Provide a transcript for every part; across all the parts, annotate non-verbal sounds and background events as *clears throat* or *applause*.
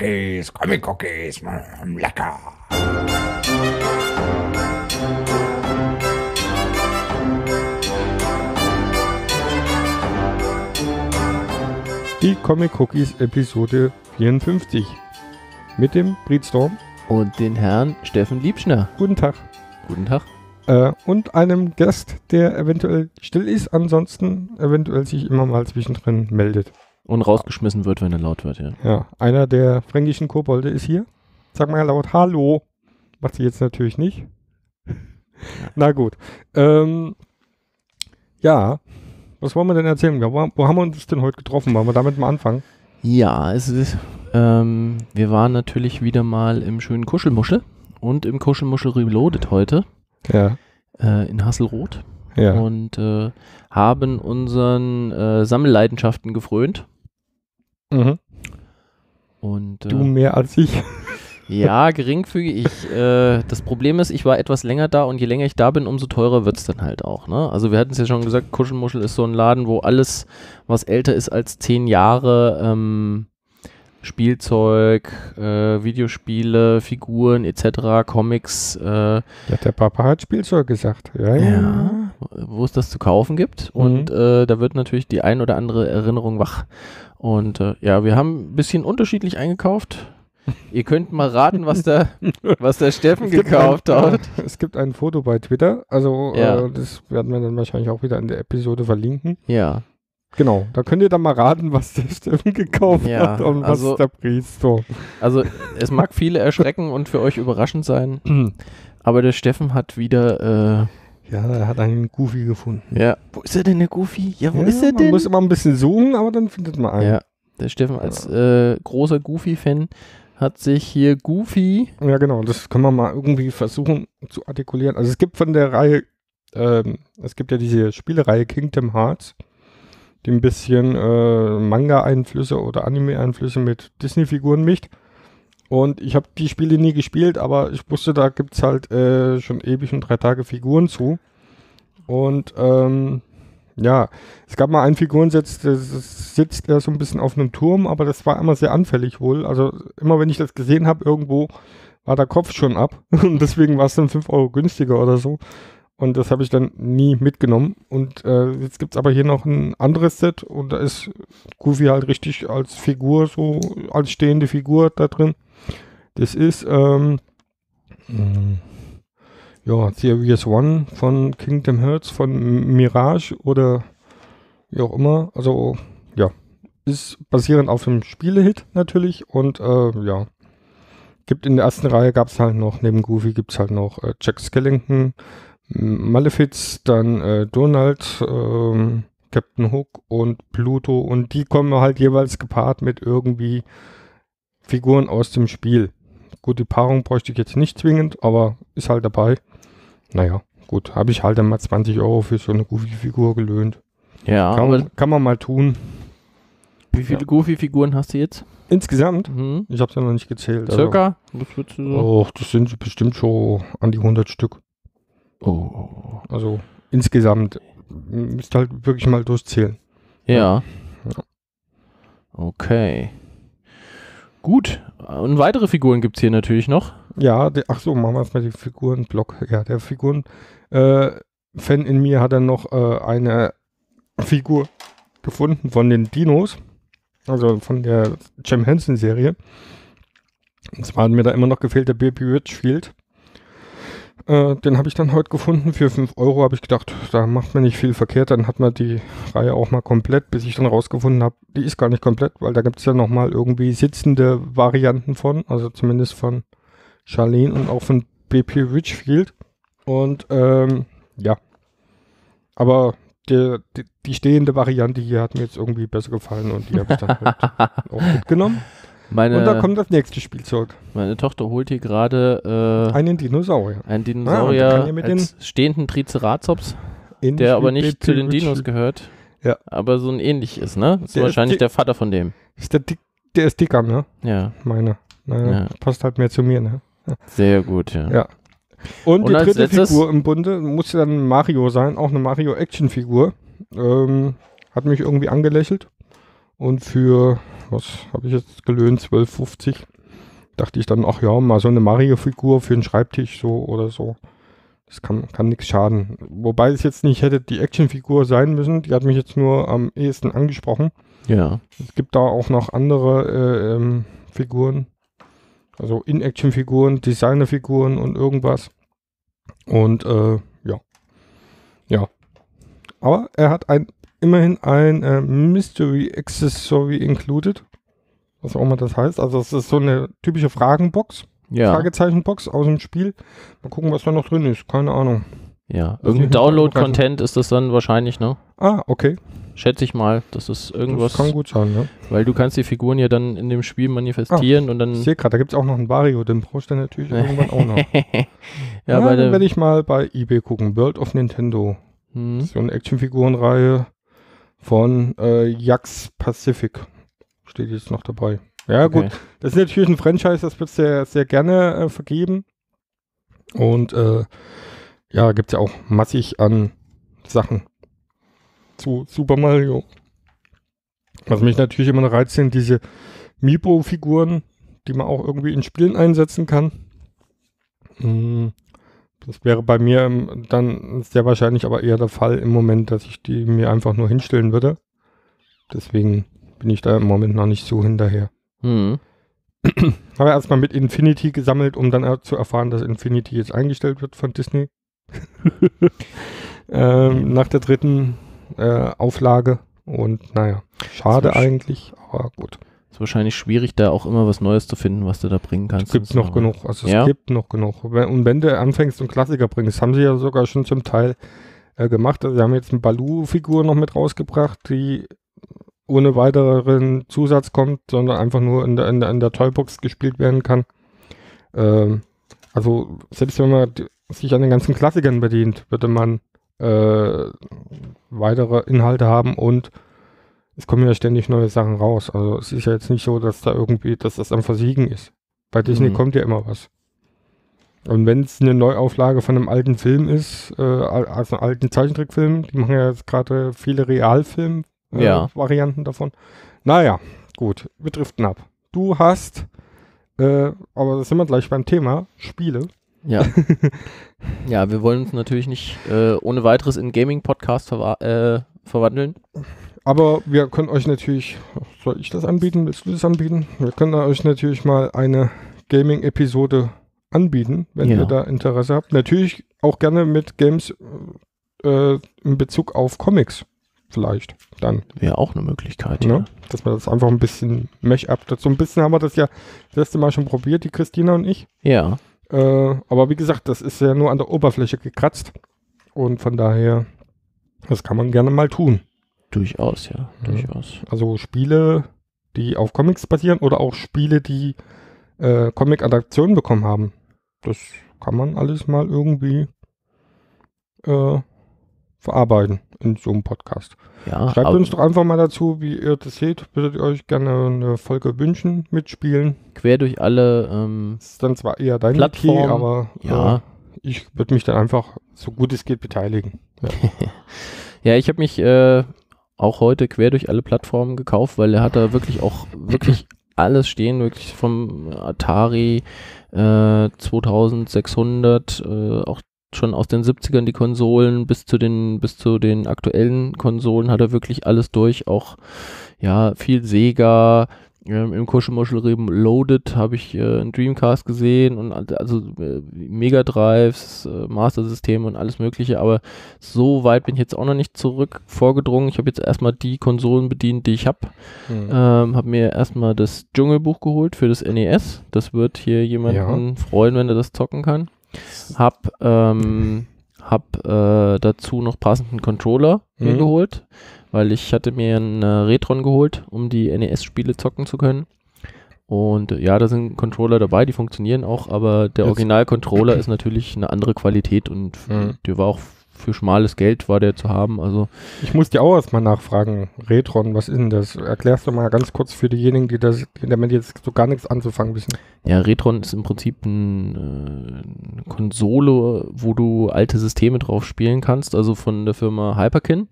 Cookies, Comic Cookies, lecker. Die Comic Cookies Episode 54 mit dem Breedstorm. Und den Herrn Steffen Liebschner. Guten Tag. Guten Tag. Äh, und einem Gast, der eventuell still ist, ansonsten eventuell sich immer mal zwischendrin meldet. Und rausgeschmissen wird, wenn er laut wird, ja. Ja, einer der fränkischen Kobolde ist hier. Sag mal laut Hallo. Macht sie jetzt natürlich nicht. Na gut. Ähm, ja, was wollen wir denn erzählen? Wo, wo haben wir uns denn heute getroffen? Wollen wir damit mal anfangen? Ja, es ist, ähm, wir waren natürlich wieder mal im schönen Kuschelmuschel und im Kuschelmuschel Reloaded heute Ja. äh, in Hasselroth Ja. und äh, haben unseren äh, Sammelleidenschaften gefrönt. Mhm. Und Du äh, mehr als ich. *laughs* ja, geringfügig. Ich, äh, das Problem ist, ich war etwas länger da und je länger ich da bin, umso teurer wird es dann halt auch. Ne? Also wir hatten es ja schon gesagt, Kuschelmuschel ist so ein Laden, wo alles, was älter ist als zehn Jahre, ähm, Spielzeug, äh, Videospiele, Figuren etc., Comics, äh, Ja, der Papa hat Spielzeug gesagt. Ja, ja. ja, wo es das zu kaufen gibt. Mhm. Und äh, da wird natürlich die ein oder andere Erinnerung wach. Und äh, ja, wir haben ein bisschen unterschiedlich eingekauft. *laughs* Ihr könnt mal raten, was der, was der Steffen gekauft ein, *laughs* hat. Es gibt ein Foto bei Twitter. Also, Ja. äh, das werden wir dann wahrscheinlich auch wieder in der Episode verlinken. Ja, Genau, da könnt ihr dann mal raten, was der Steffen gekauft Ja, hat und also- was der Priester. also es mag viele erschrecken und für euch überraschend sein, *clears throat* aber der Steffen hat wieder, Ja, er hat einen Goofy gefunden. äh, ja, wo ist er denn, der Goofy? Ja, wo ja, ist er man denn? muss immer ein bisschen suchen, aber dann findet man einen. Ja, der Steffen als äh, großer Goofy-Fan hat sich hier Goofy, Ja, genau, das können wir mal irgendwie versuchen zu artikulieren. Also es gibt von der Reihe, ähm, es gibt ja diese Spielereihe Kingdom Hearts, die ein bisschen äh, Manga-Einflüsse oder Anime-Einflüsse mit Disney-Figuren mischt. Und ich habe die Spiele nie gespielt, aber ich wusste, da gibt es halt äh, schon ewig und drei Tage Figuren zu. Und ähm, ja, es gab mal einen Figurenset, das sitzt er so ein bisschen auf einem Turm, aber das war immer sehr anfällig wohl. Also immer wenn ich das gesehen habe, irgendwo war der Kopf schon ab. *laughs* Und deswegen war es dann 5 Euro günstiger oder so. Und das habe ich dann nie mitgenommen. Und äh, jetzt gibt es aber hier noch ein anderes Set und da ist Goofy halt richtig als Figur, so als stehende Figur da drin. Das ist, ähm, mh, ja, Series One von Kingdom Hearts, von Mirage oder wie auch immer. Also, ja, ist basierend auf dem Spielehit natürlich und äh, ja. Gibt in der ersten Reihe gab es halt noch, neben Goofy gibt es halt noch äh, Jack Skellington, Malefiz, dann äh, Donald, ähm, Captain Hook und Pluto und die kommen halt jeweils gepaart mit irgendwie Figuren aus dem Spiel. Gut, die Paarung bräuchte ich jetzt nicht zwingend, aber ist halt dabei. Naja, gut, habe ich halt dann mal 20 Euro für so eine Goofy-Figur gelöhnt. ja, Kann, kann man mal tun. wie viele ja. Goofy-Figuren hast du jetzt? Insgesamt, Mhm. ich habe es ja noch nicht gezählt. Circa? Was würdest du Also, so? oh, das sind bestimmt schon an die 100 Stück. Oh. Also insgesamt. Müsst halt wirklich mal durchzählen. Ja. Ja. Okay. Gut. Und weitere Figuren gibt es hier natürlich noch. Ja, der, ach so, machen wir erstmal den Figurenblock. Ja, der Figuren äh, Fan in mir hat dann noch äh, eine Figur gefunden von den Dinos. Also von der Jim Henson Serie. Und zwar hat mir da immer noch gefehlt der Baby Richfield. Äh, den habe ich dann heute gefunden. Für 5 Euro habe ich gedacht, da macht man nicht viel verkehrt. Dann hat man die Reihe auch mal komplett, bis ich dann rausgefunden habe, die ist gar nicht komplett, weil da gibt es ja nochmal irgendwie sitzende Varianten von. Also zumindest von Charlene und auch von BP Richfield. Und ähm, ja. Aber der, die, die stehende Variante hier hat mir jetzt irgendwie besser gefallen und die habe ich dann halt *laughs* auch mitgenommen. Meine, Und da kommt das nächste Spielzeug. meine Tochter holt hier gerade äh, Einen Dinosaurier. einen Ah, Dinosaurier mit als stehenden Triceratops, der aber nicht zu den Dinos gehört. Ja. Aber so ein ähnlich ist, ne? Das ist Der ist wahrscheinlich dick- der Vater von dem. Ist der, der ist dicker, ne? Ja. Meine. Naja, Ja. Passt halt mehr zu mir, ne? Sehr gut, ja. Ja. Und, Und die dritte Figur im Bunde musste dann Mario sein, auch eine Mario-Action-Figur. Ähm, hat mich irgendwie angelächelt. Und für, was habe ich jetzt gelöhnt, 12,50 dachte ich dann, ach ja, mal so eine Mario-Figur für einen Schreibtisch so oder so. Das kann, kann nichts schaden. Wobei es jetzt nicht hätte die Actionfigur sein müssen. Die hat mich jetzt nur am ehesten angesprochen. Ja. Es gibt da auch noch andere äh, ähm, Figuren. Also In-Action-Figuren, Designer-Figuren und irgendwas. Und äh, ja. Ja. Aber er hat ein, immerhin ein äh, Mystery Accessory included. Was auch immer das heißt. Also es ist so eine typische Fragenbox. Ja. Fragezeichenbox aus dem Spiel. Mal gucken, was da noch drin ist. Keine Ahnung. Ja. Irgendein Download-Content ist das dann wahrscheinlich, ne? Ah, okay. Schätze ich mal. Das ist irgendwas. Das kann gut sein, ne? Weil du kannst die Figuren ja dann in dem Spiel manifestieren und dann. Ich sehe gerade, da gibt es auch noch einen Vario, den brauchst du natürlich irgendwann auch noch. *laughs* ja, bei dann werde ich mal bei eBay gucken. World of Nintendo. Hm. So eine Actionfigurenreihe von äh, Jax Pacific. Steht jetzt noch dabei. Ja, gut. Okay. Das ist natürlich ein Franchise, das wird sehr, sehr gerne äh, vergeben. Und äh, ja, gibt es ja auch massig an Sachen zu Super Mario. Was mich natürlich immer noch reizt, sind diese Miibo-Figuren, die man auch irgendwie in Spielen einsetzen kann. Mm, Das wäre bei mir ähm, dann sehr wahrscheinlich aber eher der Fall im Moment, dass ich die mir einfach nur hinstellen würde. Deswegen bin ich da im Moment noch nicht so hinterher. Hm. *clears throat* Habe erstmal mit Infinity gesammelt, um dann zu erfahren, dass Infinity jetzt eingestellt wird von Disney. *laughs* ähm, nach der dritten äh, Auflage. Und naja, schade eigentlich, aber gut. Ist wahrscheinlich schwierig, da auch immer was Neues zu finden, was du da bringen kannst. Es gibt noch genug. Also es Ja? gibt noch genug. Und wenn du anfängst und Klassiker bringst, das haben sie ja sogar schon zum Teil äh, gemacht. Also sie haben jetzt eine Baloo-Figur noch mit rausgebracht, die ohne weiteren Zusatz kommt, sondern einfach nur in der, in der, in der Toybox gespielt werden kann. Ähm, also selbst wenn man die- sich an den ganzen Klassikern bedient, würde man äh, weitere Inhalte haben und es kommen ja ständig neue Sachen raus. Also es ist ja jetzt nicht so, dass da irgendwie, dass das am Versiegen ist. Bei Disney Mhm. kommt ja immer was. Und wenn es eine Neuauflage von einem alten Film ist, äh, al- also einem alten Zeichentrickfilm, die machen ja jetzt gerade viele Realfilm-Varianten äh, Ja. Davon. Naja, gut, wir driften ab. Du hast, äh, aber da sind wir gleich beim Thema, Spiele. Ja. *laughs* ja, wir wollen uns natürlich nicht äh, ohne weiteres in Gaming-Podcast verwa äh, verwandeln. Aber wir können euch natürlich, soll ich das anbieten? Willst du das anbieten? Wir können euch natürlich mal eine Gaming-Episode anbieten, wenn Ja. ihr da Interesse habt. Natürlich auch gerne mit Games äh, in Bezug auf Comics vielleicht dann. Wäre auch eine Möglichkeit. Ne? Dass wir das einfach ein bisschen Mesh-up dazu. Ein bisschen haben wir das ja das letzte Mal schon probiert, die Christina und ich. Ja. Äh, aber wie gesagt, das ist ja nur an der Oberfläche gekratzt. Und von daher, das kann man gerne mal tun. Durchaus, ja. Ja. Durchaus. Also Spiele, die auf Comics basieren oder auch Spiele, die äh, Comic-Adaptionen bekommen haben. Das kann man alles mal irgendwie äh, verarbeiten in so einem Podcast. Ja, Schreibt uns doch einfach mal dazu, wie ihr das seht. Würdet ihr euch gerne eine Folge wünschen, mitspielen? quer durch alle, ähm, Das ist dann zwar eher dein Plattformen, Metier, aber ja. äh, ich würde mich dann einfach so gut es geht beteiligen. *laughs* Ja, ich habe mich äh, auch heute quer durch alle Plattformen gekauft, weil er hat da wirklich auch *clears throat* wirklich alles stehen, wirklich vom Atari äh, 2600, äh, auch schon aus den 70ern die Konsolen bis zu den bis zu den aktuellen Konsolen hat er wirklich alles durch, auch ja, viel Sega, ähm, im Kuschelmuschel Loaded habe ich äh, einen Dreamcast gesehen und al- also äh, Mega Drives, äh, Master Systeme und alles mögliche, aber so weit bin ich jetzt auch noch nicht zurück vorgedrungen. Ich habe jetzt erstmal die Konsolen bedient, die ich habe. Ähm, habe mir erstmal das Dschungelbuch geholt für das NES. Das wird hier jemanden freuen, wenn er das zocken kann. Hab, ähm, hab äh, dazu noch passenden Controller mir Mhm. geholt, weil ich hatte mir einen äh, Retron geholt, um die NES-Spiele zocken zu können. Und äh, ja, da sind Controller dabei, die funktionieren auch, aber der Original-Controller ist natürlich eine andere Qualität und Mhm. der war auch für schmales Geld war der zu haben. Also Ich muss dir auch erstmal nachfragen, Retron, was ist denn das? Erklärst du mal ganz kurz für diejenigen, die, das, die damit jetzt so gar nichts anzufangen wissen. ja, Retron ist im Prinzip äh, eine Konsole, wo du alte Systeme drauf spielen kannst, also von der Firma Hyperkin.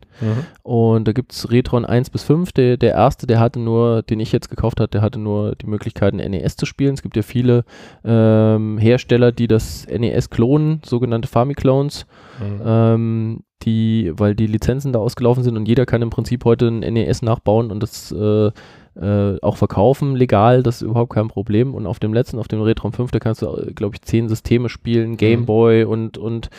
Und da gibt es Retron 1 bis 5. Der, der erste, der hatte nur, den ich jetzt gekauft habe, der hatte nur die Möglichkeit, ein NES zu spielen. Es gibt ja viele ähm, Hersteller, die das NES klonen, sogenannte Famiclones, Mhm. ähm, die, weil die Lizenzen da ausgelaufen sind und jeder kann im Prinzip heute ein NES nachbauen und das äh, äh, auch verkaufen, legal, das ist überhaupt kein Problem. Und auf dem letzten, auf dem Retron 5, da kannst du, glaube ich, zehn Systeme spielen, Game Mhm. Boy und, und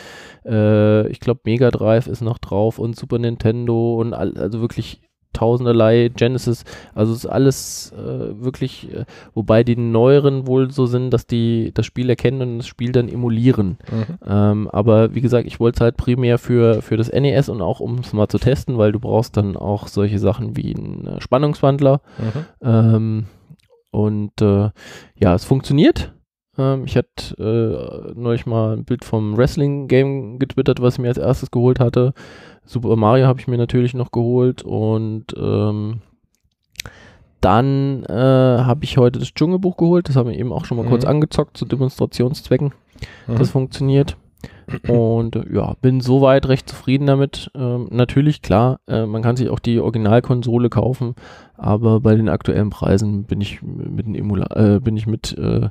äh, ich glaube Mega Drive ist noch drauf und Super Nintendo und all, also wirklich tausenderlei Genesis, also es ist alles äh, wirklich, äh, wobei die neueren wohl so sind, dass die das Spiel erkennen und das Spiel dann emulieren. Mhm. Ähm, aber wie gesagt, ich wollte es halt primär für, für das NES und auch um es mal zu testen, weil du brauchst dann auch solche Sachen wie einen äh, Spannungswandler. Mhm. Ähm, und äh, ja, es funktioniert. Ähm, ich hatte äh, neulich mal ein Bild vom Wrestling-Game getwittert, was ich mir als erstes geholt hatte. Super Mario habe ich mir natürlich noch geholt und ähm, dann äh, habe ich heute das Dschungelbuch geholt. Das haben wir eben auch schon mal kurz Mhm. angezockt zu Demonstrationszwecken. Mhm. Das funktioniert. Und äh, ja, bin soweit recht zufrieden damit. Ähm, natürlich, klar, äh, man kann sich auch die Originalkonsole kaufen, aber bei den aktuellen Preisen bin ich mit dem Emula äh, bin ich mit, äh,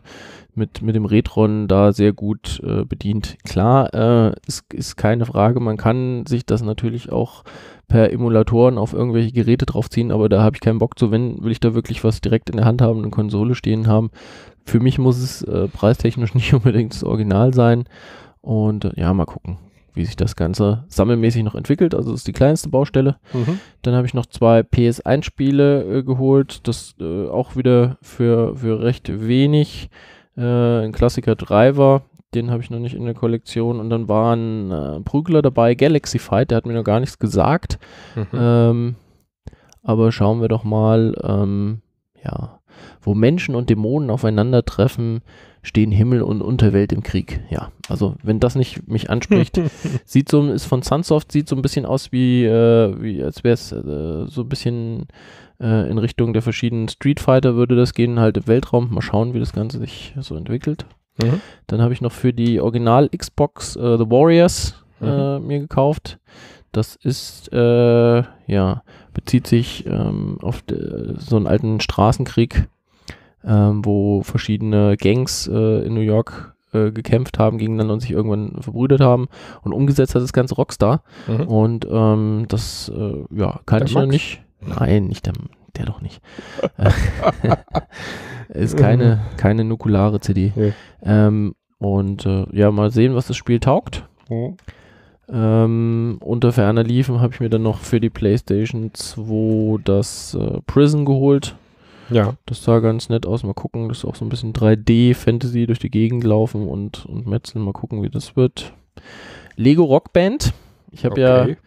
mit, mit dem Retron da sehr gut äh, bedient. Klar, äh, ist, ist keine Frage, man kann sich das natürlich auch per Emulatoren auf irgendwelche Geräte draufziehen, aber da habe ich keinen Bock zu, wenn will ich da wirklich was direkt in der Hand haben, eine Konsole stehen haben. Für mich muss es preistechnisch *laughs* nicht unbedingt das Original sein. Und äh, ja, mal gucken, wie sich das Ganze sammelmäßig noch entwickelt. Also das ist die kleinste Baustelle. Mhm. Dann habe ich noch zwei PS1-Spiele äh, geholt. Das äh, auch wieder für, für recht wenig. Äh, ein Klassiker Driver, den habe ich noch nicht in der Kollektion. Und dann war ein äh, Prügler dabei, Galaxy Fight, der hat mir noch gar nichts gesagt. Mhm. Ähm, aber schauen wir doch mal, ähm, ja, wo Menschen und Dämonen aufeinandertreffen, stehen Himmel und Unterwelt im Krieg. Ja, also wenn das nicht mich anspricht, *laughs* sieht so, ist von Sunsoft, sieht so ein bisschen aus wie, äh, wie als wäre es äh, so ein bisschen äh, in Richtung der verschiedenen Street Fighter würde das gehen, halt im Weltraum. Mal schauen, wie das Ganze sich so entwickelt. Mhm. Dann habe ich noch für die Original Xbox äh, The Warriors äh, mir gekauft. Das ist, äh, ja, bezieht sich ähm, auf de, so einen alten Straßenkrieg, ähm, wo verschiedene Gangs äh, in New York äh, gekämpft haben gegeneinander und sich irgendwann verbrüdert haben. Und umgesetzt hat das ganze Rockstar. Mhm. Und ähm, das, äh, ja, kann Der ich noch Max? nicht. Nein, nicht der, der doch nicht. *laughs* *laughs* ist keine, keine nukulare CD. Nee. Ähm, und äh, ja, mal sehen, was das Spiel taugt. Mhm. Ähm, unter ferner Liefen habe ich mir dann noch für die PlayStation 2 das äh, Prison geholt. Ja. Das sah ganz nett aus. Mal gucken, das ist auch so ein bisschen 3D-Fantasy durch die Gegend laufen und, und metzeln. Mal gucken, wie das wird. Lego Rock Band. Ich habe ja Okay.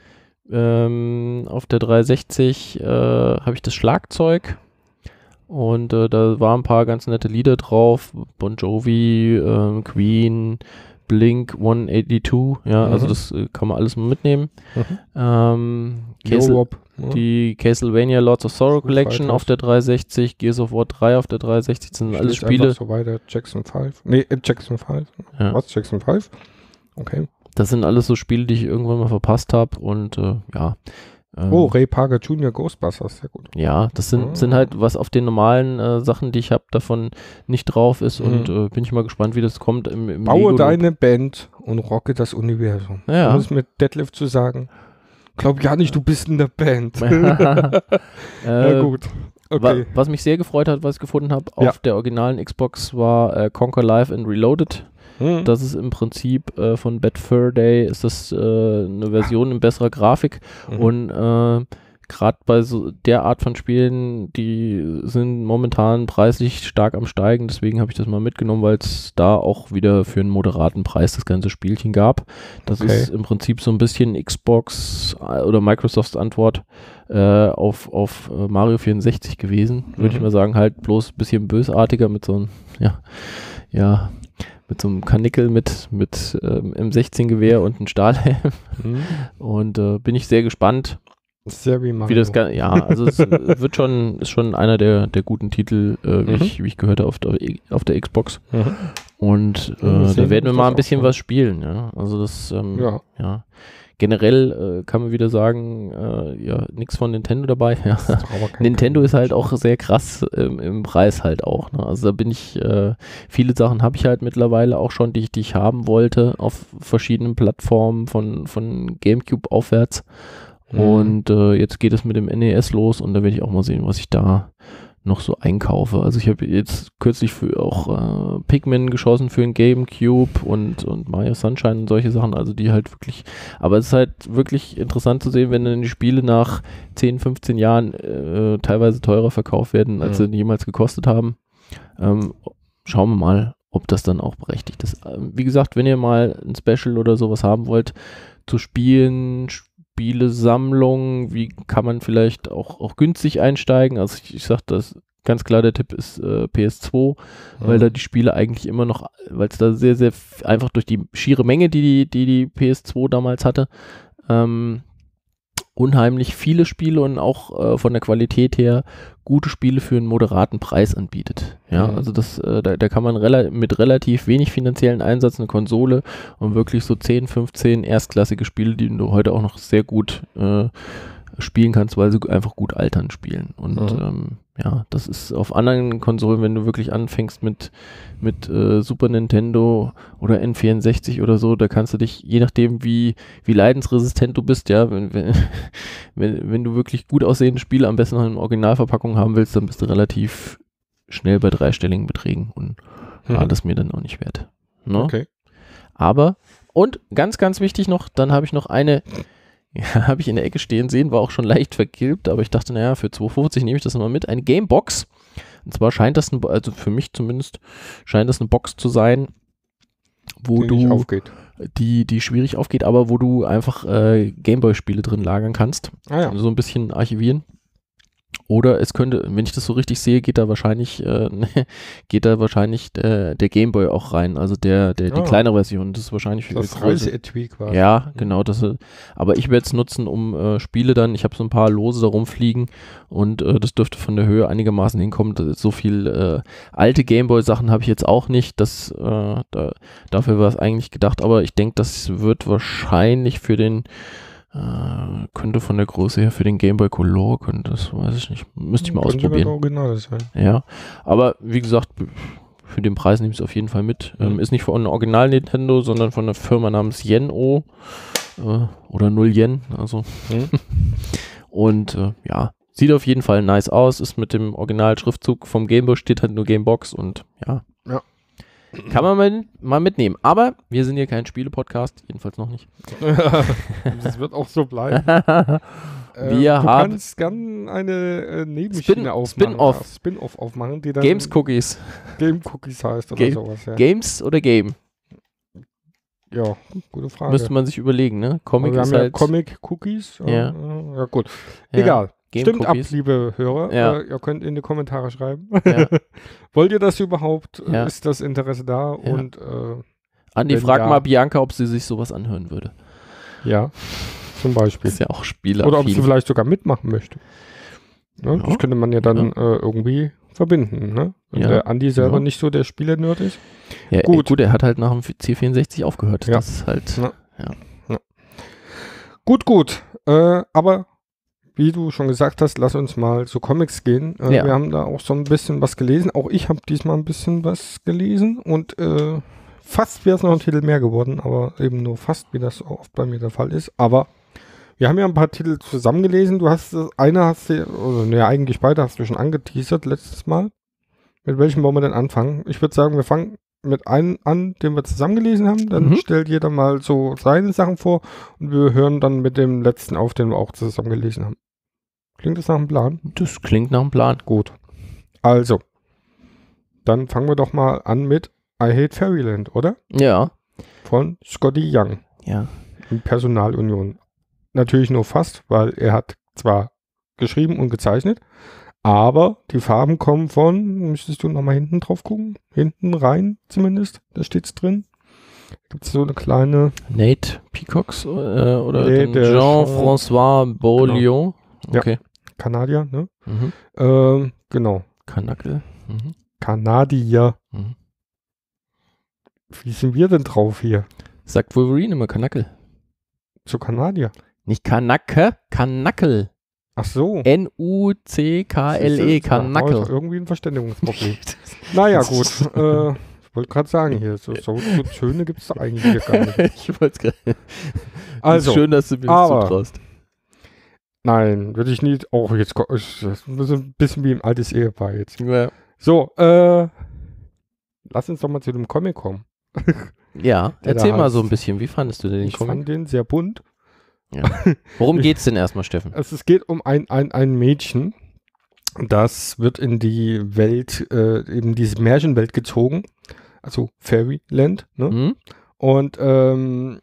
ähm, auf der 360 äh, habe ich das Schlagzeug und äh, da waren ein paar ganz nette Lieder drauf. Bon Jovi, ähm, Queen, Blink 182. Ja, also Mhm. das äh, kann man alles mal mitnehmen. Mhm. Ähm, Castle. Mhm. die Castlevania Lords of Sorrow Collection auf der 360, Gears of War 3 auf der 360, das sind alles Spiele. So weiter. Jackson 5. Nee, äh, Jackson 5. Ja. Was? Jackson 5? Okay. Das sind alles so Spiele, die ich irgendwann mal verpasst habe und äh, ja. Ähm, Oh, Ray Parker Jr. Ghostbusters. Sehr gut. Ja, das sind, Ah. sind halt, was auf den normalen äh, Sachen, die ich habe, davon nicht drauf ist Mhm. und äh, bin ich mal gespannt, wie das kommt im, im Baue deine Band und rocke das Universum. Ja. Um es mit Deadlift zu sagen. Glaub ja nicht, du bist in der Band. *laughs* *laughs* äh, ja, gut. wa Okay. was mich sehr gefreut hat, was ich gefunden habe, Ja. auf der originalen Xbox war äh, Conquer Live and Reloaded. Hm. Das ist im Prinzip äh, von Bad Fur Day, ist das äh, eine Version in besserer Grafik Mhm. und äh, gerade bei so der Art von Spielen, die sind momentan preislich stark am Steigen, deswegen habe ich das mal mitgenommen, weil es da auch wieder für einen moderaten Preis das ganze Spielchen gab. Das Okay. ist im Prinzip so ein bisschen Xbox äh, oder Microsofts Antwort äh, auf, auf äh, Mario 64 gewesen, würde ich Mhm. mal sagen, halt bloß ein bisschen bösartiger mit so einem, ja, ja, mit so einem Kanickel mit, mit ähm, M16-Gewehr und einem Stahlhelm. Mhm. Und äh, bin ich sehr gespannt, Sehr wie das ja, also es *laughs* wird schon, ist schon einer der, der guten Titel, äh, wie, Mhm. ich, wie ich gehört habe, auf der, auf der Xbox. Mhm. Und äh, da werden wir mal ein bisschen was spielen, ja. Also das, ähm, Ja. ja. Generell äh, kann man wieder sagen, äh, ja, nichts von Nintendo dabei. Ja. *laughs* Nintendo ist halt auch sehr krass ähm, im Preis halt auch. Ne? Also da bin ich, äh, viele Sachen habe ich halt mittlerweile auch schon, die ich, die ich haben wollte, auf verschiedenen Plattformen von, von GameCube aufwärts. Mhm. Und äh, jetzt geht es mit dem NES los und da werde ich auch mal sehen, was ich da noch so einkaufe. Also ich habe jetzt kürzlich für auch äh, Pikmin geschossen für den GameCube und, und Mario Sunshine und solche Sachen, also die halt wirklich, aber es ist halt wirklich interessant zu sehen, wenn dann die Spiele nach 10, 15 Jahren äh, teilweise teurer verkauft werden, als Mhm. sie jemals gekostet haben. Ähm, schauen wir mal, ob das dann auch berechtigt ist. Ähm, wie gesagt, wenn ihr mal ein Special oder sowas haben wollt, zu spielen, Spielesammlung, wie kann man vielleicht auch, auch günstig einsteigen? Also ich, ich sag das ganz klar, der Tipp ist äh, PS2, weil da die Spiele eigentlich immer noch, weil es da sehr, sehr einfach durch die schiere Menge, die die, die, die PS2 damals hatte, ähm, unheimlich viele Spiele und auch äh, von der Qualität her gute Spiele für einen moderaten Preis anbietet. Ja, Mhm. also das, äh, da, da kann man rela mit relativ wenig finanziellen Einsatz eine Konsole und wirklich so 10, 15 erstklassige Spiele, die du heute auch noch sehr gut äh, spielen kannst, weil sie einfach gut altern spielen. Und Mhm. ähm, ja, das ist auf anderen Konsolen, wenn du wirklich anfängst mit, mit äh, Super Nintendo oder N64 oder so, da kannst du dich, je nachdem wie, wie leidensresistent du bist, ja, wenn, wenn, *laughs* wenn, wenn du wirklich gut aussehende Spiele am besten noch in Originalverpackung haben willst, dann bist du relativ schnell bei dreistelligen Beträgen und Mhm. ja, das mir dann auch nicht wert. Ne? Okay. Aber, und ganz, ganz wichtig noch, dann habe ich noch eine, *laughs* ja, habe ich in der Ecke stehen sehen, war auch schon leicht vergilbt, aber ich dachte, naja, für 2,50 nehme ich das mal mit. Eine Gamebox. Und zwar scheint das, ein, also für mich zumindest, scheint das eine Box zu sein, wo Die du, aufgeht. die, die schwierig aufgeht, aber wo du einfach äh, Gameboy-Spiele drin lagern kannst. Ah ja. So ein bisschen archivieren. Oder es könnte, wenn ich das so richtig sehe, geht da wahrscheinlich, äh, *laughs* geht da wahrscheinlich äh, der Gameboy auch rein, also der, der die kleinere Version. Das ist wahrscheinlich für Das Reiseetui quasi. Ja, genau. Das, aber ich werde es nutzen, um äh, Spiele dann, ich habe so ein paar Lose da rumfliegen und äh, das dürfte von der Höhe einigermaßen hinkommen. So viel äh, alte Gameboy-Sachen habe ich jetzt auch nicht. Das, äh, da, dafür war es eigentlich gedacht, aber ich denke, das wird wahrscheinlich für den äh, könnte von der Größe her für den Gameboy Color, könnte das, weiß ich nicht. Müsste ich mal Könnte ausprobieren. das Original sein. Ja, aber wie gesagt, für den Preis nehme ich es auf jeden Fall mit. Ähm, ist nicht von Original Nintendo, sondern von einer Firma namens Yen-O äh, oder 0 Yen, also. Mhm. *laughs* Und äh, ja, sieht auf jeden Fall nice aus, ist mit dem Original-Schriftzug vom Gameboy, steht halt nur Gamebox und ja. Ja. Kann man mal, mal mitnehmen. Aber wir sind hier kein Spiele-Podcast, jedenfalls noch nicht. *laughs* das wird auch so bleiben. *laughs* Wir Äh, du haben- kannst gern eine äh, Nebenschiene Spin- aufmachen. Spin-off. ja, Spin-off aufmachen, die dann Games Cookies. Game Cookies heißt oder Game- sowas. Ja. Games oder Game? ja, gute Frage. Müsste man sich überlegen, ne? Aber Comic wir ist haben ja halt. Comic Cookies. Ja, Ja. ja. ja gut. ja, Egal. Game Stimmt Cookies. ab, liebe Hörer. Ja. Äh, ihr könnt in die Kommentare schreiben. Ja. *laughs* Wollt ihr das überhaupt? Ja. Ist das Interesse da? Und äh, Andi, frag mal Bianca, ob sie sich sowas anhören würde. ja, zum Beispiel. Ist ja auch Spieler. Oder ob sie vielleicht sogar mitmachen möchte. Ne? Das könnte man ja dann äh, irgendwie verbinden. Ne? Wenn Ja. der Andi selber nicht so der Spieler-Nerd ist. ja, gut. gut. gut, er hat halt nach dem C64 aufgehört. Ja. Das ist halt. Ja. Gut, gut. Äh, aber wie du schon gesagt hast, lass uns mal zu Comics gehen. Äh, Ja. Wir haben da auch so ein bisschen was gelesen. Auch ich habe diesmal ein bisschen was gelesen und äh, fast wäre es noch ein Titel mehr geworden, aber eben nur fast, wie das oft bei mir der Fall ist. Aber wir haben ja ein paar Titel zusammengelesen. Du hast eine hast du, oder ne, eigentlich beide hast du schon angeteasert letztes Mal. Mit welchem wollen wir denn anfangen? Ich würde sagen, wir fangen mit einem an, den wir zusammengelesen haben. Dann Mhm. stellt jeder mal so seine Sachen vor und wir hören dann mit dem letzten auf, den wir auch zusammengelesen haben. Klingt das nach einem Plan? Das klingt nach einem Plan. Gut. Also, dann fangen wir doch mal an mit I Hate Fairyland, oder? Ja. Von Scotty Young Ja. in Personalunion. Natürlich nur fast, weil er hat zwar geschrieben und gezeichnet, Aber die Farben kommen von, müsstest du nochmal hinten drauf gucken, hinten rein zumindest, da steht's drin. Gibt es so eine kleine, Nate Peacocks äh, oder Nee, Jean-François Beaulieu. Ja. Okay. Kanadier, ne? Mhm. Ähm, genau, Kanackel. Mhm. Kanadier. Mhm. Wie sind wir denn drauf hier? Sagt Wolverine immer Kanackel. Zu Kanadier. Nicht Kanacke, Kanackel. Ach so. N-U-C-K-L-E, Kanackel. Irgendwie ein Verständigungsproblem. *laughs* naja, gut. Äh, ich wollte gerade sagen, hier, so, so, so Töne gibt es da eigentlich hier gar nicht. *laughs* ich wollte es gerade. Also, Schön, dass du mir das zutraust. Nein, würde ich nicht. Auch jetzt, ich- das ist ein bisschen wie ein altes Ehepaar jetzt. Ja. So, äh, lass uns doch mal zu dem Comic kommen. *laughs* Ja, erzähl mal so ein bisschen, wie fandest du den Ich Comic? fand den sehr bunt. Worum *laughs* geht's denn erstmal, Steffen? Also es geht um ein, ein, ein Mädchen, das wird in die Welt, äh, eben diese Märchenwelt gezogen, also Fairyland, ne? Hm? Und ähm,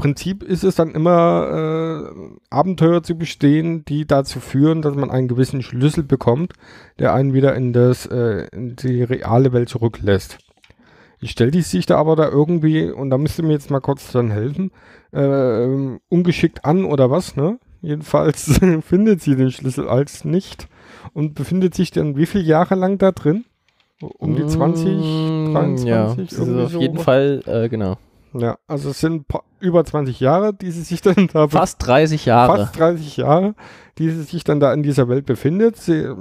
Prinzip ist es dann immer, äh, Abenteuer zu bestehen, die dazu führen, dass man einen gewissen Schlüssel bekommt, der einen wieder in, das, äh, in die reale Welt zurücklässt. Ich stelle die sich da aber da irgendwie, und da müsst ihr mir jetzt mal kurz dann helfen, äh, ungeschickt an oder was, ne? Jedenfalls *laughs* findet sie den Schlüssel als nicht und befindet sich dann wie viele Jahre lang da drin? Um die 20, Mm, 23? Ja, das ist irgendwie auf jeden so. Fall, äh, genau. Ja, also es sind über 20 Jahre, die sie sich dann da Fast 30 Jahre. fast 30 Jahre, die sie sich dann da in dieser Welt befindet. Sie äh,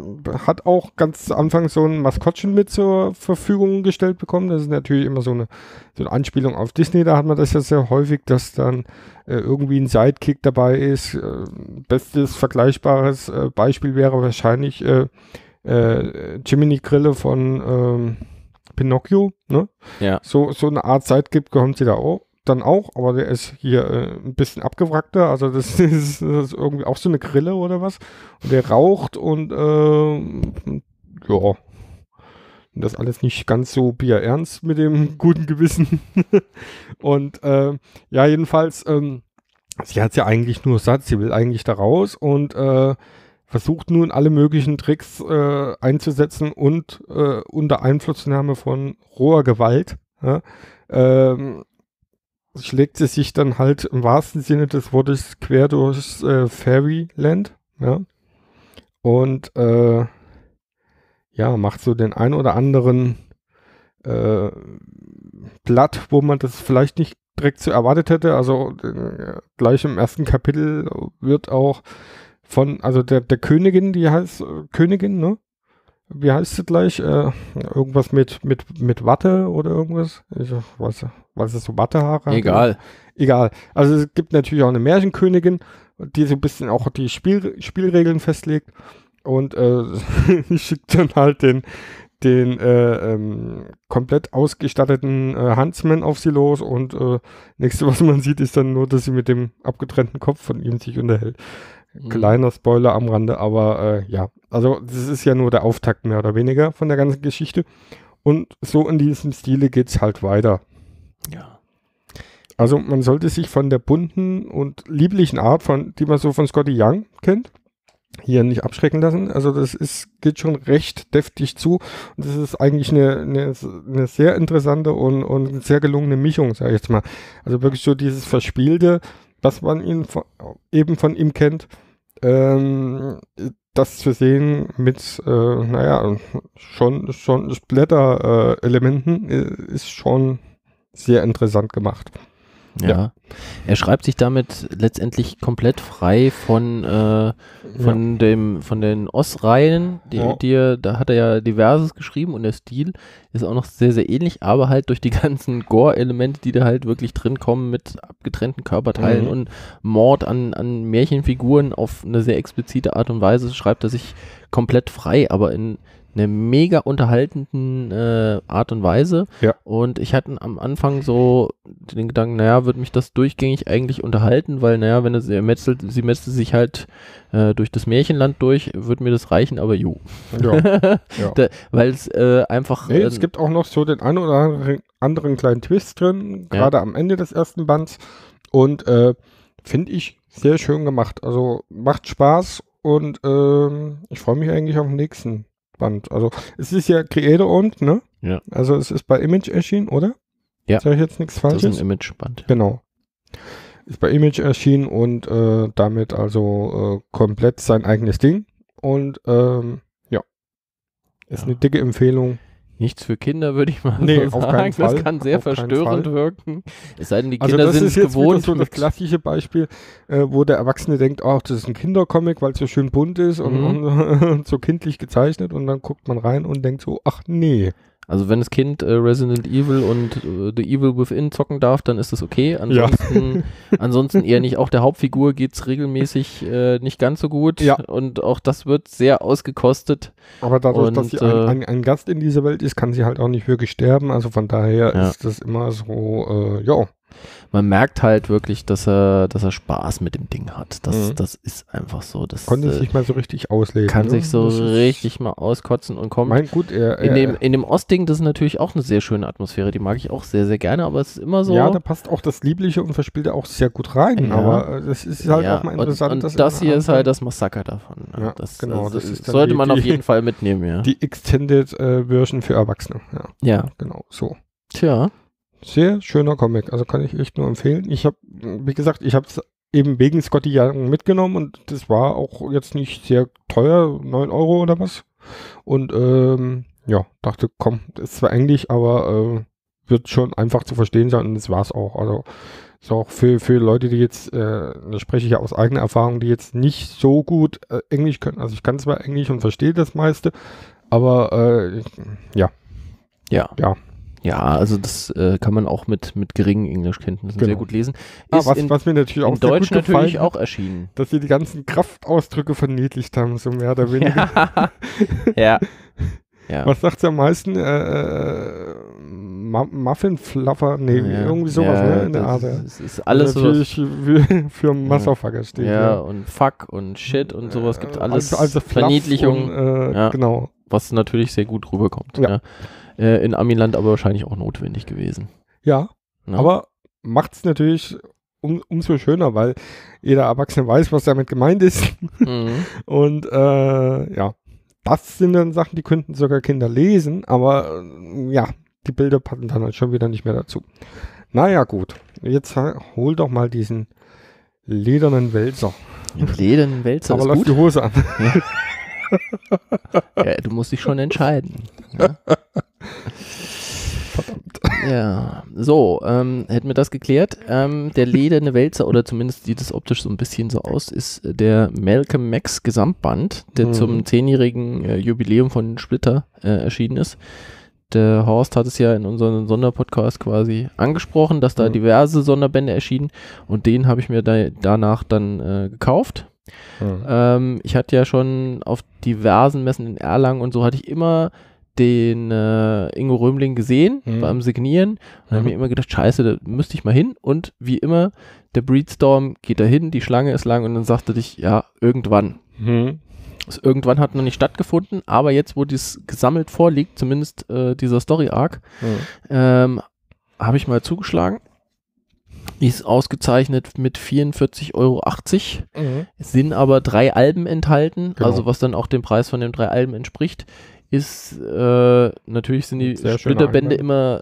hat auch ganz zu Anfang so ein Maskottchen mit zur Verfügung gestellt bekommen. Das ist natürlich immer so eine, so eine Anspielung auf Disney. Da hat man das ja sehr häufig, dass dann äh, irgendwie ein Sidekick dabei ist. Äh, bestes vergleichbares äh, Beispiel wäre wahrscheinlich äh, äh, Jiminy Grille von ähm, Pinocchio, ne? Ja. So, so eine Art Sidekick bekommt sie da auch, dann auch, aber der ist hier äh, ein bisschen abgewrackter, also das *laughs* ist, das ist irgendwie auch so eine Grille oder was. Und der raucht und ähm, ja. Das alles nicht ganz so bierernst mit dem *laughs* guten Gewissen. *laughs* und äh, ja, jedenfalls, ähm, sie hat ja eigentlich nur satt, sie will eigentlich da raus und äh, versucht nun alle möglichen Tricks äh, einzusetzen und äh, unter Einflussnahme von roher Gewalt ja, ähm, schlägt sie sich dann halt im wahrsten Sinne des Wortes quer durchs äh, Fairyland ja, und äh, ja, macht so den ein oder anderen äh, Blatt, wo man das vielleicht nicht direkt so erwartet hätte. Also äh, gleich im ersten Kapitel wird auch von, also der, der Königin, die heißt äh, Königin, ne? Wie heißt sie gleich? Äh, irgendwas mit, mit, mit Watte oder irgendwas? Ich weiß, was ist so Wattehaare? hat? Egal. Egal. Also es gibt natürlich auch eine Märchenkönigin, die so ein bisschen auch die Spiel, Spielregeln festlegt und äh, *laughs* schickt dann halt den, den äh, ähm, komplett ausgestatteten äh, Huntsman auf sie los und äh, nächste, was man sieht, ist dann nur, dass sie mit dem abgetrennten Kopf von ihm sich unterhält. Mhm. Kleiner Spoiler am Rande, aber äh, ja, also das ist ja nur der Auftakt mehr oder weniger von der ganzen Geschichte und so in diesem Stile geht's halt weiter. Ja. Also man sollte sich von der bunten und lieblichen Art, von, die man so von Scotty Young kennt, hier nicht abschrecken lassen. Also das ist, geht schon recht deftig zu. Und das ist eigentlich eine, eine, eine sehr interessante und, und sehr gelungene Mischung, sage ich jetzt mal. Also wirklich so dieses Verspielte, was man ihn von, eben von ihm kennt, ähm, das zu sehen mit, äh, naja, schon, schon Splatter-Elementen äh, ist schon sehr interessant gemacht. Ja. Ja. Er schreibt sich damit letztendlich komplett frei von, äh, von dem, von den Oss-Reihen, die, Ja. die da hat er ja diverses geschrieben und der Stil ist auch noch sehr, sehr ähnlich, aber halt durch die *laughs* ganzen Gore-Elemente, die da halt wirklich drin kommen mit abgetrennten Körperteilen Mhm. und Mord an, an Märchenfiguren auf eine sehr explizite Art und Weise, schreibt er sich komplett frei, aber in einer mega unterhaltenden äh, Art und Weise. Ja. Und ich hatte am Anfang so den Gedanken, naja, wird mich das durchgängig eigentlich unterhalten, weil, naja, wenn es sie metzelt, sie metzelt sich halt äh, durch das Märchenland durch, wird mir das reichen, aber jo. Ja. *laughs* ja. Weil es äh, einfach. Nee, äh, es gibt auch noch so den einen oder anderen, anderen kleinen Twist drin, Ja. gerade am Ende des ersten Bands. Und äh, finde ich sehr schön gemacht. Also macht Spaß und ähm, ich freue mich eigentlich auf den nächsten Band. Also es ist ja Creator-owned, ne? Ja. Also es ist bei Image erschienen, oder? Ja. Sag ich jetzt nichts Das ist Falsches? ein Imageband. Genau. Ist bei Image erschienen und äh, damit also äh, komplett sein eigenes Ding. Und ähm, ja. Ist Ja. eine dicke Empfehlung. Nichts für Kinder, würde ich mal Nee, so auf sagen. keinen Fall. Das kann sehr Auf verstörend wirken. Es sei denn, die Also Kinder das sind ist es jetzt wieder gewohnt. so das klassische Beispiel, äh, wo der Erwachsene denkt, ach, das ist ein Kindercomic, weil es so schön bunt ist Mhm. und, *laughs* und so kindlich gezeichnet und dann guckt man rein und denkt so, ach nee. Also wenn das Kind äh, Resident Evil und äh, The Evil Within zocken darf, dann ist das okay. Ansonsten, *laughs* ansonsten eher nicht. Auch der Hauptfigur geht's regelmäßig äh, nicht ganz so gut. Ja. Und auch das wird sehr ausgekostet. Aber dadurch, dass Und, sie ein, äh, ein, ein Gast in dieser Welt ist, kann sie halt auch nicht wirklich sterben. Also von daher Ja. ist das immer so, äh, ja, Man merkt halt wirklich, dass er, dass er Spaß mit dem Ding hat. Das, Mhm. das ist einfach so. Das konnte äh, es nicht mal so richtig ausleben. kann ne? sich so Das richtig mal auskotzen und kommt. Mein gut, er, in, dem, in dem Ostding, das ist natürlich auch eine sehr schöne Atmosphäre. Die mag ich auch sehr, sehr gerne, aber es ist immer so. ja, da passt auch das Liebliche und Verspielte auch sehr gut rein. Ja. Aber äh, das ist halt Ja, auch mal und- interessant. Und, dass das hier ist halt das Massaker davon. ne? Ja, das, genau, also das sollte die- man auf jeden Fall mitnehmen, ja. Die Extended äh, Version für Erwachsene. Ja, ja. genau, so. Tja. Sehr schöner Comic, also kann ich echt nur empfehlen. Ich habe, wie gesagt, ich habe es eben wegen Scotty Young mitgenommen und das war auch jetzt nicht sehr teuer, 9 Euro oder was. Und ähm, ja, dachte, komm, ist zwar Englisch, aber äh, wird schon einfach zu verstehen sein und das war's auch. Also ist auch für, für Leute, die jetzt, äh, da spreche ich ja aus eigener Erfahrung, die jetzt nicht so gut äh, Englisch können. Also ich kann zwar Englisch und verstehe das meiste, aber äh, ja, Ja. Ja. Ja, also das äh, kann man auch mit, mit geringen Englischkenntnissen sehr Genau. gut lesen. Ah, Ist was, in, was mir natürlich auch in sehr Deutsch gut gefallen natürlich auch erschienen. dass sie die ganzen Kraftausdrücke verniedlicht haben, so mehr oder *laughs* weniger. ja. ja. *laughs* Was sagt sie am meisten? Äh, äh, Mu- Muffin Fluffer? Nee, ja. irgendwie sowas, ja, ne? In der das Art. ja. ist, alles so. natürlich für, für Motherfucker steht. Ja, und Fuck und Shit und sowas gibt Äh, alles also, also Verniedlichung, Und, äh, Ja. Genau. was natürlich sehr gut rüberkommt. Ja. Ja. Äh, in Amiland aber wahrscheinlich auch notwendig gewesen. Ja, Ne? aber macht es natürlich um, umso schöner, weil jeder Erwachsene weiß, was damit gemeint ist. Mhm. *laughs* Und äh, ja, das sind dann Sachen, die könnten sogar Kinder lesen, aber äh, ja, die Bilder passen dann halt schon wieder nicht mehr dazu. Naja, gut. Jetzt hol doch mal diesen ledernen Wälzer. Ledernen Wälzer aber ist lass gut. die Hose an. Ja, du musst dich schon entscheiden. Ja. *laughs* Verdammt. Ja, so, ähm, hätten wir das geklärt. Ähm, der lederne Wälzer, oder zumindest sieht es optisch so ein bisschen so aus, ist der Malcolm Max Gesamtband, der Mhm. zum zehnjährigen äh, Jubiläum von Splitter äh, erschienen ist. Der Horst hat es ja in unserem Sonderpodcast quasi angesprochen, dass da Mhm. diverse Sonderbände erschienen und den habe ich mir da, danach dann äh, gekauft. Ähm, ich hatte ja schon auf diversen Messen in Erlangen und so hatte ich immer den äh, Ingo Römling gesehen Mhm. beim Signieren und habe Mhm. mir immer gedacht, scheiße, da müsste ich mal hin und wie immer, der Breedstorm geht da hin, die Schlange ist lang und dann sagte dich, ja, irgendwann. Mhm. Das irgendwann hat noch nicht stattgefunden, aber jetzt, wo dies gesammelt vorliegt, zumindest äh, dieser Story-Arc, Mhm. ähm, habe ich mal zugeschlagen. Ist ausgezeichnet mit 44,80 Euro. Mhm. Es sind aber drei Alben enthalten, Genau. also was dann auch dem Preis von den drei Alben entspricht, ist äh, natürlich sind die Sehr Splitterbände immer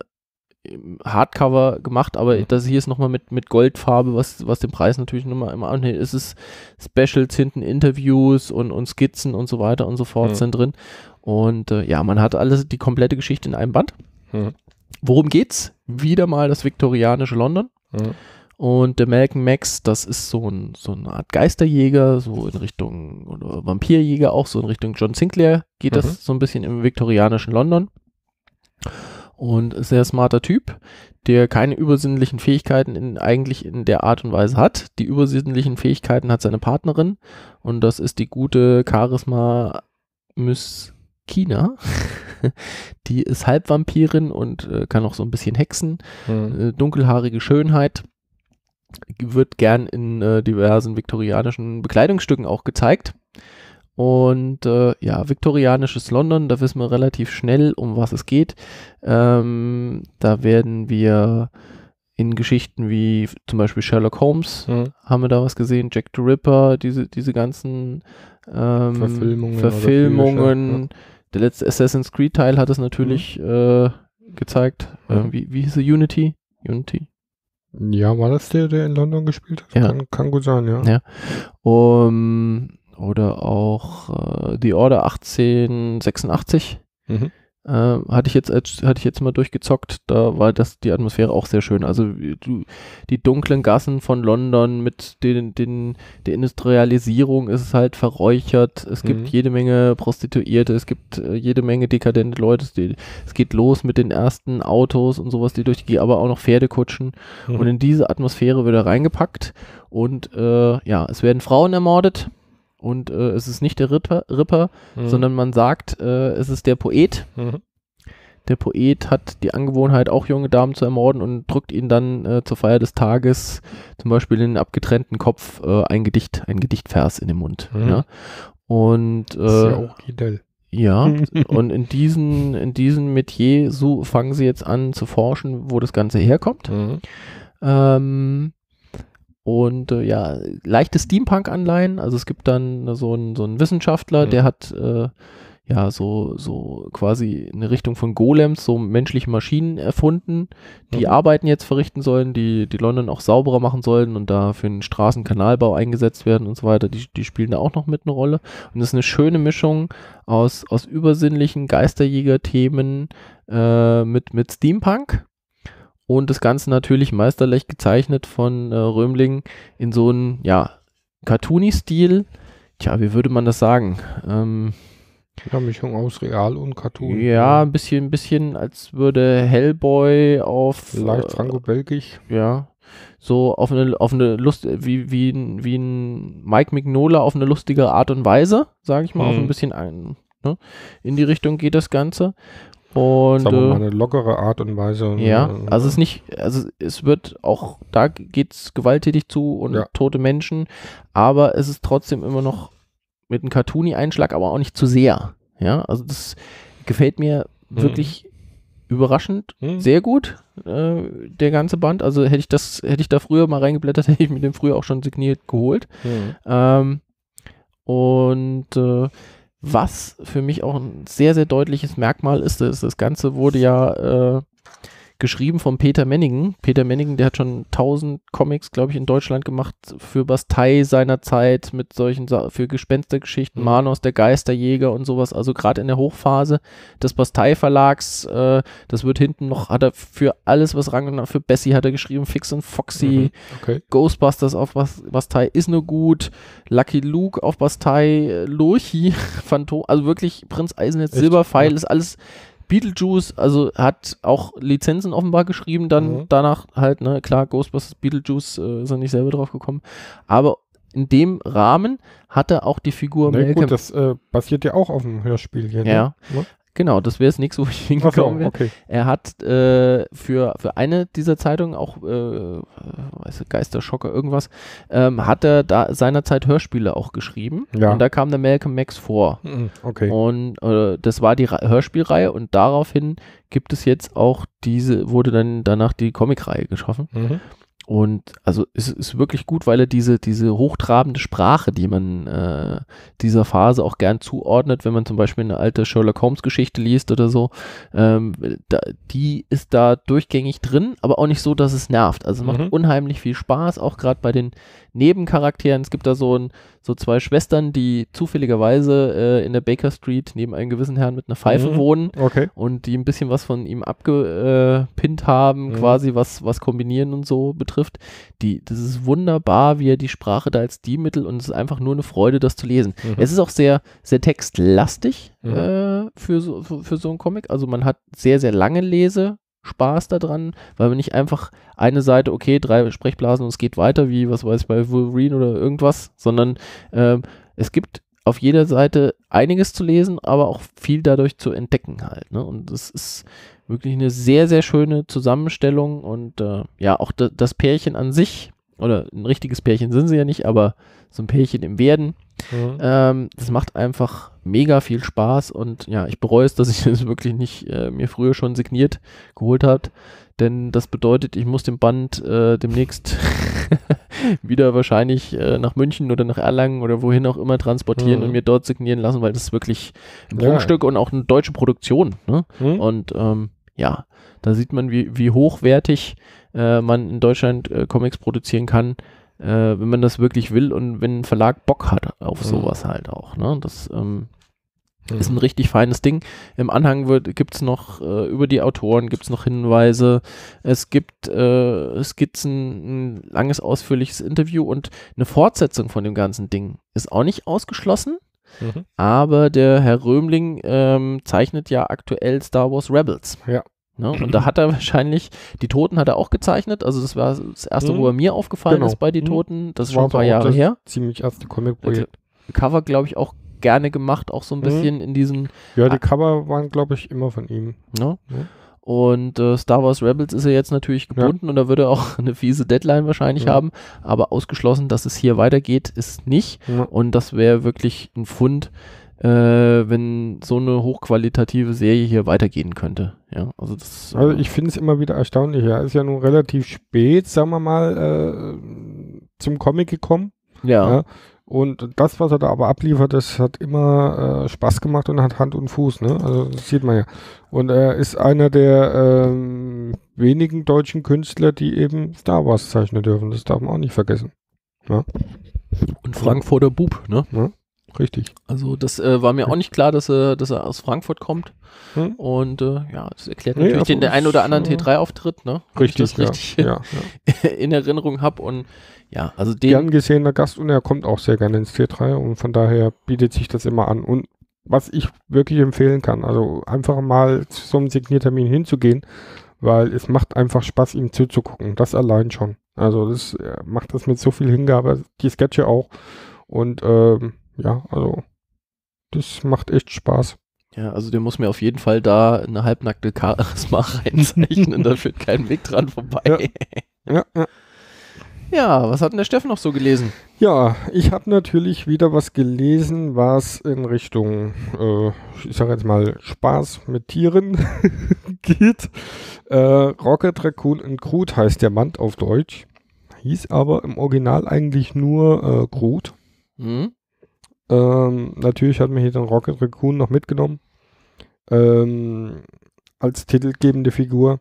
im Hardcover gemacht, aber das hier ist nochmal mit, mit Goldfarbe, was, was den Preis natürlich nochmal immer anhält. Es ist Specials hinten, Interviews und, und Skizzen und so weiter und so fort Mhm. sind drin. Und äh, ja, man hat alles, die komplette Geschichte in einem Band. Mhm. Worum geht's? Wieder mal das viktorianische London. Mhm. Und der Malcolm Max, das ist so, ein, so eine Art Geisterjäger, so in Richtung, oder Vampirjäger auch, so in Richtung John Sinclair geht Mhm. das so ein bisschen im viktorianischen London. Und sehr smarter Typ, der keine übersinnlichen Fähigkeiten in, eigentlich in der Art und Weise hat. Die übersinnlichen Fähigkeiten hat seine Partnerin und das ist die gute Charisma Miss Kina. *laughs* die ist Halbvampirin und äh, kann auch so ein bisschen hexen Mhm. äh, dunkelhaarige Schönheit wird gern in äh, diversen viktorianischen Bekleidungsstücken auch gezeigt. Und äh, ja, viktorianisches London, da wissen wir relativ schnell, um was es geht. Ähm, da werden wir in Geschichten wie zum Beispiel Sherlock Holmes Mhm. haben wir da was gesehen, Jack the Ripper, diese, diese ganzen ähm, Verfilmungen Verfilmungen. Bücher, Der letzte Assassin's Creed Teil hat es natürlich äh, gezeigt. Mhm. Äh, wie, wie hieß er? Unity? Unity. Ja, war das der, der in London gespielt hat? Ja. Kann, kann gut sein, ja. Ja. Um, oder auch äh, The Order 1886. Mhm. Ähm, hatte ich jetzt hatte ich jetzt mal durchgezockt, da war das die Atmosphäre auch sehr schön. Also du, die dunklen Gassen von London mit den, den der Industrialisierung ist es halt verräuchert. Es gibt Mhm. jede Menge Prostituierte, es gibt äh, jede Menge dekadente Leute. Es, die, es geht los mit den ersten Autos und sowas, die durch die, aber auch noch Pferdekutschen. Mhm. Und in diese Atmosphäre wird er reingepackt und äh, ja, es werden Frauen ermordet. Und äh, es ist nicht der Ripper, Ripper Mhm. sondern man sagt, äh, es ist der Poet, Mhm. der Poet hat die Angewohnheit, auch junge Damen zu ermorden und drückt ihnen dann äh, zur Feier des Tages zum Beispiel in den abgetrennten Kopf äh, ein Gedicht, ein Gedichtvers in den Mund. Mhm. Ja? Und Das ist ja äh, originell. ja, *laughs* und in diesen, in diesem Metier so fangen sie jetzt an zu forschen, wo das Ganze herkommt. Mhm. Ähm, und äh, ja, leichte Steampunk-Anleihen. Also es gibt dann so einen, so einen Wissenschaftler, Mhm. der hat äh, ja so, so quasi in Richtung von Golems, so menschliche Maschinen erfunden, die Mhm. Arbeiten jetzt verrichten sollen, die, die London auch sauberer machen sollen und da für den Straßenkanalbau eingesetzt werden und so weiter. Die, die spielen da auch noch mit eine Rolle. Und das ist eine schöne Mischung aus, aus übersinnlichen Geisterjäger-Themen äh, mit, mit Steampunk. Und das Ganze natürlich meisterlich gezeichnet von äh, Römling in so einem, ja, Cartoony-Stil. Tja, wie würde man das sagen? Ähm, Ja, Mischung aus Real und Cartoon. ja, ein bisschen, ein bisschen, als würde Hellboy auf Leicht äh, franco-belgisch. ja, so auf eine, auf eine Lust, wie, wie, ein, wie ein Mike Mignola auf eine lustige Art und Weise, sage ich mal, auf Mhm. ein bisschen ein, ne? in die Richtung geht das Ganze. Und Sagen wir äh, mal eine lockere Art und Weise. ja, Äh, also es ist nicht, also es wird auch, da geht's gewalttätig zu und Ja. tote Menschen, aber es ist trotzdem immer noch mit einem Cartoony-Einschlag, aber auch nicht zu sehr. Ja, also das gefällt mir Mhm. wirklich überraschend hm? sehr gut, äh, der ganze Band. Also hätte ich das, hätte ich da früher mal reingeblättert, *laughs* hätte ich mir den früher auch schon signiert geholt. Hm. Ähm, und äh, was für mich auch ein sehr, sehr deutliches Merkmal ist, ist das Ganze wurde ja äh, geschrieben von Peter Menningen. Peter Menningen, der hat schon tausend Comics, glaube ich, in Deutschland gemacht für Bastei seiner Zeit mit solchen, Sa für Gespenstergeschichten, Mhm. Manos, der Geisterjäger und sowas. Also gerade in der Hochphase des Bastei Verlags, äh, das wird hinten noch, hat er für alles, was Rang und für Bessie hat er geschrieben, Fix und Foxy, Mhm. Okay. Ghostbusters auf Bas Bastei ist nur gut. Lucky Luke auf Bastei, äh, Lurchi, *laughs* Phantom, also wirklich Prinz Eisenherz? Silberpfeil Ja. ist alles. Beetlejuice, also hat auch Lizenzen offenbar geschrieben, dann Mhm. danach halt, ne, klar, Ghostbusters, Beetlejuice äh, er nicht selber drauf gekommen. Aber in dem Rahmen hat er auch die Figur Na Malcolm. gut, das äh, basiert ja auch auf dem Hörspiel hier. Ja. Ne? Genau, das wäre das nächste, wo ich hingekommen wäre. okay. Er hat äh, für, für eine dieser Zeitungen, auch äh, Geisterschocker, irgendwas, ähm, hat er da seinerzeit Hörspiele auch geschrieben. Ja. Und da kam der Malcolm Max vor. Mhm, Okay. Und äh, das war die Ra Hörspielreihe und daraufhin gibt es jetzt auch diese, wurde dann danach die Comicreihe geschaffen. Mhm. Und also es ist wirklich gut, weil er diese, diese hochtrabende Sprache, die man äh, dieser Phase auch gern zuordnet, wenn man zum Beispiel eine alte Sherlock Holmes Geschichte liest oder so, ähm, da, die ist da durchgängig drin, aber auch nicht so, dass es nervt. Also es macht Mhm. unheimlich viel Spaß, auch gerade bei den Nebencharakteren. Es gibt da so, ein, so zwei Schwestern, die zufälligerweise äh, in der Baker Street neben einem gewissen Herrn mit einer Pfeife Mhm. wohnen Okay. und die ein bisschen was von ihm abgepinnt haben, Mhm. quasi was, was Kombinieren und so betrifft. Die, das ist wunderbar, wie er die Sprache da als Stilmittel und es ist einfach nur eine Freude, das zu lesen. Mhm. Es ist auch sehr, sehr textlastig Mhm. äh, für, so, für, für so ein Comic. Also man hat sehr, sehr lange Lese. Spaß daran, weil man nicht einfach eine Seite, okay, drei Sprechblasen und es geht weiter, wie, was weiß ich, bei Wolverine oder irgendwas, sondern ähm, es gibt auf jeder Seite einiges zu lesen, aber auch viel dadurch zu entdecken halt. Ne? Und es ist wirklich eine sehr, sehr schöne Zusammenstellung und äh, ja, auch da, das Pärchen an sich, oder ein richtiges Pärchen sind sie ja nicht, aber so ein Pärchen im Werden, Mhm. ähm, das macht einfach mega viel Spaß und ja, ich bereue es, dass ich *laughs* das wirklich nicht äh, mir früher schon signiert geholt habe. denn das bedeutet, ich muss den Band äh, demnächst *laughs* wieder wahrscheinlich äh, nach München oder nach Erlangen oder wohin auch immer transportieren Mhm. und mir dort signieren lassen, weil das ist wirklich ein Ja. Prunkstück und auch eine deutsche Produktion. Ne? Hm? Und ähm, ja, da sieht man, wie, wie hochwertig äh, man in Deutschland äh, Comics produzieren kann, äh, wenn man das wirklich will und wenn ein Verlag Bock hat auf Mhm. sowas halt auch. Ne? Das ähm, Hm. ist ein richtig feines Ding. Im Anhang gibt es noch äh, über die Autoren gibt es noch Hinweise. Es gibt äh, Skizzen, ein langes, ausführliches Interview und eine Fortsetzung von dem ganzen Ding ist auch nicht ausgeschlossen. Mhm. Aber der Herr Römling ähm, zeichnet ja aktuell Star Wars Rebels. Ja. Ne? Und da *clears throat* hat er wahrscheinlich, die Toten hat er auch gezeichnet. Also das war das erste, Mhm. wo er mir aufgefallen Genau. ist bei die Mhm. Toten. Das ist War schon ein paar Jahre her. Ziemlich erste Also, Comic-Projekt. Cover, glaube ich, auch gerne gemacht, auch so ein Mhm. bisschen in diesen Ja, die Cover waren, glaube ich, immer von ihm. Ne? Ja. Und äh, Star Wars Rebels ist er jetzt natürlich gebunden und da würde er auch *laughs* eine fiese Deadline wahrscheinlich Ja. haben. Aber ausgeschlossen, dass es hier weitergeht, ist nicht. Ja. Und das wäre wirklich ein Fund, äh, wenn so eine hochqualitative Serie hier weitergehen könnte. Ja, also das. Also äh, ich finde es immer wieder erstaunlich. Er ist ja nun relativ spät, sagen wir mal, äh, zum Comic gekommen. ja, ja. Und das, was er da aber abliefert, das hat immer äh, Spaß gemacht und hat Hand und Fuß. Ne? Also das sieht man ja. Und er ist einer der ähm, wenigen deutschen Künstler, die eben Star Wars zeichnen dürfen. Das darf man auch nicht vergessen. und Frankfurter Bub, ne? Richtig. Also das äh, war mir auch nicht klar, dass er, dass er aus Frankfurt kommt. Hm? Und äh, ja, das erklärt Nee, natürlich also den, der ist, einen oder anderen äh, T3-Auftritt, ne? Wenn ich das richtig ja, ja. *laughs* in Erinnerung habe. Und ja, also den. Gern gesehener Gast und er kommt auch sehr gerne ins T3 und von daher bietet sich das immer an. Und was ich wirklich empfehlen kann, also einfach mal zu so einem Signiertermin hinzugehen, weil es macht einfach Spaß, ihm zuzugucken. Das allein schon. Also das er macht das mit so viel Hingabe, die Sketche auch. Und ähm, ja, also das macht echt Spaß. Ja, also der muss mir auf jeden Fall da eine halbnackte Charisma *laughs* reinzeichnen, da führt kein Weg dran vorbei. Ja. Ja, ja. Ja, was hat denn der Steffen noch so gelesen? Ja, ich habe natürlich wieder was gelesen, was in Richtung, äh, ich sage jetzt mal, Spaß mit Tieren *laughs* geht. Äh, Rocket Raccoon and Groot heißt der Band auf Deutsch. Hieß aber im Original eigentlich nur äh, Groot. Hm? Ähm, natürlich hat man hier den Rocket Raccoon noch mitgenommen. Ähm, als titelgebende Figur,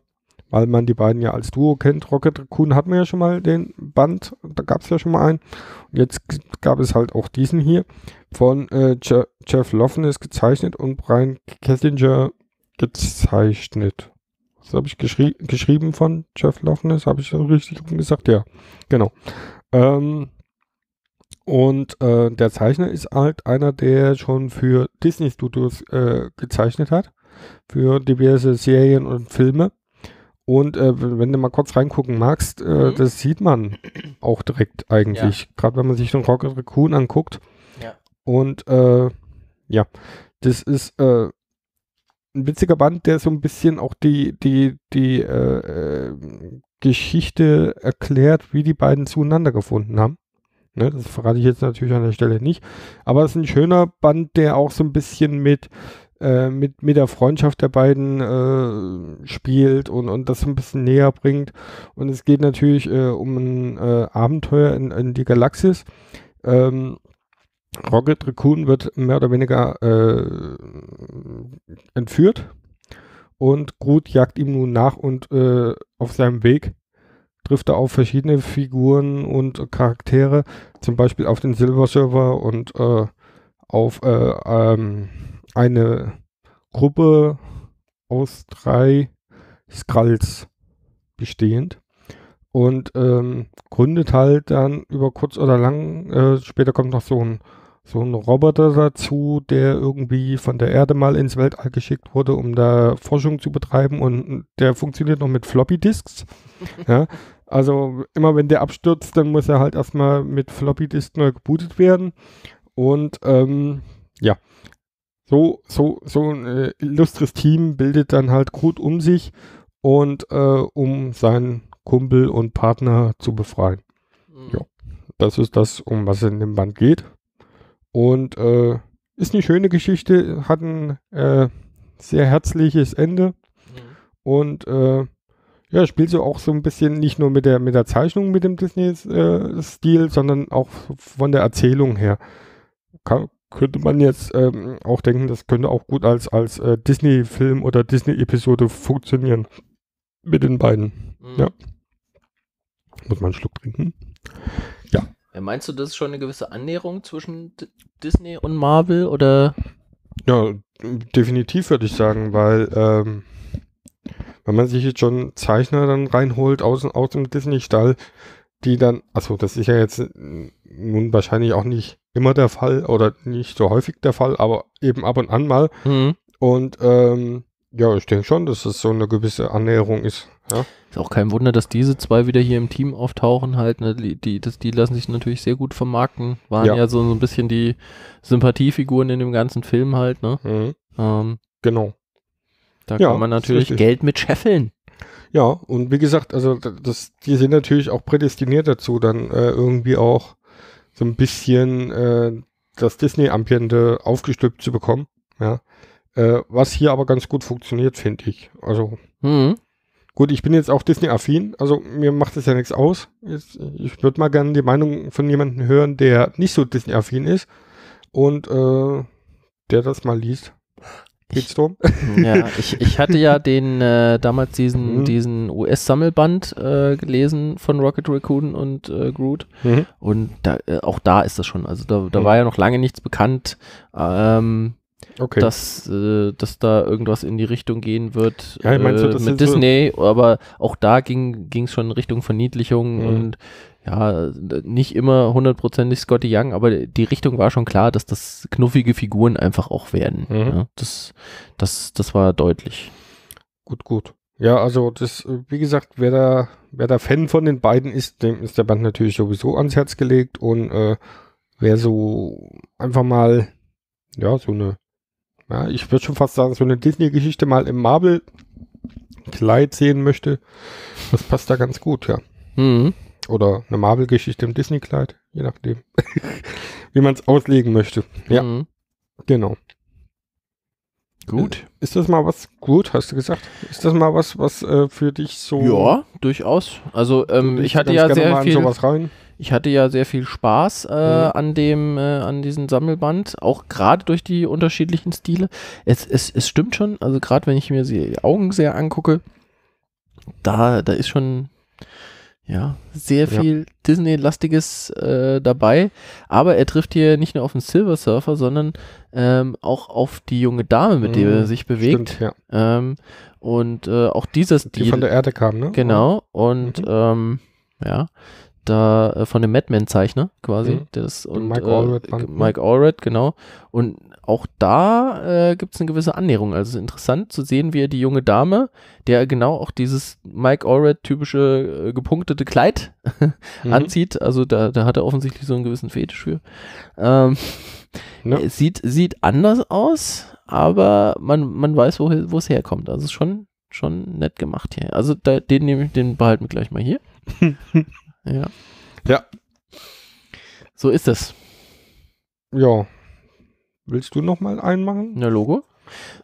weil man die beiden ja als Duo kennt. Rocket Raccoon hatten wir ja schon mal den Band, da gab es ja schon mal einen. Und jetzt gab es halt auch diesen hier von äh, Je Jeff Loveness gezeichnet und Brian Kessinger gezeichnet. Was habe ich geschri geschrieben von Jeff Loveness? Habe ich das richtig gesagt? Ja, genau. Ähm, und äh, der Zeichner ist halt einer, der schon für Disney Studios äh, gezeichnet hat, für diverse Serien und Filme. Und äh, wenn du mal kurz reingucken magst, äh, Mhm. das sieht man auch direkt eigentlich. Gerade wenn man sich den Rocket Raccoon anguckt. Ja. Und äh, ja, das ist äh, ein witziger Band, der so ein bisschen auch die, die, die Geschichte erklärt, wie die beiden zueinander gefunden haben. Ne, das verrate ich jetzt natürlich an der Stelle nicht. Aber es ist ein schöner Band, der auch so ein bisschen mit, äh, mit, mit der Freundschaft der beiden äh, spielt und, und das so ein bisschen näher bringt. Und es geht natürlich äh, um ein äh, Abenteuer in, in die Galaxis. Ähm, Rocket Raccoon wird mehr oder weniger äh, entführt und Groot jagt ihm nun nach und äh, auf seinem Weg trifft er auf verschiedene Figuren und Charaktere, zum Beispiel auf den Silver Server und äh, auf äh, ähm, eine Gruppe aus drei Skrulls bestehend und ähm, gründet halt dann über kurz oder lang, äh, später kommt noch so ein so ein Roboter dazu, der irgendwie von der Erde mal ins Weltall geschickt wurde, um da Forschung zu betreiben und der funktioniert noch mit Floppy Disks. *laughs* ja, also immer wenn der abstürzt, dann muss er halt erstmal mit Floppy Disk neu gebootet werden und ähm, ja, so so so ein äh, illustres Team bildet dann halt Groot um sich und äh, um seinen Kumpel und Partner zu befreien. Ja. Das ist das, um was es in dem Band geht. Und äh, ist eine schöne Geschichte, hat ein äh, sehr herzliches Ende Mhm. und äh, Ja, spielt so auch so ein bisschen nicht nur mit der, mit der Zeichnung, mit dem Disney-Stil, sondern auch von der Erzählung her. Kann, könnte man jetzt ähm, auch denken, das könnte auch gut als, als äh, Disney-Film oder Disney-Episode funktionieren. Mit den beiden. Mhm. Ja. Muss man einen Schluck trinken? Ja, meinst du, das ist schon eine gewisse Annäherung zwischen D Disney und Marvel oder? Ja, definitiv würde ich sagen, weil ähm, wenn man sich jetzt schon Zeichner dann reinholt aus, aus dem Disney-Stall, die dann, also das ist ja jetzt äh, nun wahrscheinlich auch nicht immer der Fall oder nicht so häufig der Fall, aber eben ab und an mal. Mhm. Und ähm, ja, ich denke schon, dass es so eine gewisse Annäherung ist. Ja, Ist auch kein Wunder, dass diese zwei wieder hier im Team auftauchen halt. Ne? Die, das, die lassen sich natürlich sehr gut vermarkten. Waren ja, Ja. so, so ein bisschen die Sympathiefiguren in dem ganzen Film halt. Ne? mhm. Ähm, genau. da Ja, kann man natürlich. Geld mit scheffeln. Ja, und wie gesagt, also das, die sind natürlich auch prädestiniert dazu, dann äh, irgendwie auch so ein bisschen äh, das Disney-Ambiente aufgestülpt zu bekommen. Ja. Äh, was hier aber ganz gut funktioniert, finde ich. Also Mhm. Gut, ich bin jetzt auch Disney-affin, also mir macht es ja nichts aus. Jetzt, ich würde mal gerne die Meinung von jemandem hören, der nicht so Disney-affin ist und äh, der das mal liest. Geht's drum? *laughs* Ja, ich, ich hatte ja den äh, damals diesen, Mhm. diesen US-Sammelband äh, gelesen von Rocket Raccoon und äh, Groot. Mhm. Und da, äh, auch da ist das schon. Also da, da Mhm. war ja noch lange nichts bekannt, ähm, Okay. dass, äh, dass da irgendwas in die Richtung gehen wird Ja, äh, das mit sind so- Disney. Aber auch da ging es schon in Richtung Verniedlichung Mhm. und ja, nicht immer hundertprozentig Scotty Young, aber die Richtung war schon klar, dass das knuffige Figuren einfach auch werden. Mhm. Ja, das, das, das war deutlich. Gut, gut. Ja, also das, wie gesagt, wer da, wer da Fan von den beiden ist, dem ist der Band natürlich sowieso ans Herz gelegt und äh, wer so einfach mal, ja, so eine, ja, ich würde schon fast sagen, so eine Disney-Geschichte mal im Marvel-Kleid sehen möchte, das passt da ganz gut, ja. Mhm. Oder eine Marvel-Geschichte im Disney-Kleid, je nachdem, *laughs* wie man es auslegen möchte. Ja, Mhm. genau. Gut. Ist das mal was, gut, hast du gesagt, ist das mal was, was äh, für dich so Ja, durchaus. Also ähm, ich hatte ja sehr viel, sowas rein. Ich hatte ja sehr viel Spaß äh, Mhm. an dem, äh, an diesem Sammelband, auch gerade durch die unterschiedlichen Stile. Es, es, es stimmt schon, also gerade wenn ich mir die Augen sehr angucke, da, da ist schon ja sehr Ja. viel Disney-lastiges äh, dabei. Aber er trifft hier nicht nur auf den Silver Surfer, sondern ähm, auch auf die junge Dame, mit der Mhm, er sich bewegt. Stimmt, ja. Ähm, und äh, auch dieser Stil. Die von der Erde kam, ne? Genau, und Mhm. ähm, ja, da äh, von dem Madman-Zeichner quasi. Mhm. Das, und, Mike äh, Allred Band, ne? Mike Allred, genau. Und auch da äh, gibt es eine gewisse Annäherung. Also es ist interessant zu sehen, wie er die junge Dame, der genau auch dieses Mike Allred-typische äh, gepunktete Kleid *laughs* Mhm. anzieht. Also da, da hat er offensichtlich so einen gewissen Fetisch für. Ähm. Es sieht, sieht anders aus, aber man, man weiß, wo wo es herkommt. Also es ist schon, schon nett gemacht hier. Also da, den nehme ich, den behalten wir gleich mal hier. *laughs* ja. Ja. So ist es. Ja. Willst du noch mal einen machen? Na, Logo.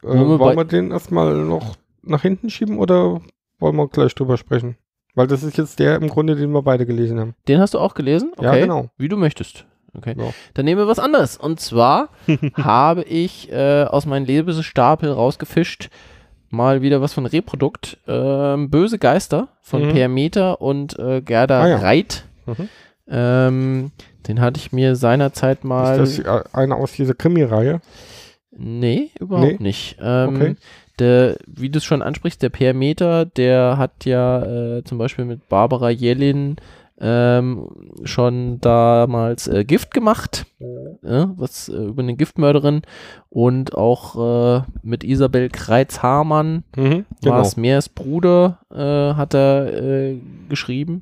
Äh, Wollen wir wollen wir den erstmal noch nach hinten schieben oder wollen wir gleich drüber sprechen? Weil das ist jetzt der im Grunde, den wir beide gelesen haben. Den hast du auch gelesen? Okay. Ja, genau. Wie du möchtest. Okay. Ja. Dann nehmen wir was anderes. Und zwar *laughs* habe ich äh, aus meinem Lebensstapel rausgefischt mal wieder was von Reprodukt. Ähm, Böse Geister von Mhm. Per Meter und äh, Gerda Ah ja. Reit. Mhm. Ähm, den hatte ich mir seinerzeit mal. Ist das äh, einer aus dieser Krimi-Reihe? Nee, überhaupt Nee? nicht. Ähm, Okay. der, wie du es schon ansprichst, der Per Meter, der hat ja äh, zum Beispiel mit Barbara Jelin ähm, schon damals äh, Gift gemacht, äh, was äh, über eine Giftmörderin und auch äh, mit Isabel Kreitz-Hamann Mhm. war es Meers Bruder, äh, hat er äh, geschrieben.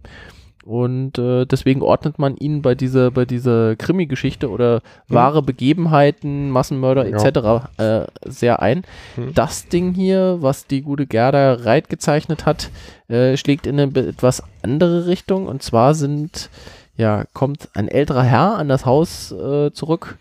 Und äh, deswegen ordnet man ihn bei dieser, bei dieser Krimi-Geschichte oder Mhm. wahre Begebenheiten, Massenmörder Ja. etc. Äh, sehr ein. Mhm. Das Ding hier, was die gute Gerda Reit gezeichnet hat, äh, schlägt in eine etwas andere Richtung. Und zwar sind, ja, kommt ein älterer Herr an das Haus äh, zurück,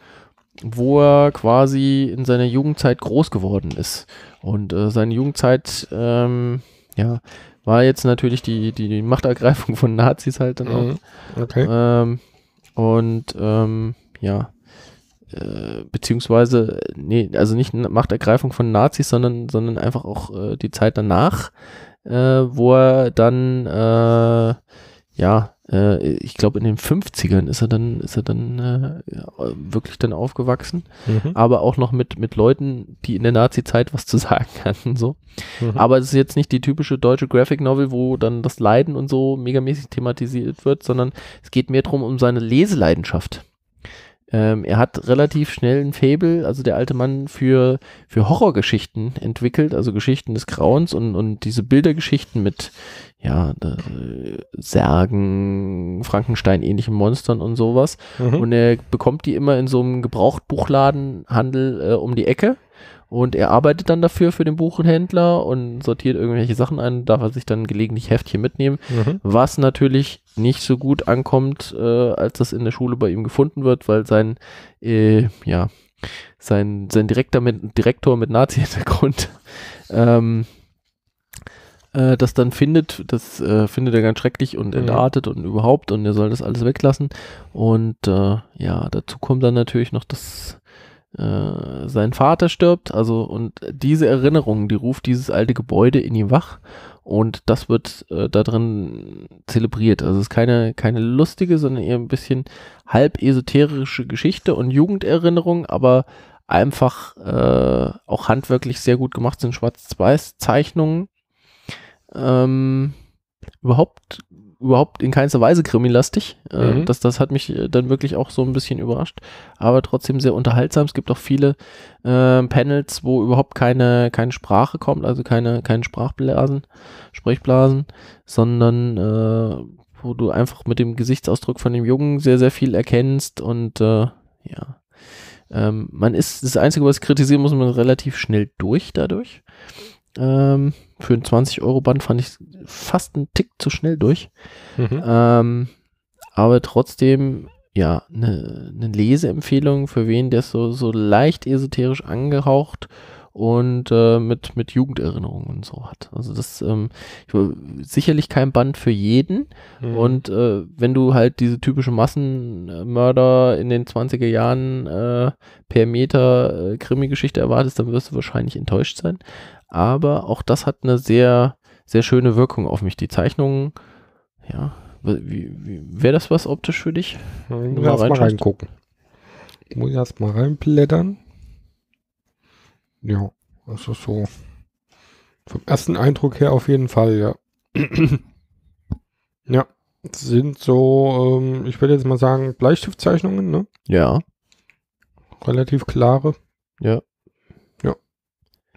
wo er quasi in seiner Jugendzeit groß geworden ist. Und äh, seine Jugendzeit, ähm, ja, war jetzt natürlich die, die, Machtergreifung von Nazis halt dann auch. Mhm. Okay. Ähm, und ähm, ja, äh, beziehungsweise, nee, also nicht eine Machtergreifung von Nazis, sondern, sondern einfach auch äh, die Zeit danach, äh, wo er dann, äh, ja, äh, ich glaube in den 50ern ist er dann, ist er dann äh, ja, wirklich dann aufgewachsen, Mhm. aber auch noch mit, mit Leuten, die in der Nazi-Zeit was zu *laughs* sagen hatten, so. Mhm. Aber es ist jetzt nicht die typische deutsche Graphic Novel, wo dann das Leiden und so megamäßig thematisiert wird, sondern es geht mehr darum, um seine Leseleidenschaft. Ähm, er hat relativ schnell ein Fable, also der alte Mann, für, für Horrorgeschichten entwickelt, also Geschichten des Grauens und, und diese Bildergeschichten mit, ja, äh, Särgen, Frankenstein-ähnlichen Monstern und sowas. Mhm. Und er bekommt die immer in so einem Gebrauchtbuchladenhandel äh, um die Ecke. Und er arbeitet dann dafür für den Buchhändler und sortiert irgendwelche Sachen ein, darf er sich dann gelegentlich Heftchen mitnehmen, Mhm. was natürlich nicht so gut ankommt, äh, als das in der Schule bei ihm gefunden wird, weil sein, äh, ja, sein, sein Direktor mit, Direktor mit Nazi-Hintergrund *laughs* ähm, äh, das dann findet, das äh, findet er ganz schrecklich und Mhm. entartet und überhaupt und er soll das alles weglassen. Und äh, ja, dazu kommt dann natürlich noch, dass äh, sein Vater stirbt, also und diese Erinnerung, die ruft dieses alte Gebäude in ihm wach und das wird äh, da drin zelebriert. Also es ist keine, keine lustige, sondern eher ein bisschen halb esoterische Geschichte und Jugenderinnerung, aber einfach äh, auch handwerklich sehr gut gemacht sind Schwarz-Weiß-Zeichnungen. Ähm, überhaupt überhaupt in keinster Weise krimilastig. Äh, Mhm. das, das hat mich äh, dann wirklich auch so ein bisschen überrascht, aber trotzdem sehr unterhaltsam. Es gibt auch viele äh, Panels, wo überhaupt keine, keine Sprache kommt, also keine, keine Sprachblasen, Sprechblasen, sondern äh, wo du einfach mit dem Gesichtsausdruck von dem Jungen sehr, sehr viel erkennst und äh, ja. Ähm, man ist, das Einzige, was ich kritisieren muss, man relativ schnell durch dadurch. Ähm, für ein 20-Euro-Band fand ich fast einen Tick zu schnell durch. Mhm. Ähm, aber trotzdem, ja, eine ne Leseempfehlung für wen, der so, so leicht esoterisch angehaucht und äh, mit, mit Jugenderinnerungen und so hat. Also das ähm, ich, sicherlich kein Band für jeden. Mhm. Und äh, wenn du halt diese typische Massenmörder in den 20er Jahren äh, per Meter äh, Krimi-Geschichte erwartest, dann wirst du wahrscheinlich enttäuscht sein. Aber auch das hat eine sehr, sehr schöne Wirkung auf mich. Die Zeichnungen, ja, wäre das was optisch für dich? Muss du ich mal mal reingucken. Muss ich erst mal reinblättern. Ja, also so. Vom ersten Eindruck her auf jeden Fall, ja. *clears throat* ja, sind so, ähm, ich würde jetzt mal sagen, Bleistiftzeichnungen, ne? Ja, Relativ klare. Ja.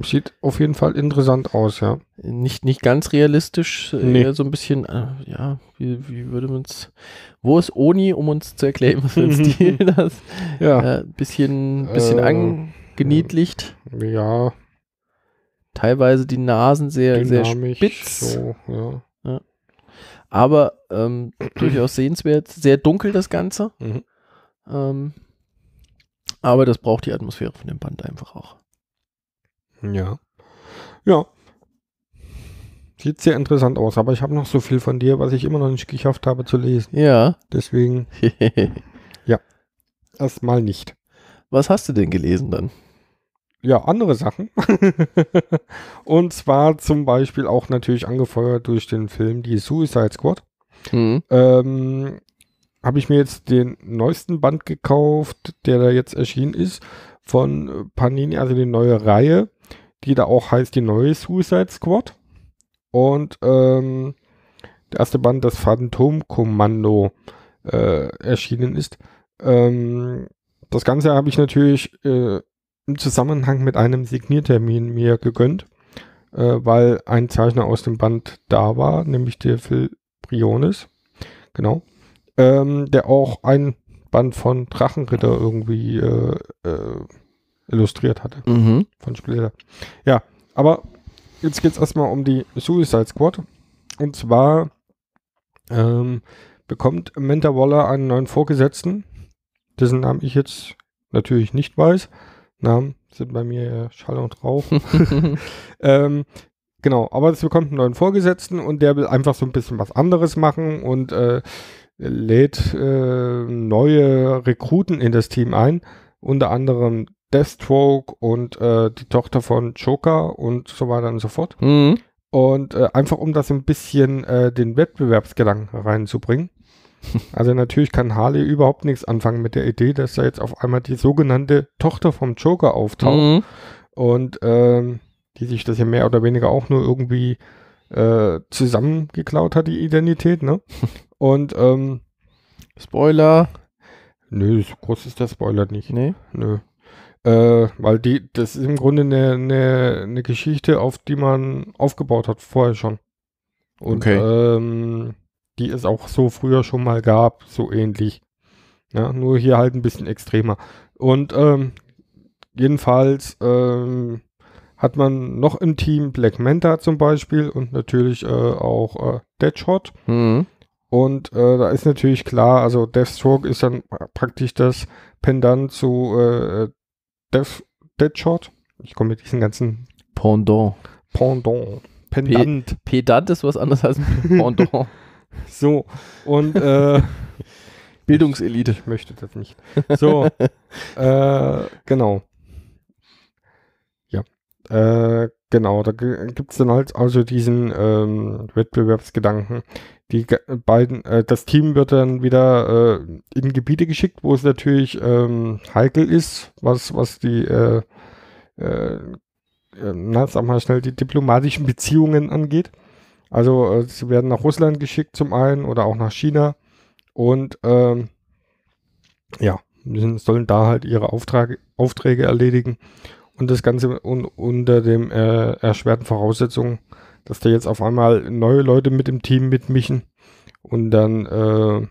Sieht auf jeden Fall interessant aus, ja. nicht, nicht ganz realistisch, Nee. eher so ein bisschen, äh, ja, wie, wie würde man es, wo ist Oni, um uns zu erklären, was für ein *laughs* Stil das Ja, äh, bisschen, bisschen Äh, angeniedlicht, ja, teilweise die Nasen sehr, sehr dynamisch, spitz, so, ja. aber ähm, *clears throat* durchaus sehenswert, sehr dunkel das Ganze, Mhm. ähm, aber das braucht die Atmosphäre von dem Band einfach auch. Ja. Ja. Sieht sehr interessant aus, aber ich habe noch so viel von dir, was ich immer noch nicht geschafft habe zu lesen. Ja. Deswegen *laughs* erstmal nicht. Was hast du denn gelesen dann? Ja, andere Sachen. *laughs* Und zwar zum Beispiel auch natürlich angefeuert durch den Film Die Suicide Squad. Hm. Ähm, habe ich mir jetzt den neuesten Band gekauft, der da jetzt erschienen ist, von Panini, also die neue Reihe, die da auch heißt die neue Suicide Squad. Und ähm, der erste Band, das Phantomkommando, äh, erschienen ist. Ähm, das Ganze habe ich natürlich äh, im Zusammenhang mit einem Signiertermin mir gegönnt, äh, weil ein Zeichner aus dem Band da war, nämlich der Phil Briones. Genau. Ähm, der auch ein Band von Drachenritter irgendwie äh, äh, illustriert hatte Mhm. von Splitter. Ja, aber jetzt geht es erstmal um die Suicide Squad. Und zwar ähm, bekommt Menta Waller einen neuen Vorgesetzten, dessen Namen ich jetzt natürlich nicht weiß. Namen sind bei mir Schall und Rauch. *laughs* *laughs* ähm, Genau, aber es bekommt einen neuen Vorgesetzten und der will einfach so ein bisschen was anderes machen und äh, lädt äh, neue Rekruten in das Team ein, unter anderem Deathstroke und äh, die Tochter von Joker und so weiter und so fort. Mhm. Und äh, einfach um das ein bisschen äh, den Wettbewerbsgedanken reinzubringen. *laughs* Also natürlich kann Harley überhaupt nichts anfangen mit der Idee, dass da jetzt auf einmal die sogenannte Tochter vom Joker auftaucht Mhm. und ähm, die sich das ja mehr oder weniger auch nur irgendwie äh, zusammengeklaut hat, die Identität, ne? *laughs* Und ähm, Spoiler. nö, so groß ist der Spoiler nicht. Nee. Nö. Äh, weil die, das ist im Grunde eine, eine, eine Geschichte, auf die man aufgebaut hat, vorher schon. Und Okay. ähm, die es auch so früher schon mal gab, so ähnlich. Ja, nur hier halt ein bisschen extremer. Und ähm, jedenfalls ähm, hat man noch im Team Black Manta zum Beispiel und natürlich äh, auch äh, Deadshot. Mhm. Und äh, da ist natürlich klar, also Deathstroke ist dann pra- praktisch das Pendant zu äh, Death, Deadshot. Ich komme mit diesen ganzen Pendant. Pendant. Pendant. Pedant ist was anderes als ein *laughs* Pendant. So. Und äh, *laughs* Bildungselite. ich möchte das nicht. So. *laughs* äh, genau. Ja. Äh, genau, da gibt es dann halt also diesen ähm, Wettbewerbsgedanken. Die beiden, äh, das Team wird dann wieder äh, in Gebiete geschickt, wo es natürlich ähm, heikel ist, was, was die, äh, äh, äh, na, sag mal schnell, die diplomatischen Beziehungen angeht. Also äh, sie werden nach Russland geschickt zum einen oder auch nach China und ähm, ja, sollen da halt ihre Aufträge, Aufträge erledigen und das Ganze un, unter dem äh, erschwerten Voraussetzungen, dass da jetzt auf einmal neue Leute mit im Team mitmischen und dann äh,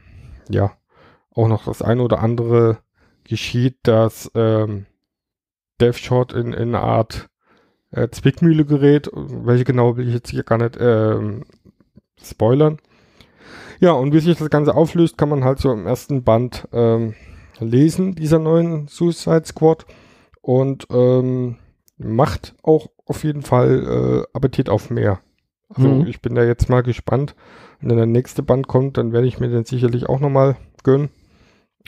ja auch noch das eine oder andere geschieht, dass ähm, Deathshot in, in eine Art äh, Zwickmühle gerät. Welche genau will ich jetzt hier gar nicht ähm, spoilern. Ja, und wie sich das Ganze auflöst, kann man halt so im ersten Band ähm, lesen, dieser neuen Suicide Squad. Und ähm, macht auch auf jeden Fall äh, Appetit auf mehr. Also Mhm. ich bin da jetzt mal gespannt. Und wenn der nächste Band kommt, dann werde ich mir den sicherlich auch nochmal gönnen.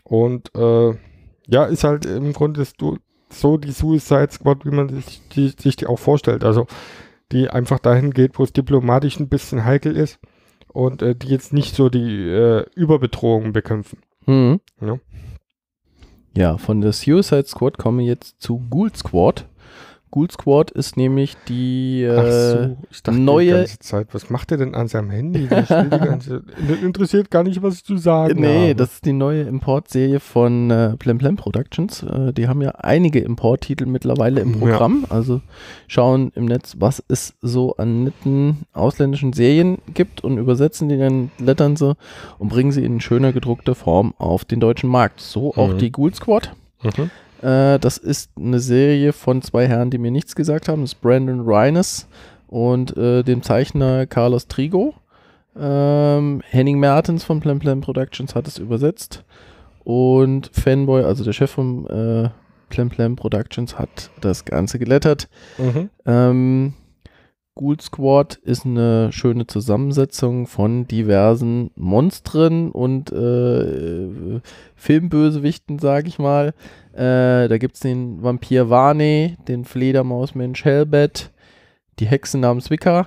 Und äh, ja, ist halt im Grunde so die Suicide Squad, wie man sich die, sich die auch vorstellt. Also die einfach dahin geht, wo es diplomatisch ein bisschen heikel ist und äh, die jetzt nicht so die äh, Überbedrohungen bekämpfen. Mhm. Ja. Ja, von der Suicide Squad kommen wir jetzt zu Ghoul Squad. Ghoul Squad ist nämlich die äh, ich dachte neue- die ganze Zeit, was macht er denn an seinem Handy? Ganze, *laughs* interessiert gar nicht, was ich zu sagen Nee, habe. das ist die neue Importserie von äh, Plem Plem Productions. Äh, die haben ja einige Importtitel mittlerweile im Ja. Programm. Also schauen im Netz, was es so an netten ausländischen Serien gibt und übersetzen die dann, lettern sie und bringen sie in schöner gedruckter Form auf den deutschen Markt. So auch Mhm. die Ghoul Squad. Mhm. Äh, das ist eine Serie von zwei Herren, die mir nichts gesagt haben. Das ist Brandon Reines und äh, dem Zeichner Carlos Trigo. Ähm, Henning Mertens von Plem Plem Productions hat es übersetzt. Und Fanboy, also der Chef von äh, Plem Plem Productions, hat das Ganze gelettert. Mhm. Ähm, Ghoul Squad ist eine schöne Zusammensetzung von diversen Monstern und äh, Filmbösewichten, sage ich mal. Äh, da gibt es den Vampir Varney, den Fledermausmensch Hellbat, die Hexe namens Wicca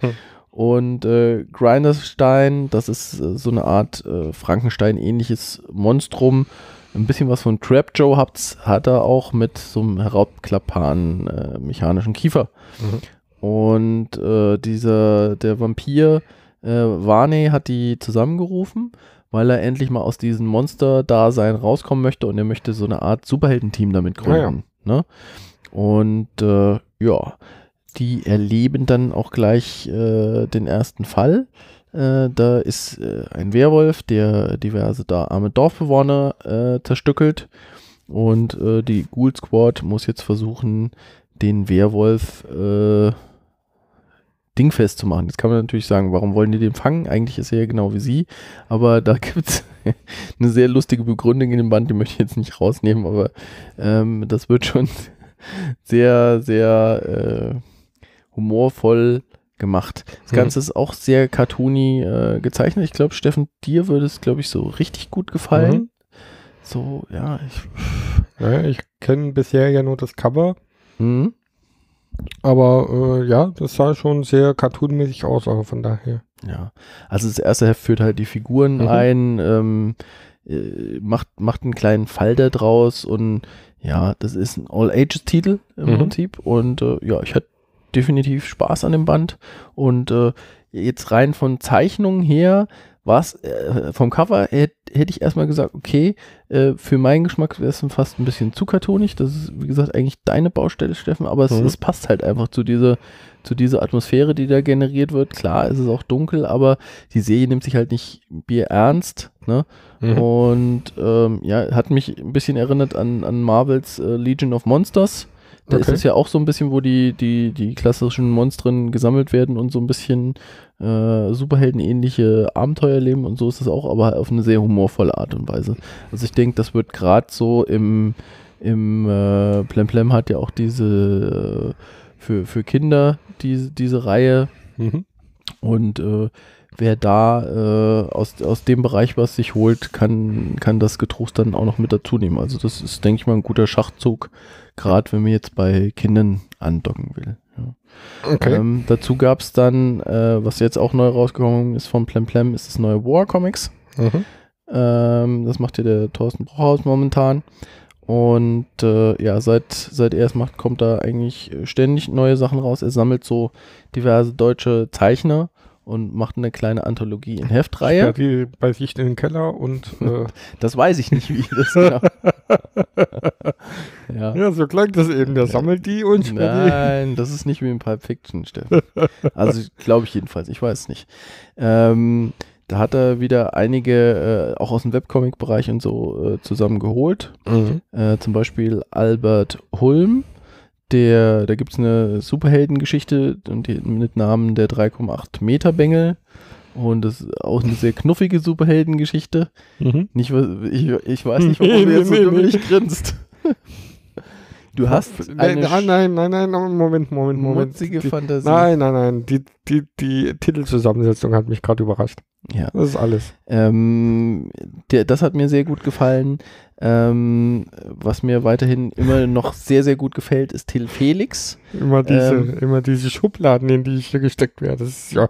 Hm. *laughs* und äh, Grinderstein, das ist äh, so eine Art äh, Frankenstein-ähnliches Monstrum. Ein bisschen was von Trap Joe hat er auch mit so einem herabklappbaren äh, mechanischen Kiefer. Mhm. Und äh, dieser, der Vampir äh, Varney hat die zusammengerufen, weil er endlich mal aus diesem Monster-Dasein rauskommen möchte und er möchte so eine Art Superheldenteam damit gründen. Ne? Und äh, ja, die erleben dann auch gleich äh, den ersten Fall. Äh, da ist äh, ein Werwolf, der diverse da arme Dorfbewohner äh, zerstückelt. Und äh, die Ghoul Squad muss jetzt versuchen, den Werwolf äh, dingfest zu machen. Jetzt kann man natürlich sagen, warum wollen die den fangen? Eigentlich ist er ja genau wie sie, aber da *laughs* gibt es eine sehr lustige Begründung in dem Band, die möchte ich jetzt nicht rausnehmen, aber ähm, das wird schon *laughs* sehr, sehr äh, humorvoll gemacht. Das Mhm. Ganze ist auch sehr cartoony äh, gezeichnet. Ich glaube, Steffen, dir würde es, glaube ich, so richtig gut gefallen. Mhm. So, ja, ich. Ja, ich kenne bisher ja nur das Cover, Mhm. aber äh, ja, das sah schon sehr cartoonmäßig aus, aber von daher. Ja, also das erste Heft führt halt die Figuren Mhm. ein, ähm, äh, macht, macht einen kleinen Fall da draus und ja, das ist ein All-Ages-Titel im Mhm. Prinzip und äh, ja, ich hatte definitiv Spaß an dem Band und äh, jetzt rein von Zeichnungen her was äh, vom Cover hätte hätt ich erstmal gesagt, okay, äh, für meinen Geschmack wäre es fast ein bisschen zu kartonig. Das ist, wie gesagt, eigentlich deine Baustelle, Steffen, aber es, Mhm. es passt halt einfach zu dieser, zu dieser Atmosphäre, die da generiert wird. Klar, es ist auch dunkel, aber die Serie nimmt sich halt nicht Bier ernst. Ne? Mhm. Und ähm, ja, hat mich ein bisschen erinnert an, an Marvels äh, Legion of Monsters. Da ist Okay. es ja auch so ein bisschen, wo die, die, die klassischen Monstren gesammelt werden und so ein bisschen äh, Superhelden-ähnliche Abenteuer leben und so ist es auch, aber auf eine sehr humorvolle Art und Weise. Also ich denke, das wird gerade so im, im äh, Plemplem hat ja auch diese äh, für, für Kinder diese, diese Reihe Mhm. und äh, wer da äh, aus, aus dem Bereich was sich holt, kann, kann das getrost dann auch noch mit dazu nehmen. Also das ist, denke ich mal, ein guter Schachzug, gerade wenn man jetzt bei Kindern andocken will. Ja. Okay. Ähm, dazu gab es dann, äh, was jetzt auch neu rausgekommen ist von Plemplem, ist das neue War Comics. Mhm. Ähm, das macht ja der Thorsten Bruchhaus momentan. Und äh, ja, seit, seit er es macht, kommt da eigentlich ständig neue Sachen raus. Er sammelt so diverse deutsche Zeichner und macht eine kleine Anthologie in Heftreihe. Ja, die bei sich in den Keller und *laughs* äh, Das weiß ich nicht, wie das genau. *laughs* ja. ja, so klang das eben. Der sammelt die und sperrt die. Nein, das ist nicht wie in Pulp Fiction, Steffen. Also glaube ich jedenfalls, ich weiß es nicht. Ähm, da hat er wieder einige, äh, auch aus dem Webcomic-Bereich und so, äh, zusammengeholt. Mhm. Äh, zum Beispiel Albert Hulm. Der, da gibt es eine Superheldengeschichte mit Namen der 3,8 Meter Bengel. Und das ist auch eine sehr knuffige Superheldengeschichte. Mhm. Nicht, ich, ich weiß nicht, warum du jetzt so dummelig grinst. *laughs* Du hast eine nein, nein, nein, nein, nein, Moment, Moment, Moment. schmutzige Die, Fantasie. nein, nein, nein. Die, die, die Titelzusammensetzung hat mich gerade überrascht. Ja. Das ist alles. Ähm, der, das hat mir sehr gut gefallen. Ähm, was mir weiterhin immer noch sehr, sehr gut gefällt, ist Till Felix. Immer diese, Ähm. immer diese Schubladen, in die ich hier gesteckt werde. Das ist ja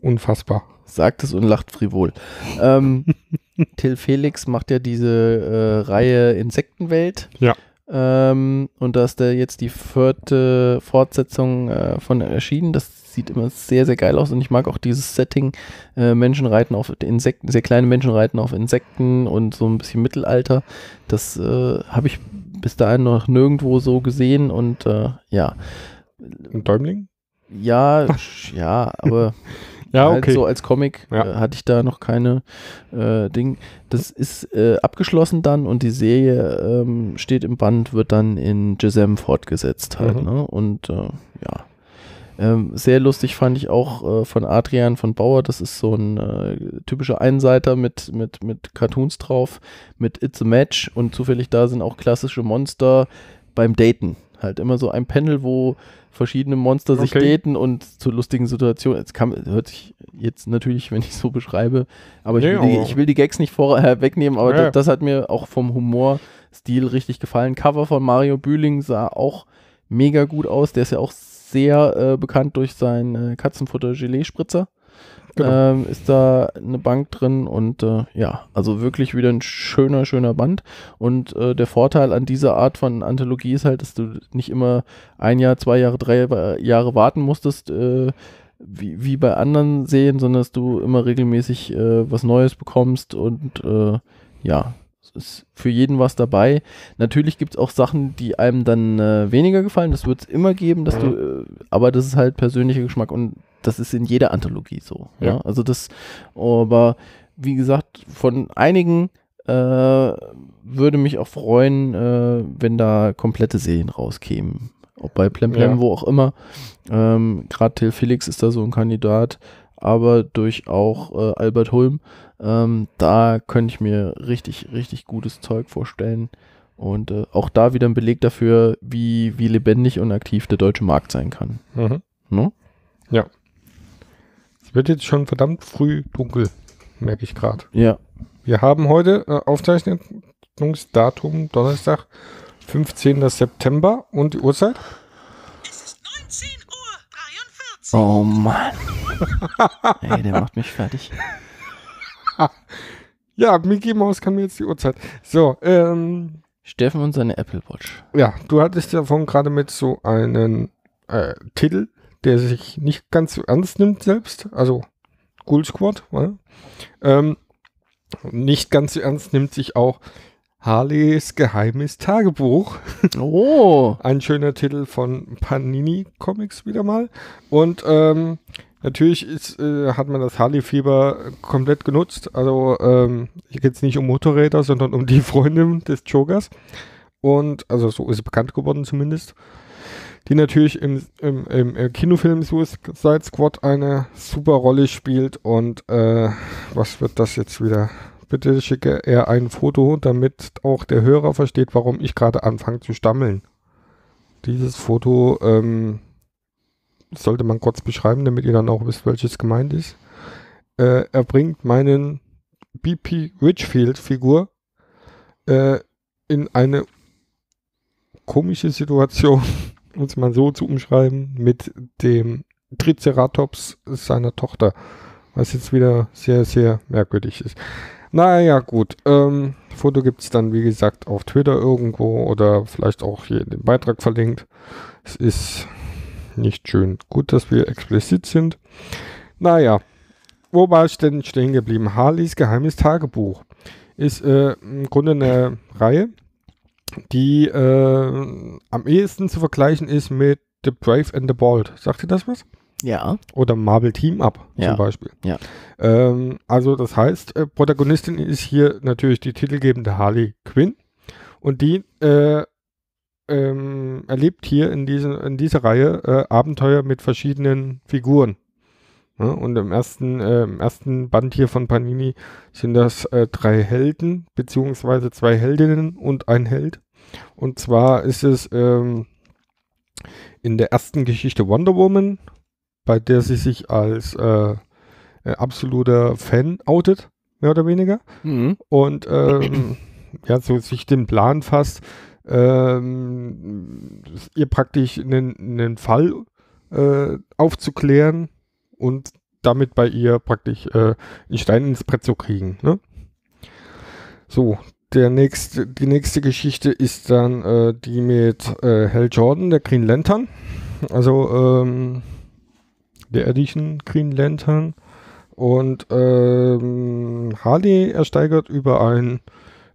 unfassbar. Sagt es und lacht frivol. Ähm, *laughs* Till Felix macht ja diese äh, Reihe Insektenwelt. Ja. Ähm, und da ist da jetzt die vierte Fortsetzung äh, von erschienen. Das sieht immer sehr, sehr geil aus und ich mag auch dieses Setting. Äh, Menschen reiten auf Insekten, sehr kleine Menschen reiten auf Insekten und so ein bisschen Mittelalter. Das äh, habe ich bis dahin noch nirgendwo so gesehen und äh, ja. Ein Däumling? Ja, ja, aber *laughs* Ja, halt okay. so als Comic Ja. äh, hatte ich da noch keine äh, Ding. Das ist äh, abgeschlossen dann und die Serie ähm, steht im Band, wird dann in Jazam fortgesetzt halt. Mhm. Ne? Und äh, ja. Ähm, sehr lustig fand ich auch äh, von Adrian von Bauer, das ist so ein äh, typischer Einseiter mit, mit, mit Cartoons drauf, mit It's a Match und zufällig da sind auch klassische Monster beim Daten. Halt immer so ein Panel, wo verschiedene Monster sich Okay. daten und zu lustigen Situationen. Es kann, hört sich jetzt natürlich, wenn ich so beschreibe, aber ich, Nee, will, die, ich will die Gags nicht vorher wegnehmen, aber Ja. das, das hat mir auch vom Humorstil richtig gefallen. Cover von Mario Bühling sah auch mega gut aus. Der ist ja auch sehr äh, bekannt durch seinen äh, Katzenfutter-Gelee-Spritzer. Genau. Ähm, ist da eine Bank drin und äh, ja, also wirklich wieder ein schöner, schöner Band. Und äh, der Vorteil an dieser Art von Anthologie ist halt, dass du nicht immer ein Jahr, zwei Jahre, drei Jahre warten musstest, äh, wie, wie bei anderen Serien, sondern dass du immer regelmäßig äh, was Neues bekommst und äh, ja, ist für jeden was dabei. Natürlich gibt es auch Sachen, die einem dann äh, weniger gefallen. Das wird es immer geben, dass du, äh, aber das ist halt persönlicher Geschmack und das ist in jeder Anthologie so. Ja. Ja. Also das, aber wie gesagt, von einigen äh, würde mich auch freuen, äh, wenn da komplette Serien rauskämen. Ob bei Plemplem, Ja. wo auch immer. Ähm, Gerade Till Felix ist da so ein Kandidat, aber durch auch äh, Albert Hulm. Ähm, da könnte ich mir richtig, richtig gutes Zeug vorstellen. Und äh, auch da wieder ein Beleg dafür, wie, wie lebendig und aktiv der deutsche Markt sein kann. Mhm. Ne? Es wird jetzt schon verdammt früh dunkel, merke ich gerade. Ja. Wir haben heute äh, Aufzeichnungsdatum Donnerstag, 15. September und die Uhrzeit? Oh Mann. *laughs* Ey, der macht mich fertig. *laughs* Ja, Mickey Mouse kann mir jetzt die Uhrzeit. So, ähm, Steffen und seine Apple Watch. ja, du hattest ja vorhin gerade mit so einen äh, Titel, der sich nicht ganz so ernst nimmt selbst, also Ghoul Squad, ne? ähm, nicht ganz so ernst nimmt sich auch Harleys geheimes Tagebuch. Oh. *laughs* Ein schöner Titel von Panini Comics wieder mal. Und ähm, natürlich ist, äh, hat man das Harley-Fieber komplett genutzt. Also ähm, hier geht es nicht um Motorräder, sondern um die Freundin des Jokers. Und also so ist sie bekannt geworden zumindest. Die natürlich im, im, im, im Kinofilm Suicide Squad eine super Rolle spielt. Und äh, was wird das jetzt wieder? Bitte schicke er ein Foto, damit auch der Hörer versteht, warum ich gerade anfange zu stammeln. Dieses Foto ähm, sollte man kurz beschreiben, damit ihr dann auch wisst, welches gemeint ist. Äh, er bringt meinen BP Richfield-Figur äh, in eine komische Situation, um es mal so zu umschreiben, mit dem Triceratops seiner Tochter, was jetzt wieder sehr, sehr merkwürdig ist. Naja, gut. Ähm, Foto gibt es dann, wie gesagt, auf Twitter irgendwo oder vielleicht auch hier in dem Beitrag verlinkt. Es ist nicht schön. Gut, dass wir explizit sind. Naja, wo war ich denn stehen geblieben? Harleys geheimes Tagebuch ist äh, im Grunde eine Reihe, die äh, am ehesten zu vergleichen ist mit The Brave and the Bold. Sagt ihr das was? Ja. Oder Marvel Team Up Ja. zum Beispiel. Ja. Ähm, also das heißt, äh, Protagonistin ist hier natürlich die titelgebende Harley Quinn und die äh, ähm, erlebt hier in, diesen, in dieser Reihe äh, Abenteuer mit verschiedenen Figuren. Ja, und im ersten, äh, im ersten Band hier von Panini sind das äh, drei Helden, beziehungsweise zwei Heldinnen und ein Held. Und zwar ist es ähm, in der ersten Geschichte Wonder Woman, bei der sie sich als äh, äh, absoluter Fan outet, mehr oder weniger. Mhm. Und ähm, ja, so sich den Plan fasst, ähm, ihr praktisch einen, einen Fall äh, aufzuklären und damit bei ihr praktisch äh, einen Stein ins Brett zu kriegen. Ne? So, der nächste, die nächste Geschichte ist dann äh, die mit äh, Hal Jordan, der Green Lantern. Also ähm, der Edition Green Lantern. Und ähm, Harley ersteigert über ein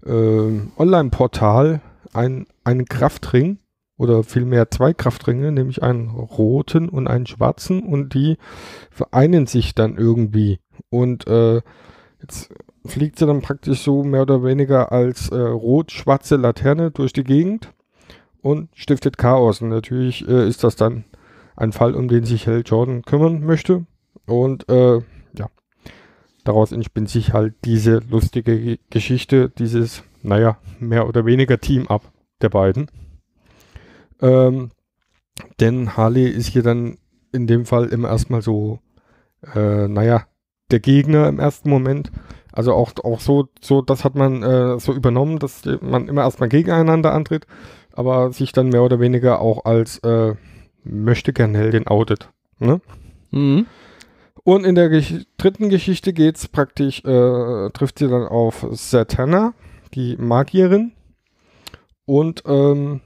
ähm, Online-Portal ein, einen Kraftring oder vielmehr zwei Kraftringe, nämlich einen roten und einen schwarzen und die vereinen sich dann irgendwie. Und äh, jetzt fliegt sie dann praktisch so mehr oder weniger als äh, rot-schwarze Laterne durch die Gegend und stiftet Chaos. Und natürlich äh, ist das dann ein Fall, um den sich Hal Jordan kümmern möchte. Und äh, ja, daraus entspinnt sich halt diese lustige Ge- Geschichte, dieses, naja, mehr oder weniger Team-Up der beiden. Ähm, denn Harley ist hier dann in dem Fall immer erstmal so, äh, naja, der Gegner im ersten Moment. Also auch, auch so, so, das hat man äh, so übernommen, dass man immer erstmal gegeneinander antritt, aber sich dann mehr oder weniger auch als äh, möchte gern Heldin outet. Ne? Mhm. Und in der Gesch dritten Geschichte geht's praktisch, äh, trifft sie dann auf Satana, die Magierin. Und ähm,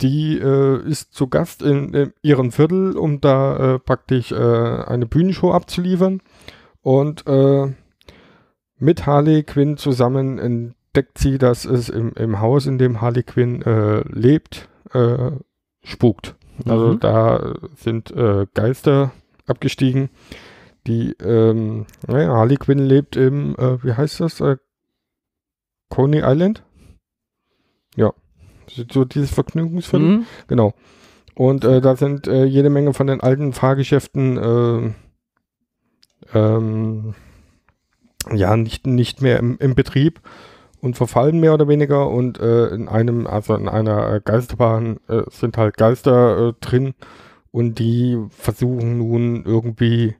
die äh, ist zu Gast in, in ihrem Viertel, um da äh, praktisch äh, eine Bühnenshow abzuliefern. Und äh, mit Harley Quinn zusammen entdeckt sie, dass es im, im Haus, in dem Harley Quinn äh, lebt, spukt. Also Mhm. da sind äh, Geister abgestiegen. Die, ähm, naja, Harley Quinn lebt im, äh, wie heißt das? Äh, Coney Island? Ja. So- dieses Vergnügungsviertel. Mhm. Genau. Und äh, da sind äh, jede Menge von den alten Fahrgeschäften äh, ähm, ja nicht, nicht mehr im, im Betrieb. Und verfallen mehr oder weniger und äh, in einem, also in einer äh, Geisterbahn äh, sind halt Geister äh, drin und die versuchen nun irgendwie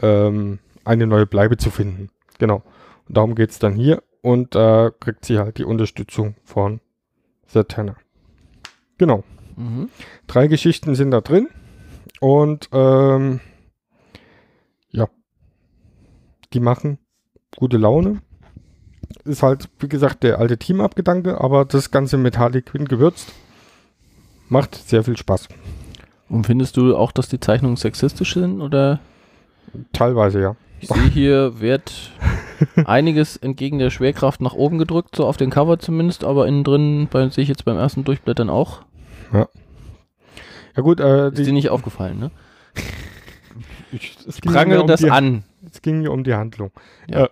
ähm, eine neue Bleibe zu finden. Genau. Und darum geht's dann hier und da kriegt sie halt die Unterstützung von Zatanna. Genau. Mhm. Drei Geschichten sind da drin und ähm, ja, die machen gute Laune. Ist halt, wie gesagt, der alte Team-Up-Gedanke, aber das Ganze mit Harley Quinn gewürzt. Macht sehr viel Spaß. Und findest du auch, dass die Zeichnungen sexistisch sind oder? Teilweise, ja. Ich sehe hier, wird *laughs* einiges entgegen der Schwerkraft nach oben gedrückt, so auf den Cover zumindest, aber innen drin bei, sehe ich jetzt beim ersten Durchblättern auch. Ja gut, äh, Ist dir die, nicht aufgefallen, ne? *laughs* ich, es Ich prangere um das die, an. Es ging mir um die Handlung. Ja. Äh,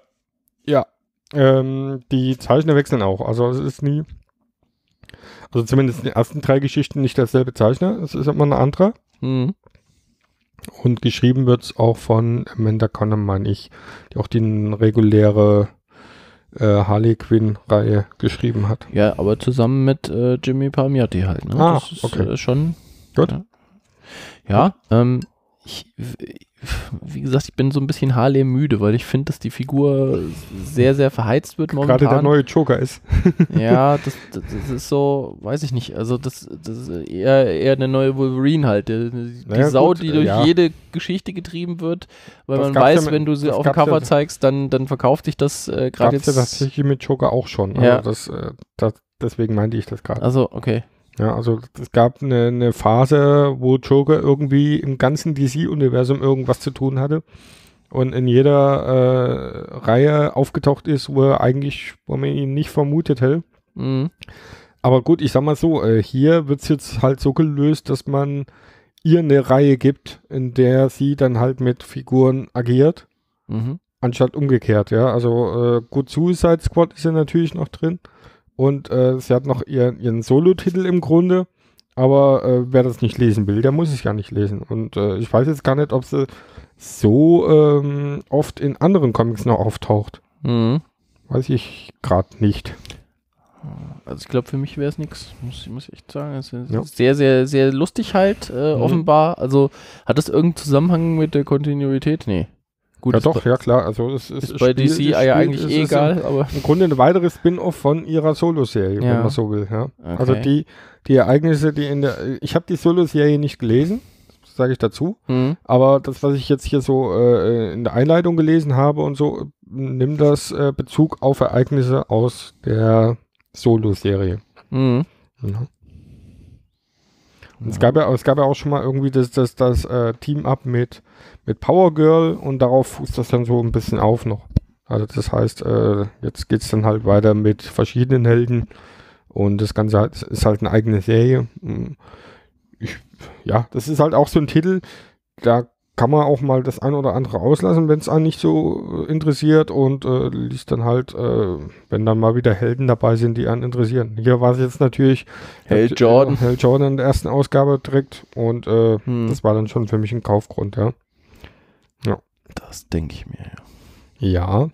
ja. Ähm, die Zeichner wechseln auch. Also es ist nie, also zumindest in den ersten drei Geschichten nicht derselbe Zeichner. Es ist immer ein anderer. Mhm. Und geschrieben wird es auch von Amanda Connor, meine ich, die auch die reguläre äh, Harley Quinn-Reihe geschrieben hat. Ja, aber zusammen mit äh, Jimmy Palmiotti halt, ne? Ah, das ist okay. äh, schon. Gut. Ja, ja ähm, ich, wie gesagt, ich bin so ein bisschen Harley müde, weil ich finde, dass die Figur sehr, sehr verheizt wird momentan. Gerade der neue Joker ist. *laughs* Ja, das, das, das ist so, weiß ich nicht. Also das, das ist eher, eher eine neue Wolverine halt. Die, die Naja, Sau, gut, die durch ja. jede Geschichte getrieben wird, weil Das man ja weiß, mit- wenn du sie das auf dem Cover ja- zeigst, dann, dann verkauft sich das äh, gerade es ja jetzt. tatsächlich mit Joker auch schon. Also Ja. das, äh, das, deswegen meinte ich das gerade. Also, okay. Ja, also es gab eine, eine Phase, wo Joker irgendwie im ganzen DC-Universum irgendwas zu tun hatte und in jeder äh, Reihe aufgetaucht ist, wo er eigentlich, wo man ihn nicht vermutet hätte. Mhm. Aber gut, ich sag mal so, äh, hier wird's jetzt halt so gelöst, dass man ihr eine Reihe gibt, in der sie dann halt mit Figuren agiert, Mhm. anstatt umgekehrt, ja. Also äh, gut, Suicide Squad ist ja natürlich noch drin und äh, sie hat noch ihr, ihren Solo-Titel im Grunde, aber äh, wer das nicht lesen will, der muss es ja nicht lesen. Und äh, ich weiß jetzt gar nicht, ob sie so ähm, oft in anderen Comics noch auftaucht. Mhm. Weiß ich gerade nicht. Also ich glaube, für mich wäre es nichts, muss, muss ich echt sagen. Es ist Ja. sehr, sehr, sehr lustig halt, äh, Mhm. offenbar. Also hat das irgendeinen Zusammenhang mit der Kontinuität? Nee. Gut, ja doch, ja klar. Also es ist, ist bei spielt- DC es ja eigentlich eh egal, aber Im Grunde eine weitere Spin-off von ihrer Solo-Serie, wenn Ja. man so will. Ja. Also Okay. die, die Ereignisse, die in der, ich habe die Solo-Serie nicht gelesen, sage ich dazu. Mhm. Aber das, was ich jetzt hier so äh, in der Einleitung gelesen habe und so, nimmt das äh, Bezug auf Ereignisse aus der Solo-Serie. Mhm. Ja. Und es gab ja, es gab ja auch schon mal irgendwie das, das, das äh, Team-Up mit, mit Power Girl und darauf fußt das dann so ein bisschen auf noch. Also das heißt, äh, jetzt geht's dann halt weiter mit verschiedenen Helden und das Ganze halt, ist halt eine eigene Serie. Mm, Ich, ja, das ist halt auch so ein Titel, da kann man auch mal das ein oder andere auslassen, wenn es einen nicht so äh, interessiert und äh, liest dann halt, äh, wenn dann mal wieder Helden dabei sind, die einen interessieren. Hier war es jetzt natürlich Hell Jordan. Hell Jordan in der ersten Ausgabe direkt und äh, Hm. das war dann schon für mich ein Kaufgrund, ja. Das denke ich mir, ja. Ja,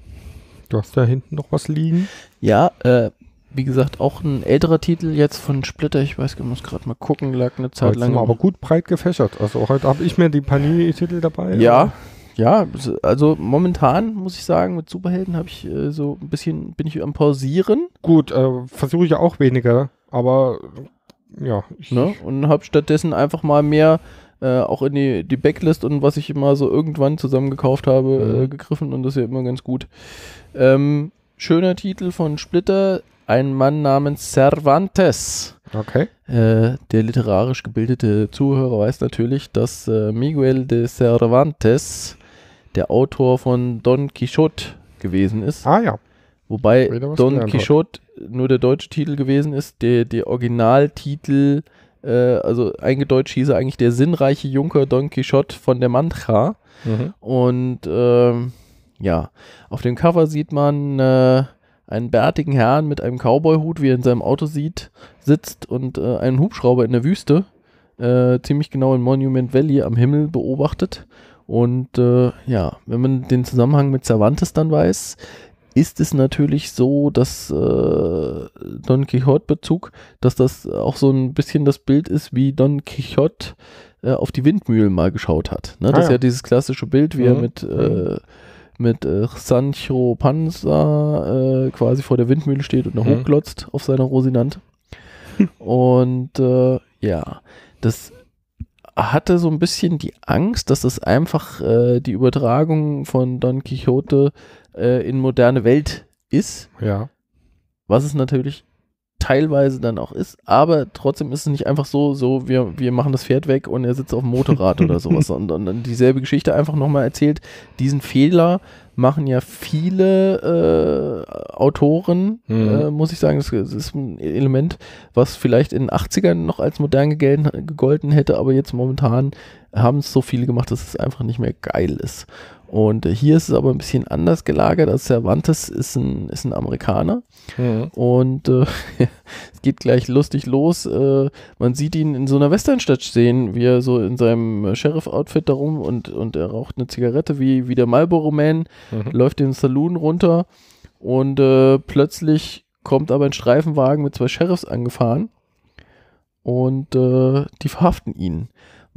du hast da hinten noch was liegen. Ja, äh, wie gesagt, auch ein älterer Titel jetzt von Splitter. Ich weiß, ich muss gerade mal gucken, lag eine Zeit Heute sind lang. wir aber gut breit gefächert. Also heute habe ich mir die Panini-Titel dabei. ja, ja, also momentan muss ich sagen, mit Superhelden habe ich äh, so ein bisschen, bin ich am Pausieren, Gut, äh, versuche ich ja auch weniger, aber ja. Ich, ne? Und habe stattdessen einfach mal mehr äh, auch in die, die Backlist und was ich immer so irgendwann zusammengekauft habe, Mhm. äh, gegriffen und das ist ja immer ganz gut. Ähm, schöner Titel von Splitter, ein Mann namens Cervantes. Okay. Äh, der literarisch gebildete Zuhörer weiß natürlich, dass äh, Miguel de Cervantes der Autor von Don Quixote gewesen ist. Ah ja. Wobei Don Quixote nur der deutsche Titel gewesen ist. Der, der Originaltitel, äh, also eingedeutscht hieß er eigentlich der sinnreiche Junker Don Quixote von der Mancha. Mhm. Und ähm, ja, auf dem Cover sieht man äh, einen bärtigen Herrn mit einem Cowboyhut, wie er in seinem Auto sieht, sitzt und äh, einen Hubschrauber in der Wüste, äh, ziemlich genau in Monument Valley am Himmel beobachtet. Und äh, ja, wenn man den Zusammenhang mit Cervantes dann weiß, ist es natürlich so, dass äh, Don Quixote-Bezug, dass das auch so ein bisschen das Bild ist, wie Don Quixote äh, auf die Windmühlen mal geschaut hat. Ne? Das Ah, ist ja. ja dieses klassische Bild, wie er Mhm. mit, äh, mit äh, Sancho Panza äh, quasi vor der Windmühle steht und da Mhm. hochglotzt auf seiner Rosinante. *laughs* und äh, ja, das hatte so ein bisschen die Angst, dass das einfach äh, die Übertragung von Don Quixote äh, in moderne Welt ist, Ja. was es natürlich teilweise dann auch ist, aber trotzdem ist es nicht einfach so, so wir, wir machen das Pferd weg und er sitzt auf dem Motorrad oder *laughs* sowas, sondern dann dieselbe Geschichte einfach nochmal erzählt. Diesen Fehler machen ja viele äh, Autoren, Mhm. äh, muss ich sagen, das, das ist ein Element, was vielleicht in den 80ern noch als modern gegolten, gegolten hätte, aber jetzt momentan haben es so viele gemacht, dass es einfach nicht mehr geil ist. Und hier ist es aber ein bisschen anders gelagert. Also Cervantes ist ein, ist ein Amerikaner Mhm. und äh, *laughs* es geht gleich lustig los. Äh, man sieht ihn in so einer Westernstadt stehen, wie er so in seinem Sheriff-Outfit darum und, und er raucht eine Zigarette wie, wie der Marlboro Man, Mhm. läuft den Saloon runter und äh, plötzlich kommt aber ein Streifenwagen mit zwei Sheriffs angefahren und äh, die verhaften ihn.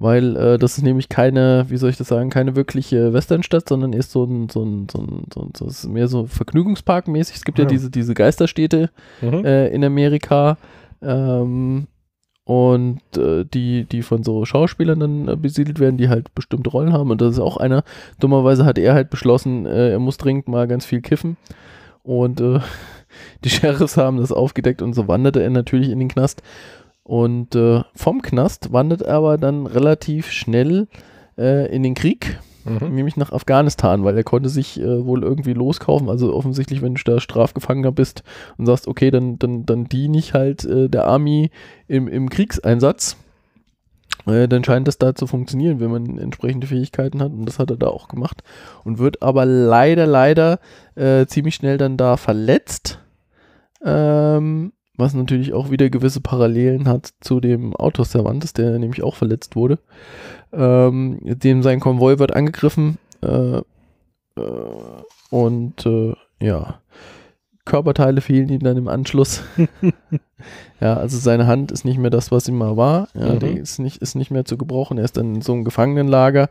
Weil äh, das ist nämlich keine, wie soll ich das sagen, keine wirkliche Westernstadt, sondern ist so ein, so ein, so ein, so ein so ist mehr so Vergnügungsparkmäßig. Es gibt ja, Ja. diese, diese Geisterstädte Mhm. äh, in Amerika ähm, und äh, die, die von so Schauspielern dann äh, besiedelt werden, die halt bestimmte Rollen haben. Und das ist auch einer. Dummerweise hat er halt beschlossen, äh, er muss dringend mal ganz viel kiffen. Und äh, *laughs* die Sheriffs haben das aufgedeckt und so wanderte er natürlich in den Knast. Und äh, vom Knast wandert er aber dann relativ schnell äh, in den Krieg Mhm. nämlich nach Afghanistan, weil er konnte sich äh, wohl irgendwie loskaufen. Also offensichtlich, wenn du da Strafgefangener bist und sagst, okay, dann, dann, dann diene ich halt äh, der Army im, im Kriegseinsatz, äh, dann scheint das da zu funktionieren, wenn man entsprechende Fähigkeiten hat. Und das hat er da auch gemacht. Und wird aber leider, leider äh, ziemlich schnell dann da verletzt. Ähm, was natürlich auch wieder gewisse Parallelen hat zu dem Autor Cervantes, der nämlich auch verletzt wurde. Ähm, dem sein Konvoi wird angegriffen äh, äh, und äh, ja, Körperteile fehlen ihm dann im Anschluss. *laughs* ja, also seine Hand ist nicht mehr das, was sie mal war. Ja, Mhm. die ist nicht, ist nicht mehr zu gebrauchen. Er ist dann in so einem Gefangenenlager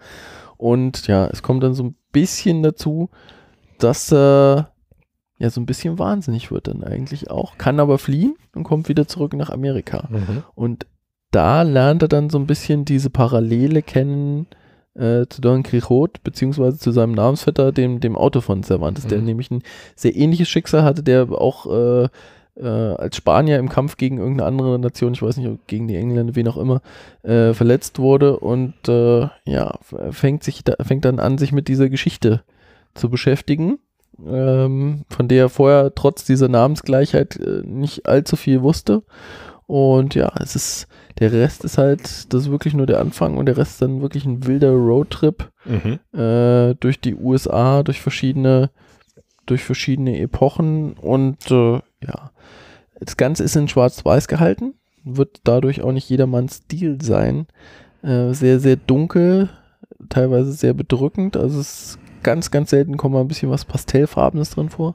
und ja, es kommt dann so ein bisschen dazu, dass er ja so ein bisschen wahnsinnig wird dann eigentlich auch, kann aber fliehen und kommt wieder zurück nach Amerika. Mhm. Und da lernt er dann so ein bisschen diese Parallele kennen äh, zu Don Quixote, beziehungsweise zu seinem Namensvetter, dem, dem Autor von Cervantes, der Mhm. nämlich ein sehr ähnliches Schicksal hatte, der auch äh, äh, als Spanier im Kampf gegen irgendeine andere Nation, ich weiß nicht, gegen die Engländer, wen auch immer, äh, verletzt wurde und äh, ja, fängt, sich da, fängt dann an, sich mit dieser Geschichte zu beschäftigen, ähm, von der er vorher trotz dieser Namensgleichheit äh, nicht allzu viel wusste. Und ja, es ist, der Rest ist halt, das ist wirklich nur der Anfang und der Rest ist dann wirklich ein wilder Roadtrip Mhm. äh, durch die USA, durch verschiedene, durch verschiedene Epochen und äh, ja, das Ganze ist in Schwarz-Weiß gehalten, wird dadurch auch nicht jedermanns Stil sein. Äh, sehr, sehr dunkel, teilweise sehr bedrückend, also es ist ganz, ganz selten kommt mal ein bisschen was Pastellfarbenes drin vor.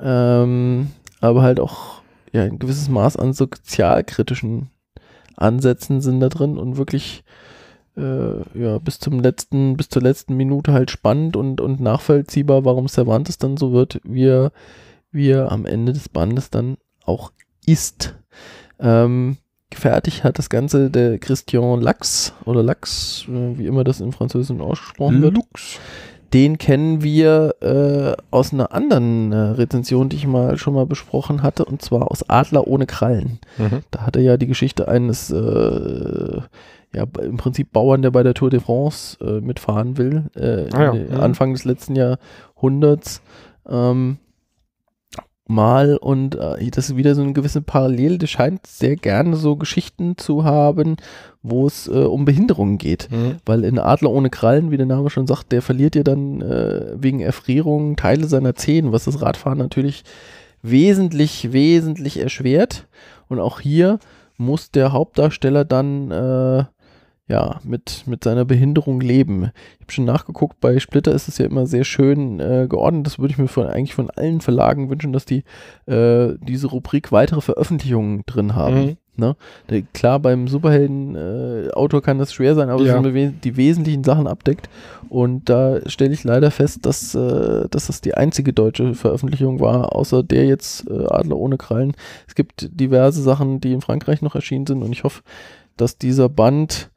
Ähm, aber halt auch ja, ein gewisses Maß an sozialkritischen Ansätzen sind da drin und wirklich äh, ja, bis zum letzten, bis zur letzten Minute halt spannend und, und nachvollziehbar, warum Cervantes dann so wird, wie er, wie er am Ende des Bandes dann auch ist. Ähm, fertig hat das Ganze der Christian Lachs oder Lachs, äh, wie immer das in Französisch ausgesprochen wird. Lux. Den kennen wir äh, aus einer anderen äh, Rezension, die ich mal schon mal besprochen hatte, und zwar aus Adler ohne Krallen. Mhm. Da hat er ja die Geschichte eines, äh, ja, im Prinzip Bauern, der bei der Tour de France äh, mitfahren will, äh, Ah ja, mhm. Anfang des letzten Jahrhunderts. Ähm, mal und äh, das ist wieder so eine gewisse Parallele. Der scheint sehr gerne so Geschichten zu haben, wo es äh, um Behinderungen geht. Mhm. Weil in Adler ohne Krallen, wie der Name schon sagt, der verliert ja dann äh, wegen Erfrierung Teile seiner Zehen, was das Radfahren natürlich wesentlich, wesentlich erschwert. Und auch hier muss der Hauptdarsteller dann äh, ja, mit, mit seiner Behinderung leben. Ich habe schon nachgeguckt, bei Splitter ist es ja immer sehr schön äh, geordnet. Das würde ich mir von, eigentlich von allen Verlagen wünschen, dass die äh, diese Rubrik weitere Veröffentlichungen drin haben. Mhm. Ne? Klar, beim Superhelden-Autor kann das schwer sein, aber Ja. es die wesentlichen Sachen abdeckt. Und da stelle ich leider fest, dass, äh, dass das die einzige deutsche Veröffentlichung war, außer der jetzt äh, Adler ohne Krallen. Es gibt diverse Sachen, die in Frankreich noch erschienen sind und ich hoffe, dass dieser Band,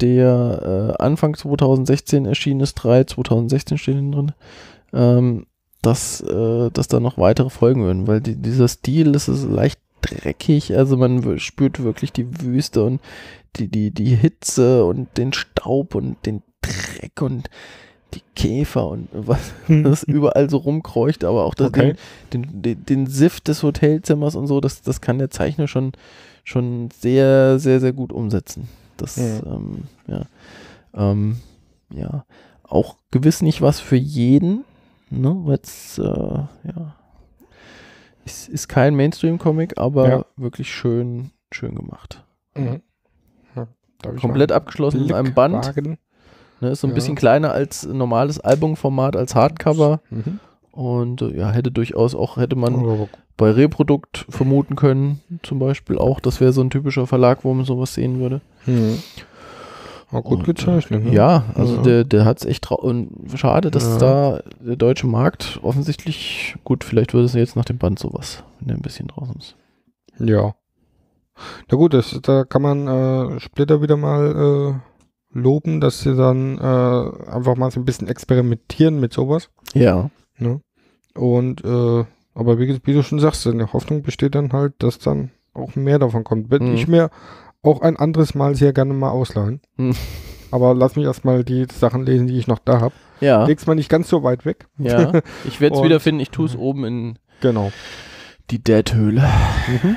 der äh, Anfang 2016 erschienen ist, 3 2016 steht hinten drin, ähm, dass, äh, dass da noch weitere folgen würden, weil die, dieser Stil, das ist leicht dreckig, also man spürt wirklich die Wüste und die, die, die Hitze und den Staub und den Dreck und die Käfer und *laughs* was das überall so rumkreucht, aber auch das, Okay. den, den, den, den Sift des Hotelzimmers und so, das, das kann der Zeichner schon, schon sehr, sehr, sehr gut umsetzen. Das, Mhm. ähm, ja. Ähm, ja. Auch gewiss nicht was für jeden, ne, weil es, äh, ja, es ist kein Mainstream-Comic, aber Ja. wirklich schön, schön gemacht. Mhm. Ja, Komplett abgeschlossen in Blick einem Band. wagen? Ne, ist so ein Ja. bisschen kleiner als normales Albumformat, als Hardcover. Mhm. Und äh, ja, hätte durchaus auch, hätte man bei Reprodukt vermuten können, zum Beispiel auch. Das wäre so ein typischer Verlag, wo man sowas sehen würde. Mhm. Auch gut Und, gezeichnet. ne? Ja, also Ja. der, der hat es echt und schade, dass Ja. da der deutsche Markt offensichtlich, gut, vielleicht wird es jetzt nach dem Band sowas, wenn der ein bisschen draußen ist. Ja. Na gut, das, da kann man äh, Splitter wieder mal äh, loben, dass sie dann äh, einfach mal so ein bisschen experimentieren mit sowas. Ja. Ne? Und äh, aber wie, wie du schon sagst, die Hoffnung besteht dann halt, dass dann auch mehr davon kommt. Würde Mhm. ich mir auch ein anderes Mal sehr gerne mal ausleihen. Mhm. Aber lass mich erstmal die Sachen lesen, die ich noch da habe. Ja. Leg's mal nicht ganz so weit weg. ja. *laughs* Ich werde es wiederfinden. Ich tue es oben in Genau. die Dead-Höhle. Mhm.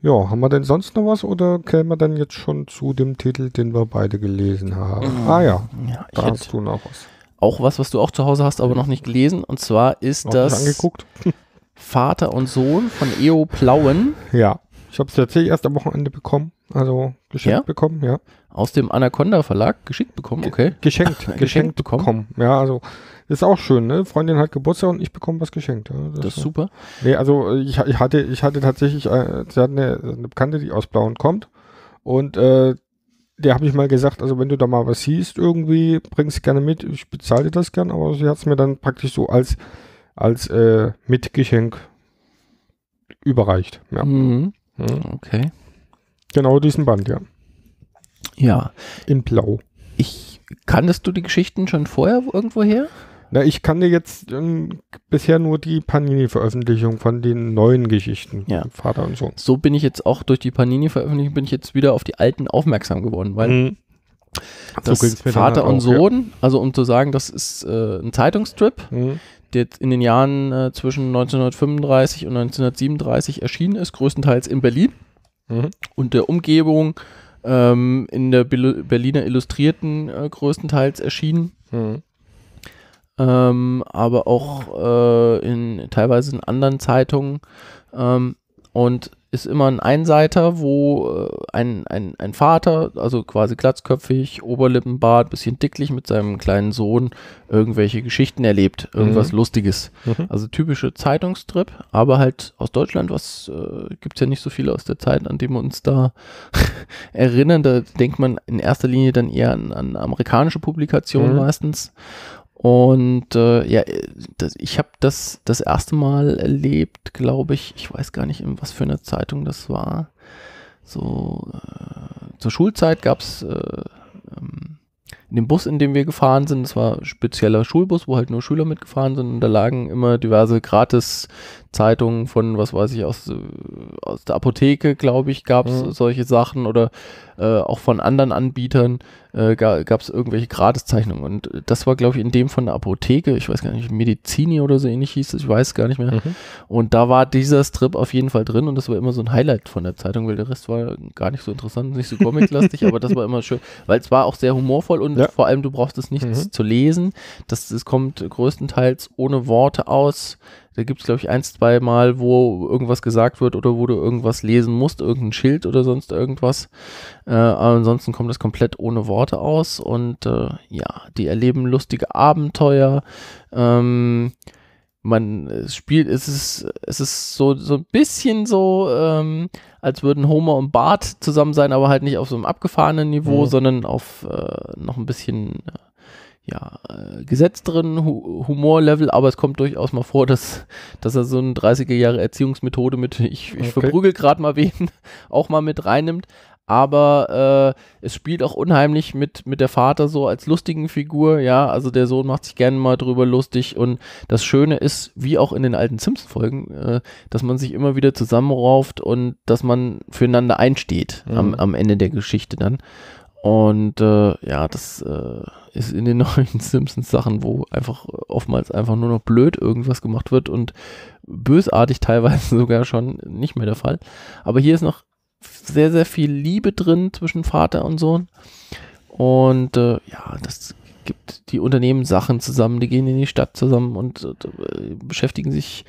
Ja, haben wir denn sonst noch was oder kämen wir dann jetzt schon zu dem Titel, den wir beide gelesen haben? Mhm. Ah ja, Ja, ich da hätte hast du noch was. Auch was, was du auch zu Hause hast, aber noch nicht gelesen. Und zwar ist nicht das angeguckt? *laughs* Vater und Sohn von E.O. Plauen Ja. Ich habe es tatsächlich erst am Wochenende bekommen. Also geschenkt Ja? bekommen, ja. aus dem Anaconda Verlag geschickt bekommen. Okay. Geschenkt, *laughs* Geschenkt geschenkt bekommen? bekommen. Ja, also ist auch schön, ne? Freundin hat Geburtstag und ich bekomme was geschenkt. Ja, Das ist super. Nee, also ich, ich hatte, ich hatte tatsächlich, äh, sie hat eine, eine Bekannte, die aus Blauen kommt. Und äh, der habe ich mal gesagt, also wenn du da mal was siehst, irgendwie, bring es gerne mit, ich bezahle dir das gern, aber sie hat es mir dann praktisch so als, als äh, Mitgeschenk überreicht. Ja. Mhm. Mhm. Okay. Genau diesen Band, ja. Ja. In Blau. Ich kanntest du die Geschichten schon vorher irgendwo her? Na, ich kann dir jetzt ähm, bisher nur die Panini-Veröffentlichung von den neuen Geschichten. Ja. Vater und Sohn. So bin ich jetzt auch durch die Panini-Veröffentlichung bin ich jetzt wieder auf die alten aufmerksam geworden, weil Mhm. das dann Vater halt und auch, ja. Sohn, also um zu sagen, das ist äh, ein Zeitungsstrip, Mhm. der in den Jahren äh, zwischen 1935 und 1937 erschienen ist, größtenteils in Berlin Mhm. und der Umgebung, ähm, in der Berliner Illustrierten äh, größtenteils erschienen. Mhm. Ähm, aber auch äh, in teilweise in anderen Zeitungen ähm, und ist immer ein Einseiter, wo äh, ein, ein, ein Vater, also quasi glatzköpfig, Oberlippenbart, bisschen dicklich mit seinem kleinen Sohn irgendwelche Geschichten erlebt, irgendwas Mhm. Lustiges. Mhm. Also typische Zeitungstrip, aber halt aus Deutschland, was äh, gibt es ja nicht so viele aus der Zeit, an dem wir uns da *laughs* erinnern. Da denkt man in erster Linie dann eher an, an amerikanische Publikationen Mhm. meistens. Und äh, ja, das, ich habe das das erste Mal erlebt, glaube ich, ich weiß gar nicht, in was für eine Zeitung das war. So äh, zur Schulzeit gab es äh, ähm, in dem Bus, in dem wir gefahren sind, das war ein spezieller Schulbus, wo halt nur Schüler mitgefahren sind und da lagen immer diverse Gratis-Zeitungen von, was weiß ich, aus, aus der Apotheke, glaube ich, gab es Mhm. solche Sachen oder äh, auch von anderen Anbietern äh, gab es irgendwelche Gratiszeichnungen und das war, glaube ich, in dem von der Apotheke, ich weiß gar nicht, Medizini oder so ähnlich hieß es, ich weiß gar nicht mehr. Mhm. Und da war dieser Strip auf jeden Fall drin und das war immer so ein Highlight von der Zeitung, weil der Rest war gar nicht so interessant, nicht so comiclastig, *laughs* aber das war immer schön, weil es war auch sehr humorvoll und Ja. vor allem du brauchst es nichts Mhm. zu lesen. Das, das kommt größtenteils ohne Worte aus. Da gibt es, glaube ich, ein, zwei Mal, wo irgendwas gesagt wird oder wo du irgendwas lesen musst, irgendein Schild oder sonst irgendwas. Äh, aber ansonsten kommt das komplett ohne Worte aus und äh, ja, die erleben lustige Abenteuer. Ähm, man es spielt, es ist, es ist so, so ein bisschen so, ähm, als würden Homer und Bart zusammen sein, aber halt nicht auf so einem abgefahrenen Niveau, Mhm. sondern auf äh, noch ein bisschen äh, ja, äh, gesetzteren Hu Humorlevel, aber es kommt durchaus mal vor, dass, dass er so eine 30er Jahre Erziehungsmethode mit ich, ich Okay. verprügel gerade mal wen *laughs* auch mal mit reinnimmt. Aber äh, es spielt auch unheimlich mit, mit der Vater so als lustigen Figur, ja, also der Sohn macht sich gerne mal drüber lustig und das Schöne ist, wie auch in den alten Simpsons-Folgen, äh, dass man sich immer wieder zusammenrauft und dass man füreinander einsteht am, Mhm. am Ende der Geschichte dann. Und äh, ja, das äh, ist in den *laughs* neuen Simpsons-Sachen, wo einfach oftmals einfach nur noch blöd irgendwas gemacht wird und bösartig teilweise *laughs* sogar schon nicht mehr der Fall. Aber hier ist noch sehr, sehr viel Liebe drin zwischen Vater und Sohn. Und äh, ja, das gibt die Unternehmen Sachen zusammen, die gehen in die Stadt zusammen und äh, beschäftigen sich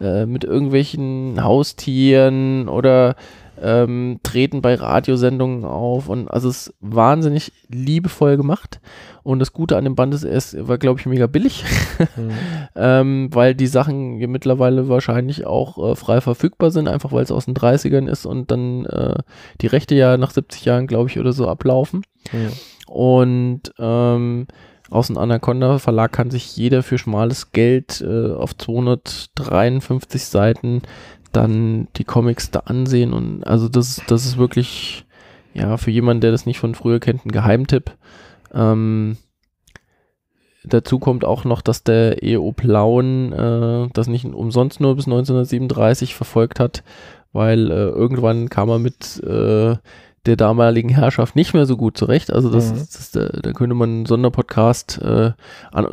äh, mit irgendwelchen Haustieren oder ähm, treten bei Radiosendungen auf und also es ist wahnsinnig liebevoll gemacht und das Gute an dem Band ist, es war glaube ich mega billig, *laughs* Mhm. ähm, weil die Sachen ja mittlerweile wahrscheinlich auch äh, frei verfügbar sind, einfach weil es aus den 30ern ist und dann äh, die Rechte ja nach 70 Jahren glaube ich oder so ablaufen Mhm. und ähm, aus dem Anaconda Verlag kann sich jeder für schmales Geld äh, auf 253 Seiten dann die Comics da ansehen und also das, das ist wirklich ja für jemanden, der das nicht von früher kennt, ein Geheimtipp. Ähm, dazu kommt auch noch, dass der EO Plauen äh, das nicht umsonst nur bis 1937 verfolgt hat, weil äh, irgendwann kam er mit äh, der damaligen Herrschaft nicht mehr so gut zurecht. Also das, Mhm. ist, das ist, da, könnte man einen Sonderpodcast äh, an,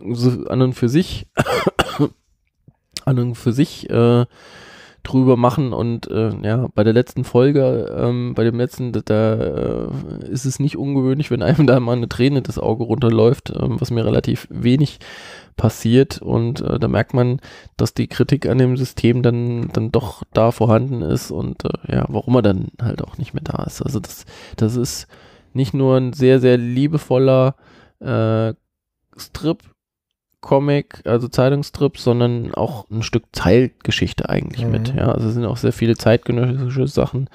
an und für sich *coughs* an und für sich äh, drüber machen und äh, ja, bei der letzten Folge, ähm, bei dem letzten, da, äh, ist es nicht ungewöhnlich, wenn einem *laughs* da mal eine Träne das Auge runterläuft, ähm, was mir relativ wenig passiert und äh, da merkt man, dass die Kritik an dem System dann, dann doch da vorhanden ist und äh, ja, warum er dann halt auch nicht mehr da ist. Also das, das ist nicht nur ein sehr, sehr liebevoller äh, Strip, Comic, also Zeitungsstrip, sondern auch ein Stück Zeitgeschichte eigentlich Mhm. mit. Ja, also es sind auch sehr viele zeitgenössische Sachen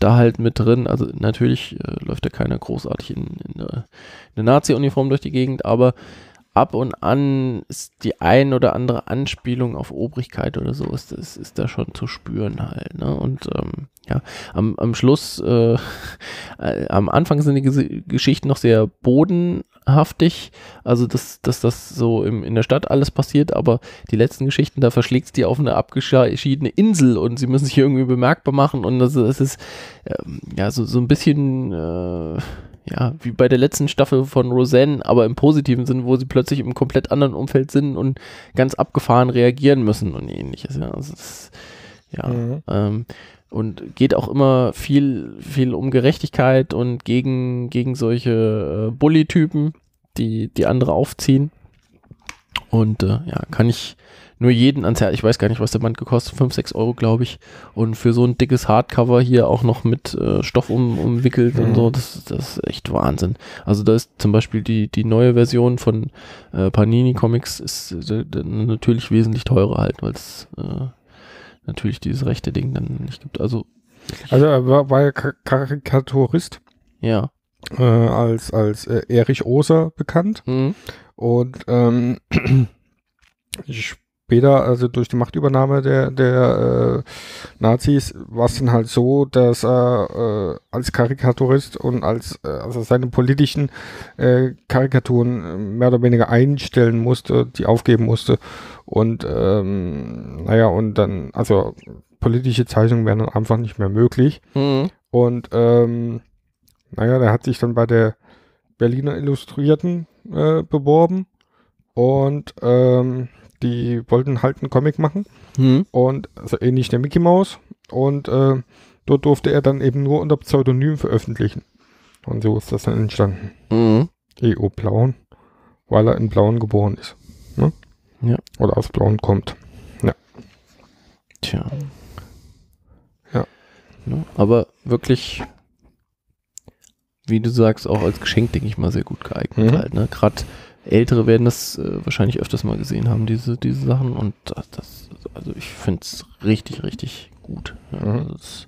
da halt mit drin. Also natürlich äh, läuft da keiner großartig in, in, in der Nazi-Uniform durch die Gegend, aber ab und an ist die ein oder andere Anspielung auf Obrigkeit oder so ist, ist, ist da schon zu spüren halt. Ne? Und ähm, ja, am, am Schluss, äh, äh, *laughs* am Anfang sind die Ges Geschichten noch sehr bodenhaftig, also dass, dass das so im, in der Stadt alles passiert, aber die letzten Geschichten, da verschlägt es die auf eine abgeschiedene Insel und sie müssen sich irgendwie bemerkbar machen und das, das ist ähm, ja so, so ein bisschen äh, ja, wie bei der letzten Staffel von Roseanne, aber im positiven Sinn, wo sie plötzlich im komplett anderen Umfeld sind und ganz abgefahren reagieren müssen und ähnliches. Ja, also das, ja Mhm. ähm, und geht auch immer viel, viel um Gerechtigkeit und gegen, gegen solche äh, Bully-Typen, die, die andere aufziehen. Und äh, ja, kann ich nur jeden ans Herz, ich weiß gar nicht, was der Band gekostet, 5, 6 Euro, glaube ich. Und für so ein dickes Hardcover hier auch noch mit äh, Stoff um, umwickelt und Mhm. so, das, das ist echt Wahnsinn. Also da ist zum Beispiel die, die neue Version von äh, Panini Comics ist äh, natürlich wesentlich teurer halt, weil es äh, natürlich dieses rechte Ding dann nicht gibt. Also Also er war, war ja Ka- Karikaturist ja. äh, als, als äh, Erich Oser bekannt. Mhm. Und ähm, *clears throat* später, also durch die Machtübernahme der, der äh, Nazis, war es dann halt so, dass er äh, als Karikaturist und als äh, also seine politischen äh, Karikaturen äh, mehr oder weniger einstellen musste, die aufgeben musste. Und ähm, naja, und dann, also politische Zeichnungen wären dann einfach nicht mehr möglich. Mhm. Und ähm, naja, der hat sich dann bei der Berliner Illustrierten äh, beworben und ähm, die wollten halt einen Comic machen Mhm. und also ähnlich der Mickey Mouse und äh, dort durfte er dann eben nur unter Pseudonym veröffentlichen. Und so ist das dann entstanden. Mhm. E.O. Blauen, weil er in Blauen geboren ist. Ne? Ja. Oder aus Blauen kommt. Tja. Ja. Ne? Aber wirklich, wie du sagst, auch als Geschenk, denke ich mal, sehr gut geeignet Mhm. halt. Ne? Gerade Ältere werden das äh, wahrscheinlich öfters mal gesehen haben, diese, diese Sachen. Und das, das also ich finde es richtig, richtig gut. Ja, Mhm. also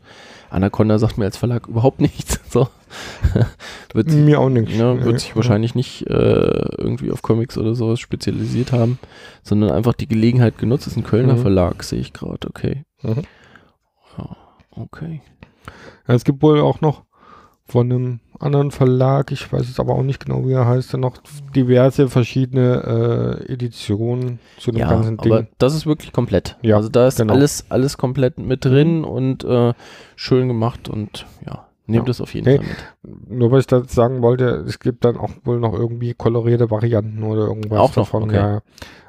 Anaconda sagt mir als Verlag überhaupt nichts. *laughs* So. *laughs* wird, sich- Mir auch nicht. ja, wird sich wahrscheinlich nicht äh, irgendwie auf Comics oder sowas spezialisiert haben, sondern einfach die Gelegenheit genutzt. Das ist ein Kölner Mhm. Verlag, sehe ich gerade. Okay. Mhm. Ja, okay. Es gibt wohl auch noch von einem anderen Verlag, ich weiß jetzt aber auch nicht genau, wie er heißt, noch diverse verschiedene äh, Editionen zu dem Ja, ganzen Ding. aber das ist wirklich komplett. Ja, also da ist genau. alles, alles komplett mit drin und äh, schön gemacht und ja, nehmt Ja. es auf jeden Hey. Fall mit. Nur was ich da sagen wollte, es gibt dann auch wohl noch irgendwie kolorierte Varianten oder irgendwas Auch noch, davon. okay. Ja, ja.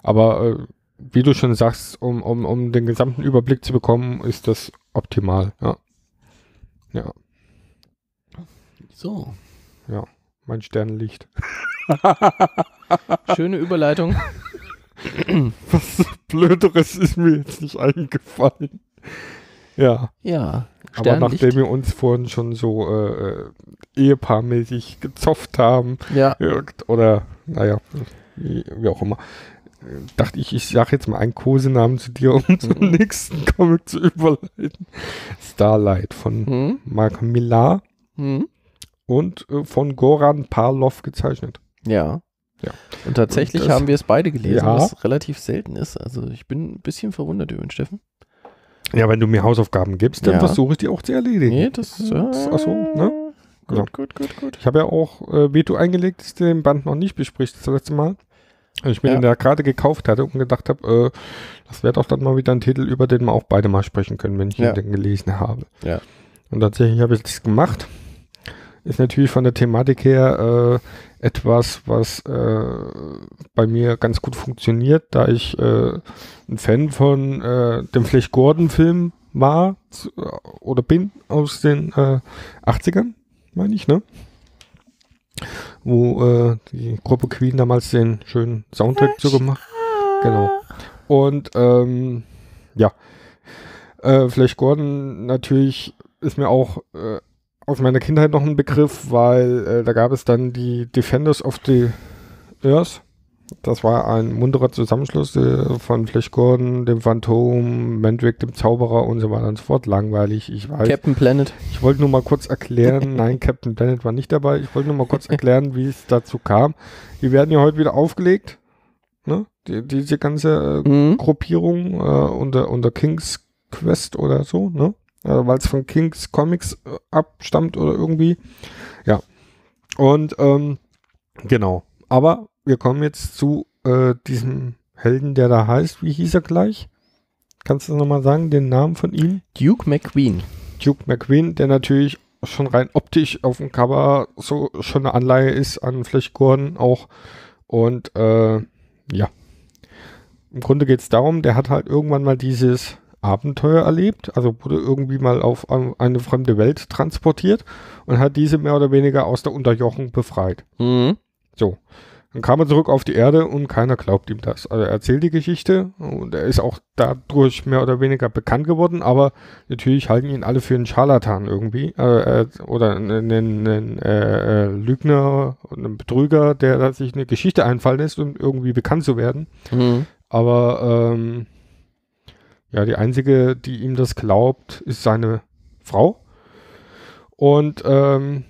Aber äh, wie du schon sagst, um, um, um den gesamten Überblick zu bekommen, ist das optimal. Ja, ja So, mein Sternenlicht. *laughs* schöne Überleitung. *laughs* Was Blöderes ist mir jetzt nicht eingefallen. Ja, Ja, aber Sternlicht. nachdem wir uns vorhin schon so äh, äh, ehepaarmäßig gezofft haben, ja, oder naja, wie, auch immer. Dachte ich, ich sage jetzt mal einen Kosenamen zu dir, um zum Mhm. nächsten Comic zu überleiten. Starlight von hm? Mark Millar Hm? Und äh, von Goran Parlov gezeichnet. Ja. Ja. Und tatsächlich Und das- haben wir es beide gelesen, Ja. was relativ selten ist. Also ich bin ein bisschen verwundert über den Steffen. Ja, wenn du mir Hausaufgaben gibst, dann Ja. versuche ich die auch zu erledigen. Nee, das äh, Ach so, ne? Gut, Ja. gut, gut, gut. Ich habe ja auch äh, Veto eingelegt, dass du den Band noch nicht besprichst, das letzte Mal. Weil ich mir Ja. den da gerade gekauft hatte und gedacht habe, äh, das wäre doch dann mal wieder ein Titel, über den wir auch beide mal sprechen können, wenn ich Ja. ihn dann gelesen habe. Ja. Und tatsächlich habe ich das gemacht. Ist natürlich von der Thematik her äh, etwas, was äh, bei mir ganz gut funktioniert, da ich äh, ein Fan von äh, dem Flash Gordon-Film war zu, oder bin aus den äh, 80ern, meine ich, ne? Wo äh, die Gruppe Queen damals den schönen Soundtrack zu gemacht. Genau. Und ähm, ja, äh, Flash Gordon natürlich ist mir auch äh, aus meiner Kindheit noch ein Begriff, weil äh, da gab es dann die Defenders of the Earth. Das war ein munterer Zusammenschluss äh, von Flash Gordon, dem Phantom, Mandrake, dem Zauberer und so weiter und so fort. Langweilig, ich weiß. Captain Planet. Ich wollte nur mal kurz erklären, *laughs* nein, Captain Planet war nicht dabei. Ich wollte nur mal kurz erklären, wie es dazu kam. Die werden ja heute wieder aufgelegt. Ne? Die, diese ganze äh, Mhm. Gruppierung äh, unter, unter King's Quest oder so, ne? Äh, Weil es von King's Comics äh, abstammt oder irgendwie. Ja. Und ähm, genau. Aber wir kommen jetzt zu äh, diesem Helden, der da heißt. Wie hieß er gleich? Kannst du nochmal sagen, den Namen von ihm? Duke McQueen. Duke McQueen, der natürlich schon rein optisch auf dem Cover so schon eine Anleihe ist an Flash Gordon auch. Und äh, ja. Im Grunde geht es darum, der hat halt irgendwann mal dieses Abenteuer erlebt, also wurde irgendwie mal auf ein- eine fremde Welt transportiert und hat diese mehr oder weniger aus der Unterjochung befreit. Mhm. So. Dann kam er zurück auf die Erde und keiner glaubt ihm das. Also er erzählt die Geschichte und er ist auch dadurch mehr oder weniger bekannt geworden, aber natürlich halten ihn alle für einen Scharlatan irgendwie. Äh, äh, oder einen, einen, äh, äh, Lügner und einen Betrüger, der sich eine Geschichte einfallen lässt, um irgendwie bekannt zu werden. Mhm. Aber ähm, ja, die einzige, die ihm das glaubt, ist seine Frau. Und ähm,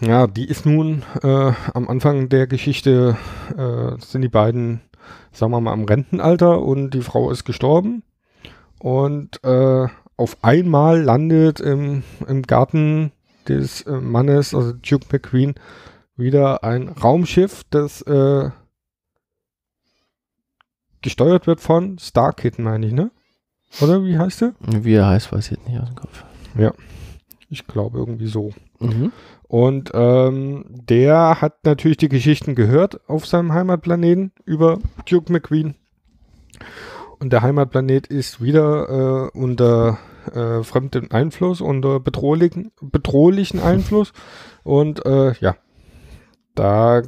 ja, die ist nun äh, am Anfang der Geschichte, äh, sind die beiden, sagen wir mal, am Rentenalter und die Frau ist gestorben. Und äh, auf einmal landet im, im Garten des äh, Mannes, also Duke McQueen, wieder ein Raumschiff, das äh, gesteuert wird von Starkid, meine ich, ne? Oder wie heißt der? Wie er heißt, weiß ich jetzt nicht aus dem Kopf. Ich glaube irgendwie so. Mhm. Und ähm, der hat natürlich die Geschichten gehört auf seinem Heimatplaneten über Duke McQueen. Und der Heimatplanet ist wieder äh, unter äh, fremdem Einfluss, unter bedrohlichen, bedrohlichen Einfluss. Und äh, ja, da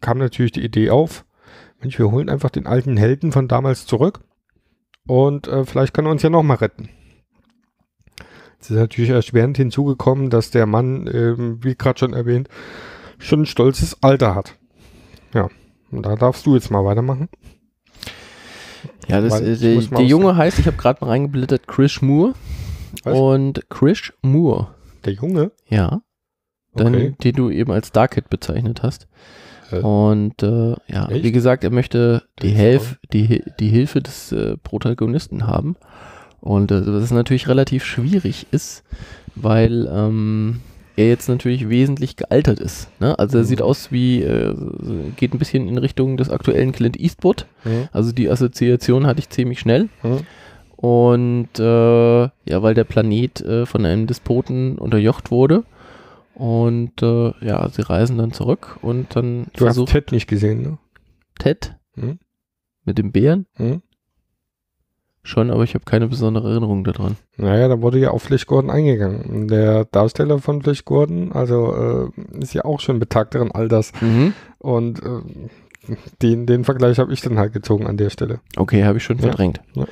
kam natürlich die Idee auf, Mensch, wir holen einfach den alten Helden von damals zurück Und äh, vielleicht kann er uns ja nochmal retten. Es ist natürlich erschwerend hinzugekommen, dass der Mann, ähm, wie gerade schon erwähnt, schon ein stolzes Alter hat. Ja, und da darfst du jetzt mal weitermachen. Ja, das, äh, der, der Junge heißt, ich habe gerade mal reingeblättert, Chris Moore. Was? Und Chris Moore, Der Junge? ja, dann, Okay. den du eben als Dark Kid bezeichnet hast. Äh, Und äh, ja, Echt? wie gesagt, er möchte die, ist Helf die, die Hilfe des äh, Protagonisten haben. Und äh, das natürlich relativ schwierig ist, weil ähm, er jetzt natürlich wesentlich gealtert ist. Ne? Also er Mhm. sieht aus wie, äh, geht ein bisschen in Richtung des aktuellen Clint Eastwood. Hm, Also die Assoziation hatte ich ziemlich schnell. hm. Und äh, ja, weil der Planet äh, von einem Despoten unterjocht wurde. Und äh, ja, sie reisen dann zurück und dann Du hast Ted nicht gesehen, ne? Ted Hm? mit dem Bären Hm? schon, aber ich habe keine besondere Erinnerung daran. Naja, da wurde ja auf Flash Gordon eingegangen. Der Darsteller von Flash Gordon, also äh, ist ja auch schon betagteren Alters. Und äh, den, den Vergleich habe ich dann halt gezogen an der Stelle. Okay, habe ich schon Ja, verdrängt. ja.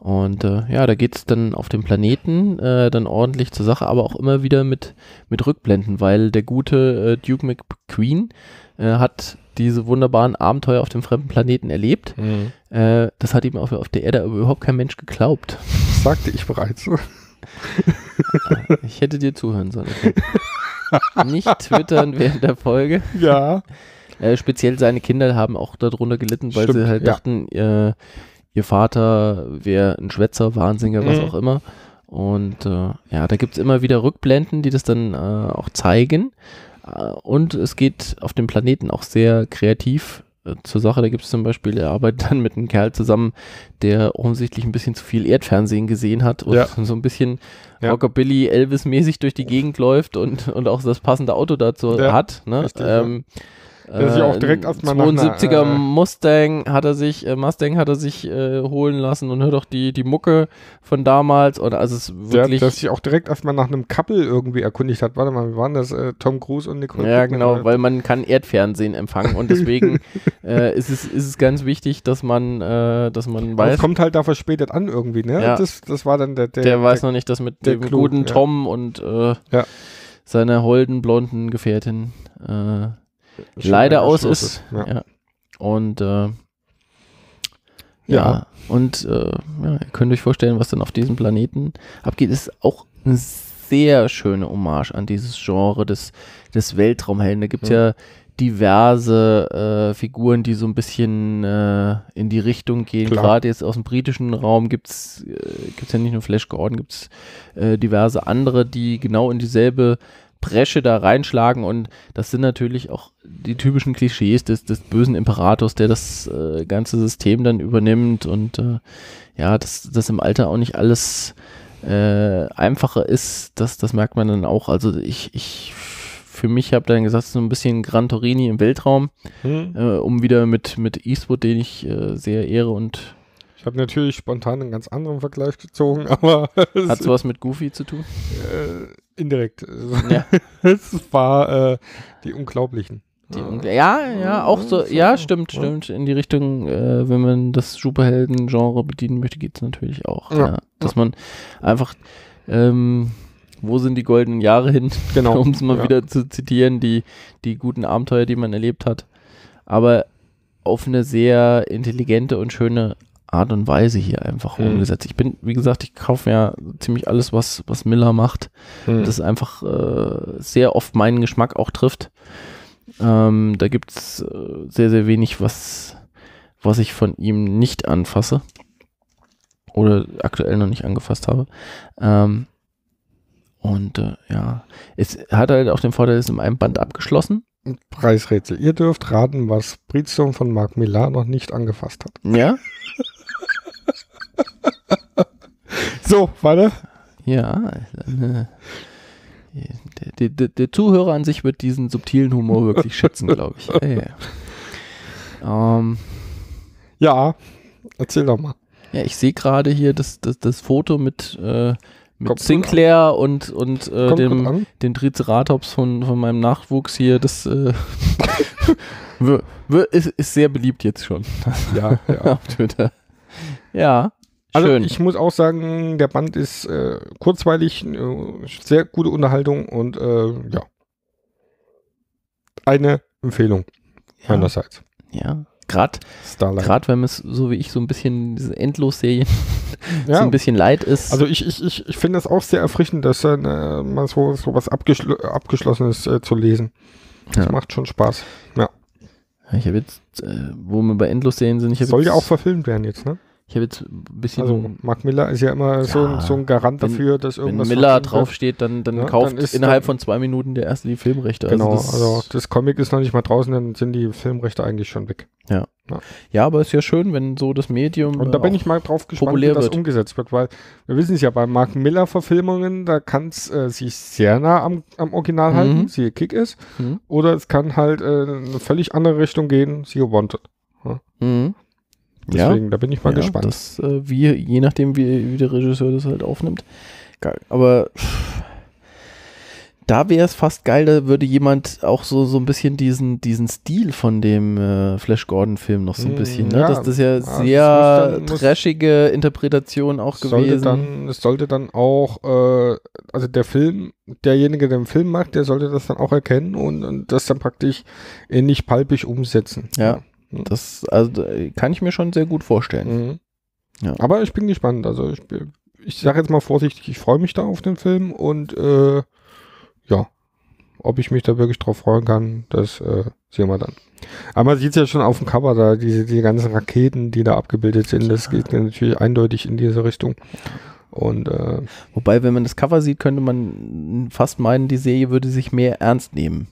Und äh, ja, da geht es dann auf dem Planeten äh, dann ordentlich zur Sache, aber auch immer wieder mit, mit Rückblenden, weil der gute äh, Duke McQueen äh, hat diese wunderbaren Abenteuer auf dem fremden Planeten erlebt. Äh, das hat ihm auf, auf der Erde überhaupt kein Mensch geglaubt. Das sagte ich bereits. *laughs* Ich hätte dir zuhören sollen. Nicht twittern während der Folge. ja. Äh, speziell seine Kinder haben auch darunter gelitten, weil Stimmt, sie halt ja. dachten, äh, ihr Vater wäre ein Schwätzer, Wahnsinniger, was Mhm. auch immer. Und äh, ja, da gibt es immer wieder Rückblenden, die das dann äh, auch zeigen. Äh, und es geht auf dem Planeten auch sehr kreativ äh, zur Sache. Da gibt es zum Beispiel, er arbeitet *laughs* dann mit einem Kerl zusammen, der offensichtlich ein bisschen zu viel Erdfernsehen gesehen hat und Ja. *laughs* so ein bisschen Ja. Rockabilly Elvis-mäßig durch die Gegend läuft und, und auch das passende Auto dazu Ja, hat. Ne? richtig, ja. Ähm, Der sich auch direkt erstmal nach einer, 72er äh, Mustang hat er sich, äh, Mustang hat er sich äh, holen lassen und hört auch die, die Mucke von damals. Und also es ist wirklich. der sich auch direkt erstmal nach einem Couple irgendwie erkundigt hat. Warte mal, wie waren das? Äh, Tom Cruise und Nicole ja, Kidman, genau, oder? weil man kann Erdfernsehen empfangen und deswegen *laughs* äh, ist, es, ist es ganz wichtig, dass man, äh, dass man Aber es weiß, kommt halt da verspätet an irgendwie, ne? Ja. Das, das war dann der, der, der, weiß noch nicht, dass mit dem Clou, guten ja. Tom und äh, Ja. seiner holden, blonden Gefährtin äh, leider aus ist. Ja. Ja. Und äh, ja. Ja. und äh, ja, ihr könnt euch vorstellen, was dann auf diesem Planeten abgeht. Ist auch eine sehr schöne Hommage an dieses Genre des, des Weltraumhelden. Da gibt es Ja. diverse äh, Figuren, die so ein bisschen äh, in die Richtung gehen. Gerade jetzt aus dem britischen Raum gibt es äh, gibt's ja nicht nur Flash Gordon, gibt es äh, diverse andere, die genau in dieselbe Bresche da reinschlagen und das sind natürlich auch die typischen Klischees des, des bösen Imperators, der das äh, ganze System dann übernimmt und äh, ja, dass das im Alter auch nicht alles äh, einfacher ist, das, das merkt man dann auch. Also ich, ich für mich habe dann gesagt, so ein bisschen Gran Torini im Weltraum, Hm. äh, um wieder mit, mit Eastwood, den ich äh, sehr ehre und Ich habe natürlich spontan einen ganz anderen Vergleich gezogen, *laughs* aber hat sowas mit Goofy zu tun. Indirekt. Ja. *laughs* es war äh, die Unglaublichen. Die Ja. Ungl- ja, ja, auch so, ja, stimmt, ja. stimmt. In die Richtung, äh, wenn man das Superhelden-Genre bedienen möchte, geht es natürlich auch. Ja. Ja. Dass man einfach, ähm, wo sind die goldenen Jahre hin, *laughs* Genau. um es mal wieder zu zitieren, die, die guten Abenteuer, die man erlebt hat. Aber auf eine sehr intelligente und schöne Art und Weise hier einfach Mhm. umgesetzt. Ich bin, wie gesagt, ich kaufe ja ziemlich alles, was, was Miller macht Hm. das einfach äh, sehr oft meinen Geschmack auch trifft. Ähm, da gibt es äh, sehr, sehr wenig, was, was ich von ihm nicht anfasse oder aktuell noch nicht angefasst habe. Ähm, und äh, ja, es hat halt auch den Vorteil, es ist in einem Band abgeschlossen. Preisrätsel. Ihr dürft raten, was Bridgestone von Marc Millar noch nicht angefasst hat. Ja, *laughs* So, warte. ja. Äh, der, der, der, Zuhörer an sich wird diesen subtilen Humor wirklich schätzen, glaube ich. Ja, ja. Ähm, Ja, erzähl doch mal. Ja, ich sehe gerade hier das, das, das Foto mit, äh, mit Kommt Sinclair und, und äh, dem, dem Triceratops von, von meinem Nachwuchs hier. Das äh, *laughs* ist, ist sehr beliebt jetzt schon Ja, ja. *laughs* auf Twitter. Ja, Also Schön. ich muss auch sagen, der Band ist äh, kurzweilig, äh, sehr gute Unterhaltung und äh, ja. Eine Empfehlung ja, meinerseits. ja. Gerade. Gerade wenn es so wie ich so ein bisschen diese Endlosserien *laughs* so ja, ein bisschen leid ist. also ich, ich, ich, ich finde das auch sehr erfrischend, dass äh, mal so, so was abgeschl Abgeschlossenes äh, zu lesen. Das Ja. macht schon Spaß. ich habe jetzt, äh, wo wir bei Endlosserien sind, ich habe Soll jetzt, ja auch verfilmt werden jetzt, ne? Ich habe jetzt ein bisschen, Also Mark Miller ist ja immer so, ein, Ja, so ein Garant wenn- dafür, dass wenn irgendwas Miller verfilmt wird. draufsteht, dann, dann Ja, kauft dann innerhalb dann- von zwei Minuten der erste die Filmrechte. Genau, also, das, also das Comic ist noch nicht mal draußen, dann sind die Filmrechte eigentlich schon weg. ja, aber ist ja schön, wenn so das Medium. Und da äh, bin auch- ich mal drauf gespannt, wie das wird. umgesetzt wird, weil wir wissen es ja, bei Mark Miller Verfilmungen, da kann es äh, sich sehr nah am, am Original Mhm. halten, siehe Kick ist, Mhm. oder es kann halt äh, in eine völlig andere Richtung gehen, siehe Wanted. Mhm. Deswegen, da bin ich mal ja, gespannt. Das, äh, wie, je nachdem, wie, wie der Regisseur das halt aufnimmt. Geil. Aber pff, da wäre es fast geil, da würde jemand auch so, so ein bisschen diesen, diesen Stil von dem äh, Flash Gordon-Film noch so ein Mm, bisschen. Ne? ja. das, das ist ja sehr dann- trashige Interpretation auch sollte gewesen. dann, es sollte dann auch, äh, also der Film, derjenige, der den Film macht, der sollte das dann auch erkennen und, und das dann praktisch ähnlich palpig umsetzen. Ja. Das also, kann ich mir schon sehr gut vorstellen. Mhm. Ja. Aber ich bin gespannt. Also ich, ich sage jetzt mal vorsichtig, ich freue mich da auf den Film und äh, ja, ob ich mich da wirklich drauf freuen kann, das äh, sehen wir dann. Aber man sieht es ja schon auf dem Cover da, diese, die ganzen Raketen, die da abgebildet sind, das geht natürlich eindeutig in diese Richtung. Und äh, Wobei, wenn man das Cover sieht, könnte man fast meinen, die Serie würde sich mehr ernst nehmen.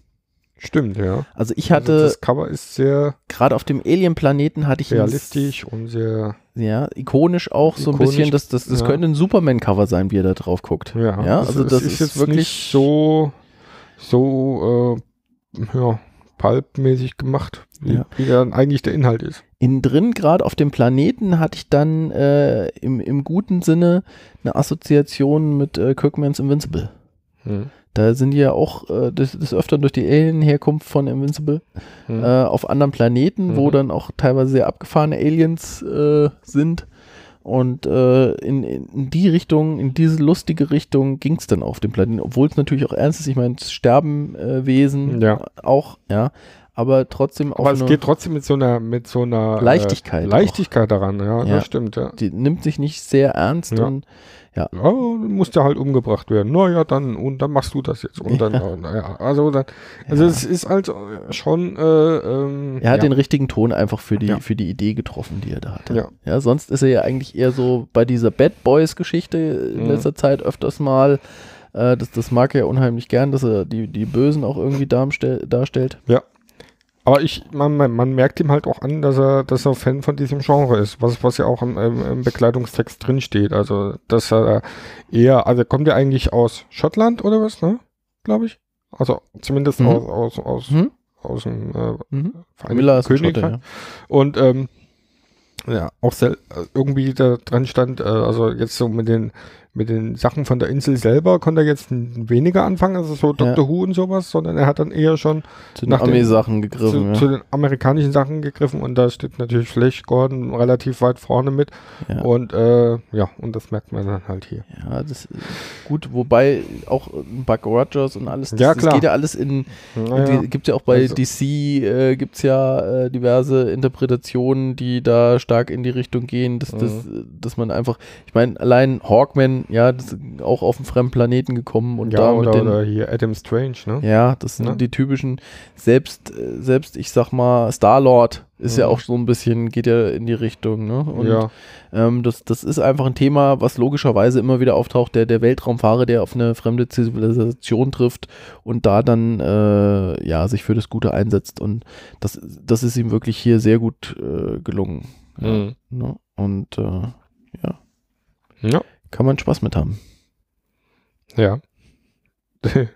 Stimmt, ja. Also ich Also hatte, das Cover ist sehr gerade auf dem Alien-Planeten hatte ich realistisch und sehr, Ja, ikonisch auch so ein Ikonisch, bisschen. Das, das, das ja. könnte ein Superman-Cover sein, wie er da drauf guckt. ja, Ja, also es das ist jetzt wirklich- nicht so, so, äh, ja, pulpmäßig gemacht, wie, Ja. wie dann eigentlich der Inhalt ist. Innen drin, gerade auf dem Planeten, hatte ich dann äh, im, im guten Sinne eine Assoziation mit äh, Kirkmans Invincible. Hm. Da sind die ja auch äh, des, des Öfteren durch die Alien-Herkunft von Invincible Hm. äh, auf anderen Planeten, wo Mhm. dann auch teilweise sehr abgefahrene Aliens äh, sind. Und äh, in, in die Richtung, in diese lustige Richtung ging es dann auf dem Planeten, obwohl es natürlich auch ernst ist. Ich meine, es sterben äh, Wesen Ja. auch, ja. Aber trotzdem Aber auf es geht trotzdem mit so einer, mit so einer Leichtigkeit äh, auch. Leichtigkeit daran, ja, Ja. das stimmt, ja. die nimmt sich nicht sehr ernst Ja. und Ja, muss ja halt umgebracht werden. Naja, dann, und dann machst du das jetzt. Und dann, *laughs* Ja. naja, also dann, also Ja. es ist halt schon, äh, ähm, er hat ja. den richtigen Ton einfach für die, Ja. für die Idee getroffen, die er da hatte. Ja. Ja, sonst ist er ja eigentlich eher so bei dieser Bad Boys-Geschichte in Mhm. letzter Zeit öfters mal. Äh, das, das mag er ja unheimlich gern, dass er die, die Bösen auch irgendwie darstellt. Aber ich, man, man, man merkt ihm halt auch an, dass er, dass er Fan von diesem Genre ist, was, was ja auch im, im, im Bekleidungstext drin steht. Also, dass er eher, also er kommt ja eigentlich aus Schottland oder was, ne? Glaube ich. Also zumindest Mhm. aus, aus, aus, Mhm. aus dem äh, Mhm. Vereinigten Königreich. Ja. Und ähm, ja, auch äh, irgendwie da dran stand, äh, also jetzt so mit den mit den Sachen von der Insel selber konnte er jetzt weniger anfangen, also so Ja. Doctor Who und sowas, sondern er hat dann eher schon Zu den Armeesachen zu, gegriffen. zu ja. den amerikanischen Sachen gegriffen und da steht natürlich Flash Gordon relativ weit vorne mit Ja. und äh, ja, und das merkt man dann halt hier. ja, das ist gut, wobei auch äh, Buck Rogers und alles, das, Ja, das klar. geht ja alles in, Naja, gibt ja auch bei Also- DC, äh, gibt es ja äh, diverse Interpretationen, die da stark in die Richtung gehen, dass, dass, dass man einfach, ich meine, allein Hawkman, ja, auch auf einen fremden Planeten gekommen und ja, da oder, mit den, oder hier Adam Strange, ne? ja, das sind Ne? die typischen, selbst, äh, selbst ich sag mal, Star-Lord ist ja Mhm. auch so ein bisschen, geht ja in die Richtung, ne? Und ja, ähm, das, das ist einfach ein Thema, was logischerweise immer wieder auftaucht, der, der Weltraumfahrer, der auf eine fremde Zivilisation trifft und da dann äh, ja, sich für das Gute einsetzt. Und das, das ist ihm wirklich hier sehr gut äh, gelungen. Mhm. Ne? Und äh, ja, ja, kann man Spaß mit haben. ja. *laughs*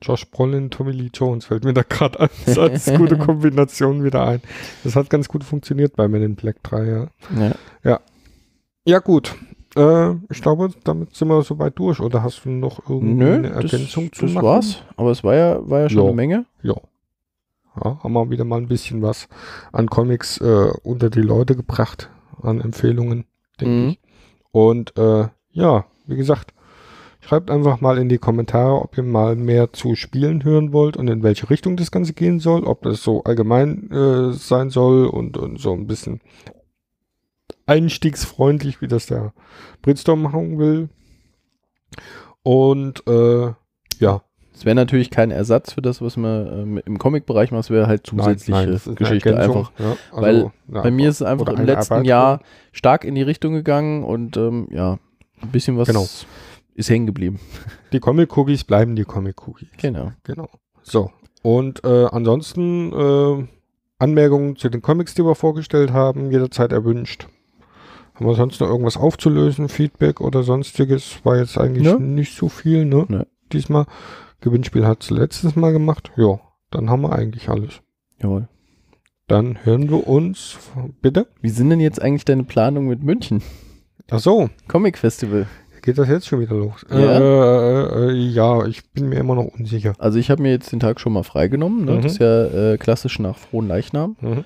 Josh Brolin, Tommy Lee Jones fällt mir da gerade als, als *laughs* gute Kombination wieder ein. Das hat ganz gut funktioniert bei Men in Black 3, ja. Ja. Ja, gut. Äh, ich glaube, damit sind wir soweit durch. Oder hast du noch irgendeine Nö, das, Ergänzung zu das machen? war's. Aber es war ja, war ja schon Ja. eine Menge. Ja. ja. Haben wir wieder mal ein bisschen was an Comics äh, unter die Leute gebracht, an Empfehlungen, denke Mhm. ich. Und äh, ja, wie gesagt, schreibt einfach mal in die Kommentare, ob ihr mal mehr zu Spielen hören wollt und in welche Richtung das Ganze gehen soll, ob das so allgemein äh, sein soll und, und so ein bisschen einstiegsfreundlich, wie das der Britstorm machen will. Und äh, ja, Es wäre natürlich kein Ersatz für das, was man ähm, im Comic-Bereich macht, es wäre halt zusätzliche ist eine Geschichte einfach. ja, also weil eine Bei mir ist es einfach oder im letzten Erweiterung. Jahr stark in die Richtung gegangen und ähm, ja, ein bisschen was Genau. ist hängen geblieben. *laughs* Die Comic-Cookies bleiben die Comic-Cookies. Genau. Genau. So. Und äh, ansonsten äh, Anmerkungen zu den Comics, die wir vorgestellt haben, jederzeit erwünscht. Haben wir sonst noch irgendwas aufzulösen, Feedback oder sonstiges? War jetzt eigentlich Nö. nicht so viel, ne? Nö. Diesmal. Gewinnspiel hat es letztes Mal gemacht. Ja, dann haben wir eigentlich alles. Jawohl. Dann hören wir uns. Bitte? Wie sind denn jetzt eigentlich deine Planungen mit München? Ach so, Comic Festival. geht das jetzt schon wieder los? Ja. Äh, äh, äh, ja, ich bin mir immer noch unsicher. Also ich habe mir jetzt den Tag schon mal freigenommen. Ne? Mhm. Das ist ja äh, klassisch nach frohen Leichnam. Mhm.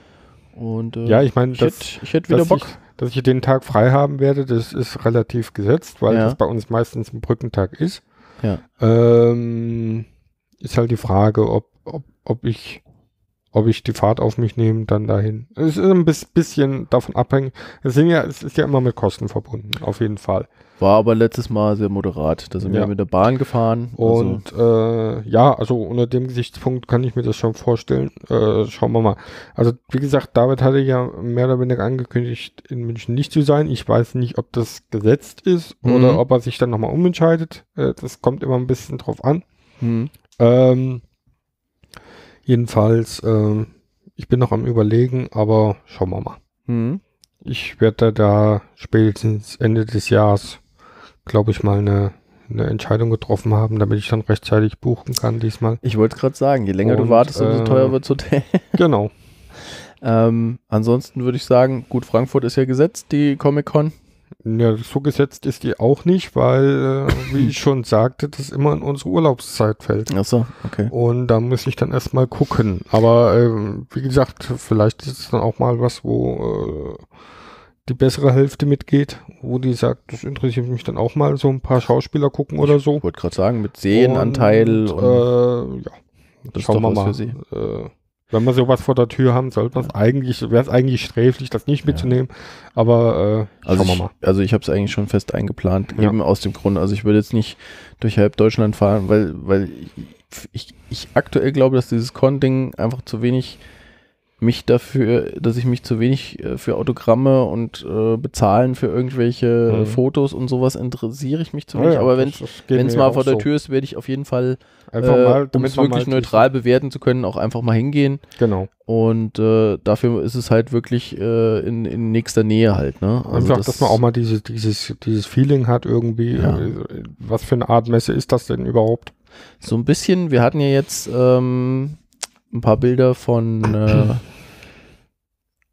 Und äh, Ja, ich meine, ich hätte hätt wieder dass Bock. Ich, dass ich den Tag frei haben werde, das ist relativ gesetzt, weil Ja. das bei uns meistens ein Brückentag ist. Ja. Ähm, ist halt die Frage, ob, ob, ob ich ob ich die Fahrt auf mich nehme, dann dahin. Es ist ein bis- bisschen davon abhängig. Es sind ja, es ist ja immer mit Kosten verbunden, auf jeden Fall. War aber letztes Mal sehr moderat. Da sind Ja. wir mit der Bahn gefahren. Also, Und äh, ja, also unter dem Gesichtspunkt kann ich mir das schon vorstellen. Äh, schauen wir mal. Also wie gesagt, David hatte ja mehr oder weniger angekündigt, in München nicht zu sein. Ich weiß nicht, ob das gesetzt ist Mhm. oder ob er sich dann nochmal umentscheidet. Äh, das kommt immer ein bisschen drauf an. hm. Ähm, jedenfalls, ähm, ich bin noch am überlegen, aber schauen wir mal. Hm. Ich werde da spätestens Ende des Jahres, glaube ich, mal eine, eine Entscheidung getroffen haben, damit ich dann rechtzeitig buchen kann diesmal. Ich wollte gerade sagen, je länger du Und, wartest, umso äh, teuer wird's Hotel. *laughs* Genau. ähm, ansonsten würde ich sagen, gut, Frankfurt ist ja gesetzt, die Comic-Con. Ja, so gesetzt ist die auch nicht, weil, äh, wie ich schon sagte, das immer in unsere Urlaubszeit fällt. Achso, okay. Und da muss ich dann erstmal gucken. Aber ähm, wie gesagt, vielleicht ist es dann auch mal was, wo äh, die bessere Hälfte mitgeht, wo die sagt, das interessiert mich dann auch mal, so ein paar Schauspieler gucken oder so. Ich wollte gerade sagen, mit Seenanteil und, und, äh, ja, das ist schauen doch wir was mal. für sie. Äh, wenn wir sowas vor der Tür haben, sollte man es eigentlich, wäre es eigentlich sträflich, das nicht mitzunehmen. Aber äh, Also schauen wir ich, mal. also ich habe es eigentlich schon fest eingeplant, Ja. eben aus dem Grund. Also ich würde jetzt nicht durch halb Deutschland fahren, weil, weil ich, ich, ich aktuell glaube, dass dieses Con-Ding einfach zu wenig mich dafür, dass ich mich zu wenig äh, für Autogramme und äh, bezahlen für irgendwelche Mhm. Fotos und sowas interessiere ich mich zu wenig. ja, Aber das- wenn das es mal vor der so. Tür ist, werde ich auf jeden Fall, Einfach äh, mal, um es wirklich neutral bewerten zu können, auch einfach mal hingehen. Genau. Und äh, dafür ist es halt wirklich äh, in, in nächster Nähe halt. Ne? Einfach, dass man auch mal dieses, dieses, dieses Feeling hat irgendwie. Ja. Was für eine Art Messe ist das denn überhaupt? So ein bisschen, wir hatten ja jetzt ähm, ein paar Bilder von äh,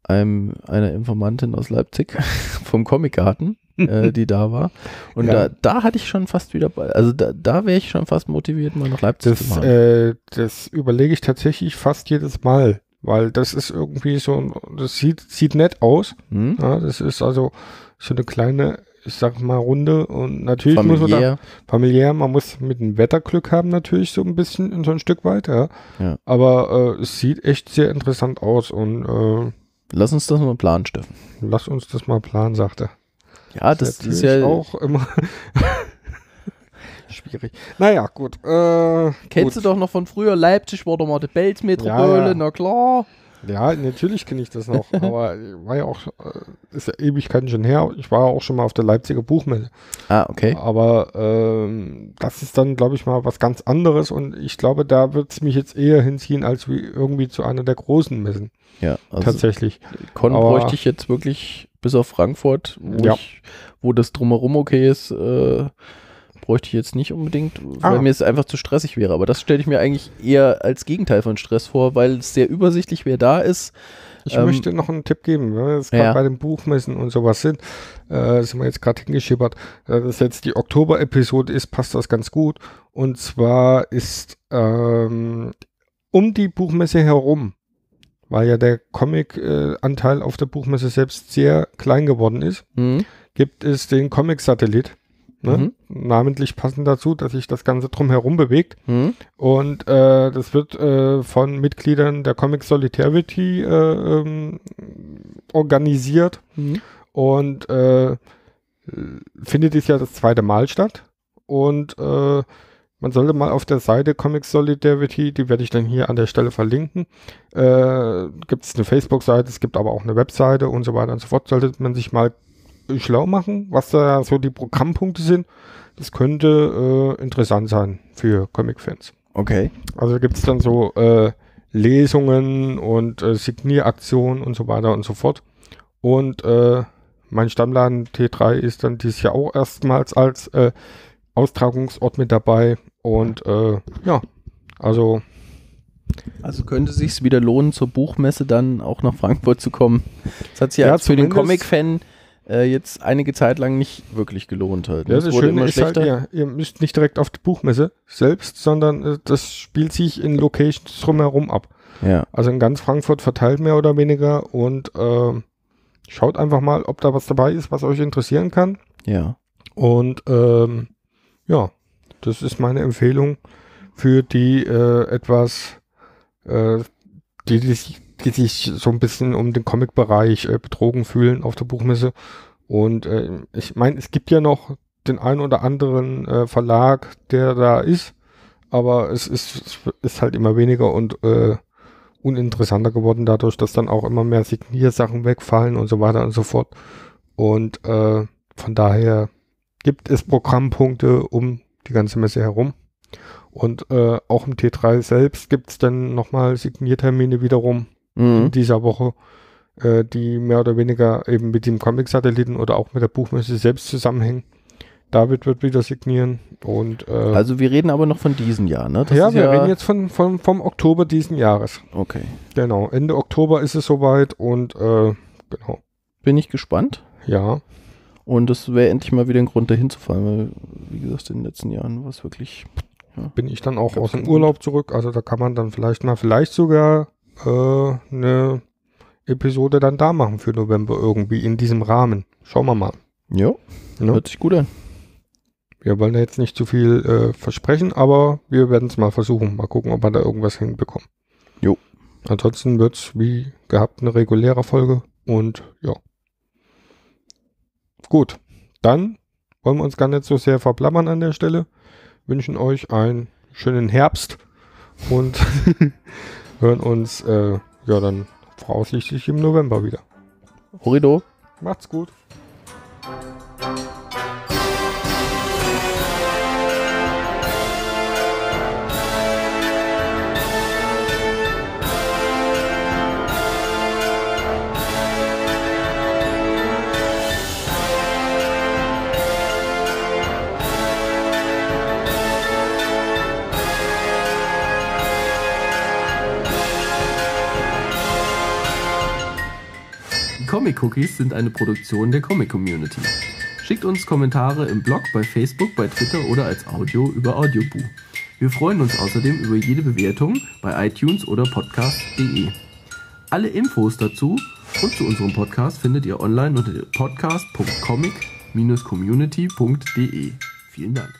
einem, einer Informantin aus Leipzig *laughs* vom Comicgarten, äh, die da war. Und Ja. da, da hatte ich schon fast wieder, also da, da wäre ich schon fast motiviert, mal nach Leipzig zu Das, machen. äh, das überlege ich tatsächlich fast jedes Mal, weil das ist irgendwie so, das sieht, sieht nett aus. hm? Ja, das ist also so eine kleine, ich sag mal, Runde und natürlich muss man da Familiär. familiär, man muss mit dem Wetterglück haben natürlich so ein bisschen, so ein Stück weit, ja. Ja. Aber äh, es sieht echt sehr interessant aus und äh, Lass uns das mal planen, Steffen. lass uns das mal planen, sagt er. Ja, das ist natürlich ja. auch immer *laughs* schwierig. Naja, gut. Äh, Kennst gut. du doch noch von früher? Leipzig war doch mal die Belzmetropole, Ja, ja. na klar. Ja, natürlich kenne ich das noch, *laughs* aber war ja auch, äh, ist ja Ewigkeiten schon her. Ich war auch schon mal auf der Leipziger Buchmesse. Ah, okay. Aber ähm, das ist dann, glaube ich, mal was ganz anderes und ich glaube, da wird es mich jetzt eher hinziehen, als wie irgendwie zu einer der großen Messen. Ja, also Tatsächlich. Con Aber- bräuchte ich jetzt wirklich bis auf Frankfurt, wo, Ja. ich, wo das drumherum okay ist, äh, bräuchte ich jetzt nicht unbedingt, weil Ah. mir es einfach zu stressig wäre. Aber das stelle ich mir eigentlich eher als Gegenteil von Stress vor, weil es sehr übersichtlich, wer da ist. Ich Ähm, möchte noch einen Tipp geben, wenn wir jetzt gerade Ja. bei den Buchmessen und sowas sind, äh, sind wir jetzt gerade hingeschippert, äh, dass jetzt die Oktober-Episode ist, passt das ganz gut. Und zwar ist ähm, um die Buchmesse herum, weil ja der Comic-Anteil auf der Buchmesse selbst sehr klein geworden ist, Hm? gibt es den Comic-Satellit. Ne? Mhm. Namentlich passend dazu, dass sich das Ganze drumherum bewegt. Hm? Und äh, das wird äh, von Mitgliedern der Comic Solidarity äh, ähm, organisiert Mhm. und äh, findet dies ja das zweite Mal statt. Und äh, man sollte mal auf der Seite Comic Solidarity, die werde ich dann hier an der Stelle verlinken, äh, gibt es eine Facebook-Seite, es gibt aber auch eine Webseite und so weiter und so fort, sollte man sich mal schlau machen, was da so die Programmpunkte sind. Das könnte äh, interessant sein für Comic-Fans. Okay. Also gibt es dann so äh, Lesungen und äh, Signieraktionen und so weiter und so fort. Und äh, mein Stammladen T3 ist dann dieses Jahr auch erstmals als äh, Austragungsort mit dabei. Und äh, ja, also Also könnte sich wieder lohnen, zur Buchmesse dann auch nach Frankfurt zu kommen. Das hat sich ja, Ja, für den Comic-Fan äh, jetzt einige Zeit lang nicht wirklich gelohnt halt. ne? ja, das wurde Schöne ist halt, schlechter. ihr, ihr müsst nicht direkt auf die Buchmesse selbst, sondern äh, das spielt sich in Locations drumherum ab. ja. Also in ganz Frankfurt verteilt mehr oder weniger und äh, schaut einfach mal, ob da was dabei ist, was euch interessieren kann. ja. Und ähm, ja, das ist meine Empfehlung für die äh, etwas, äh, die, die, sich- die sich so ein bisschen um den Comic-Bereich äh, betrogen fühlen auf der Buchmesse. Und äh, ich meine, es gibt ja noch den einen oder anderen äh, Verlag, der da ist, aber es ist, es ist halt immer weniger und äh, uninteressanter geworden dadurch, dass dann auch immer mehr Signiersachen wegfallen und so weiter und so fort. Und äh, von daher gibt es Programmpunkte um die ganze Messe herum. Und äh, auch im T3 selbst gibt es dann nochmal Signiertermine wiederum Mhm. dieser Woche, äh, die mehr oder weniger eben mit dem Comic-Satelliten oder auch mit der Buchmesse selbst zusammenhängen. David wird wieder signieren und äh, Also wir reden aber noch von diesem Jahr, ne? Das ja, wir reden jetzt von, von, vom Oktober diesen Jahres. Okay. Genau, Ende Oktober ist es soweit und äh, genau, Bin ich gespannt. ja. Und das wäre endlich mal wieder ein Grund, dahin zu fahren, weil, wie gesagt, in den letzten Jahren war es wirklich. bin ich dann auch aus dem. Urlaub zurück. Also da kann man dann vielleicht mal, vielleicht sogar eine Episode dann da machen für November irgendwie in diesem Rahmen. Schauen wir mal. Ja, Ne? hört sich gut an. Wir wollen da jetzt nicht zu viel äh, versprechen, aber wir werden es mal versuchen. Mal gucken, ob wir da irgendwas hinbekommen. Jo. Ansonsten wird es wie gehabt eine reguläre Folge und ja. Gut, dann wollen wir uns gar nicht so sehr verplappern an der Stelle. Wünschen euch einen schönen Herbst und *laughs* hören uns äh, ja dann voraussichtlich im November wieder. Horido. Macht's gut. Comic Cookies sind eine Produktion der Comic Community. Schickt uns Kommentare im Blog, bei Facebook, bei Twitter oder als Audio über Audioboo. Wir freuen uns außerdem über jede Bewertung bei iTunes oder podcast.de. Alle Infos dazu und zu unserem Podcast findet ihr online unter podcast.comic-community.de. Vielen Dank.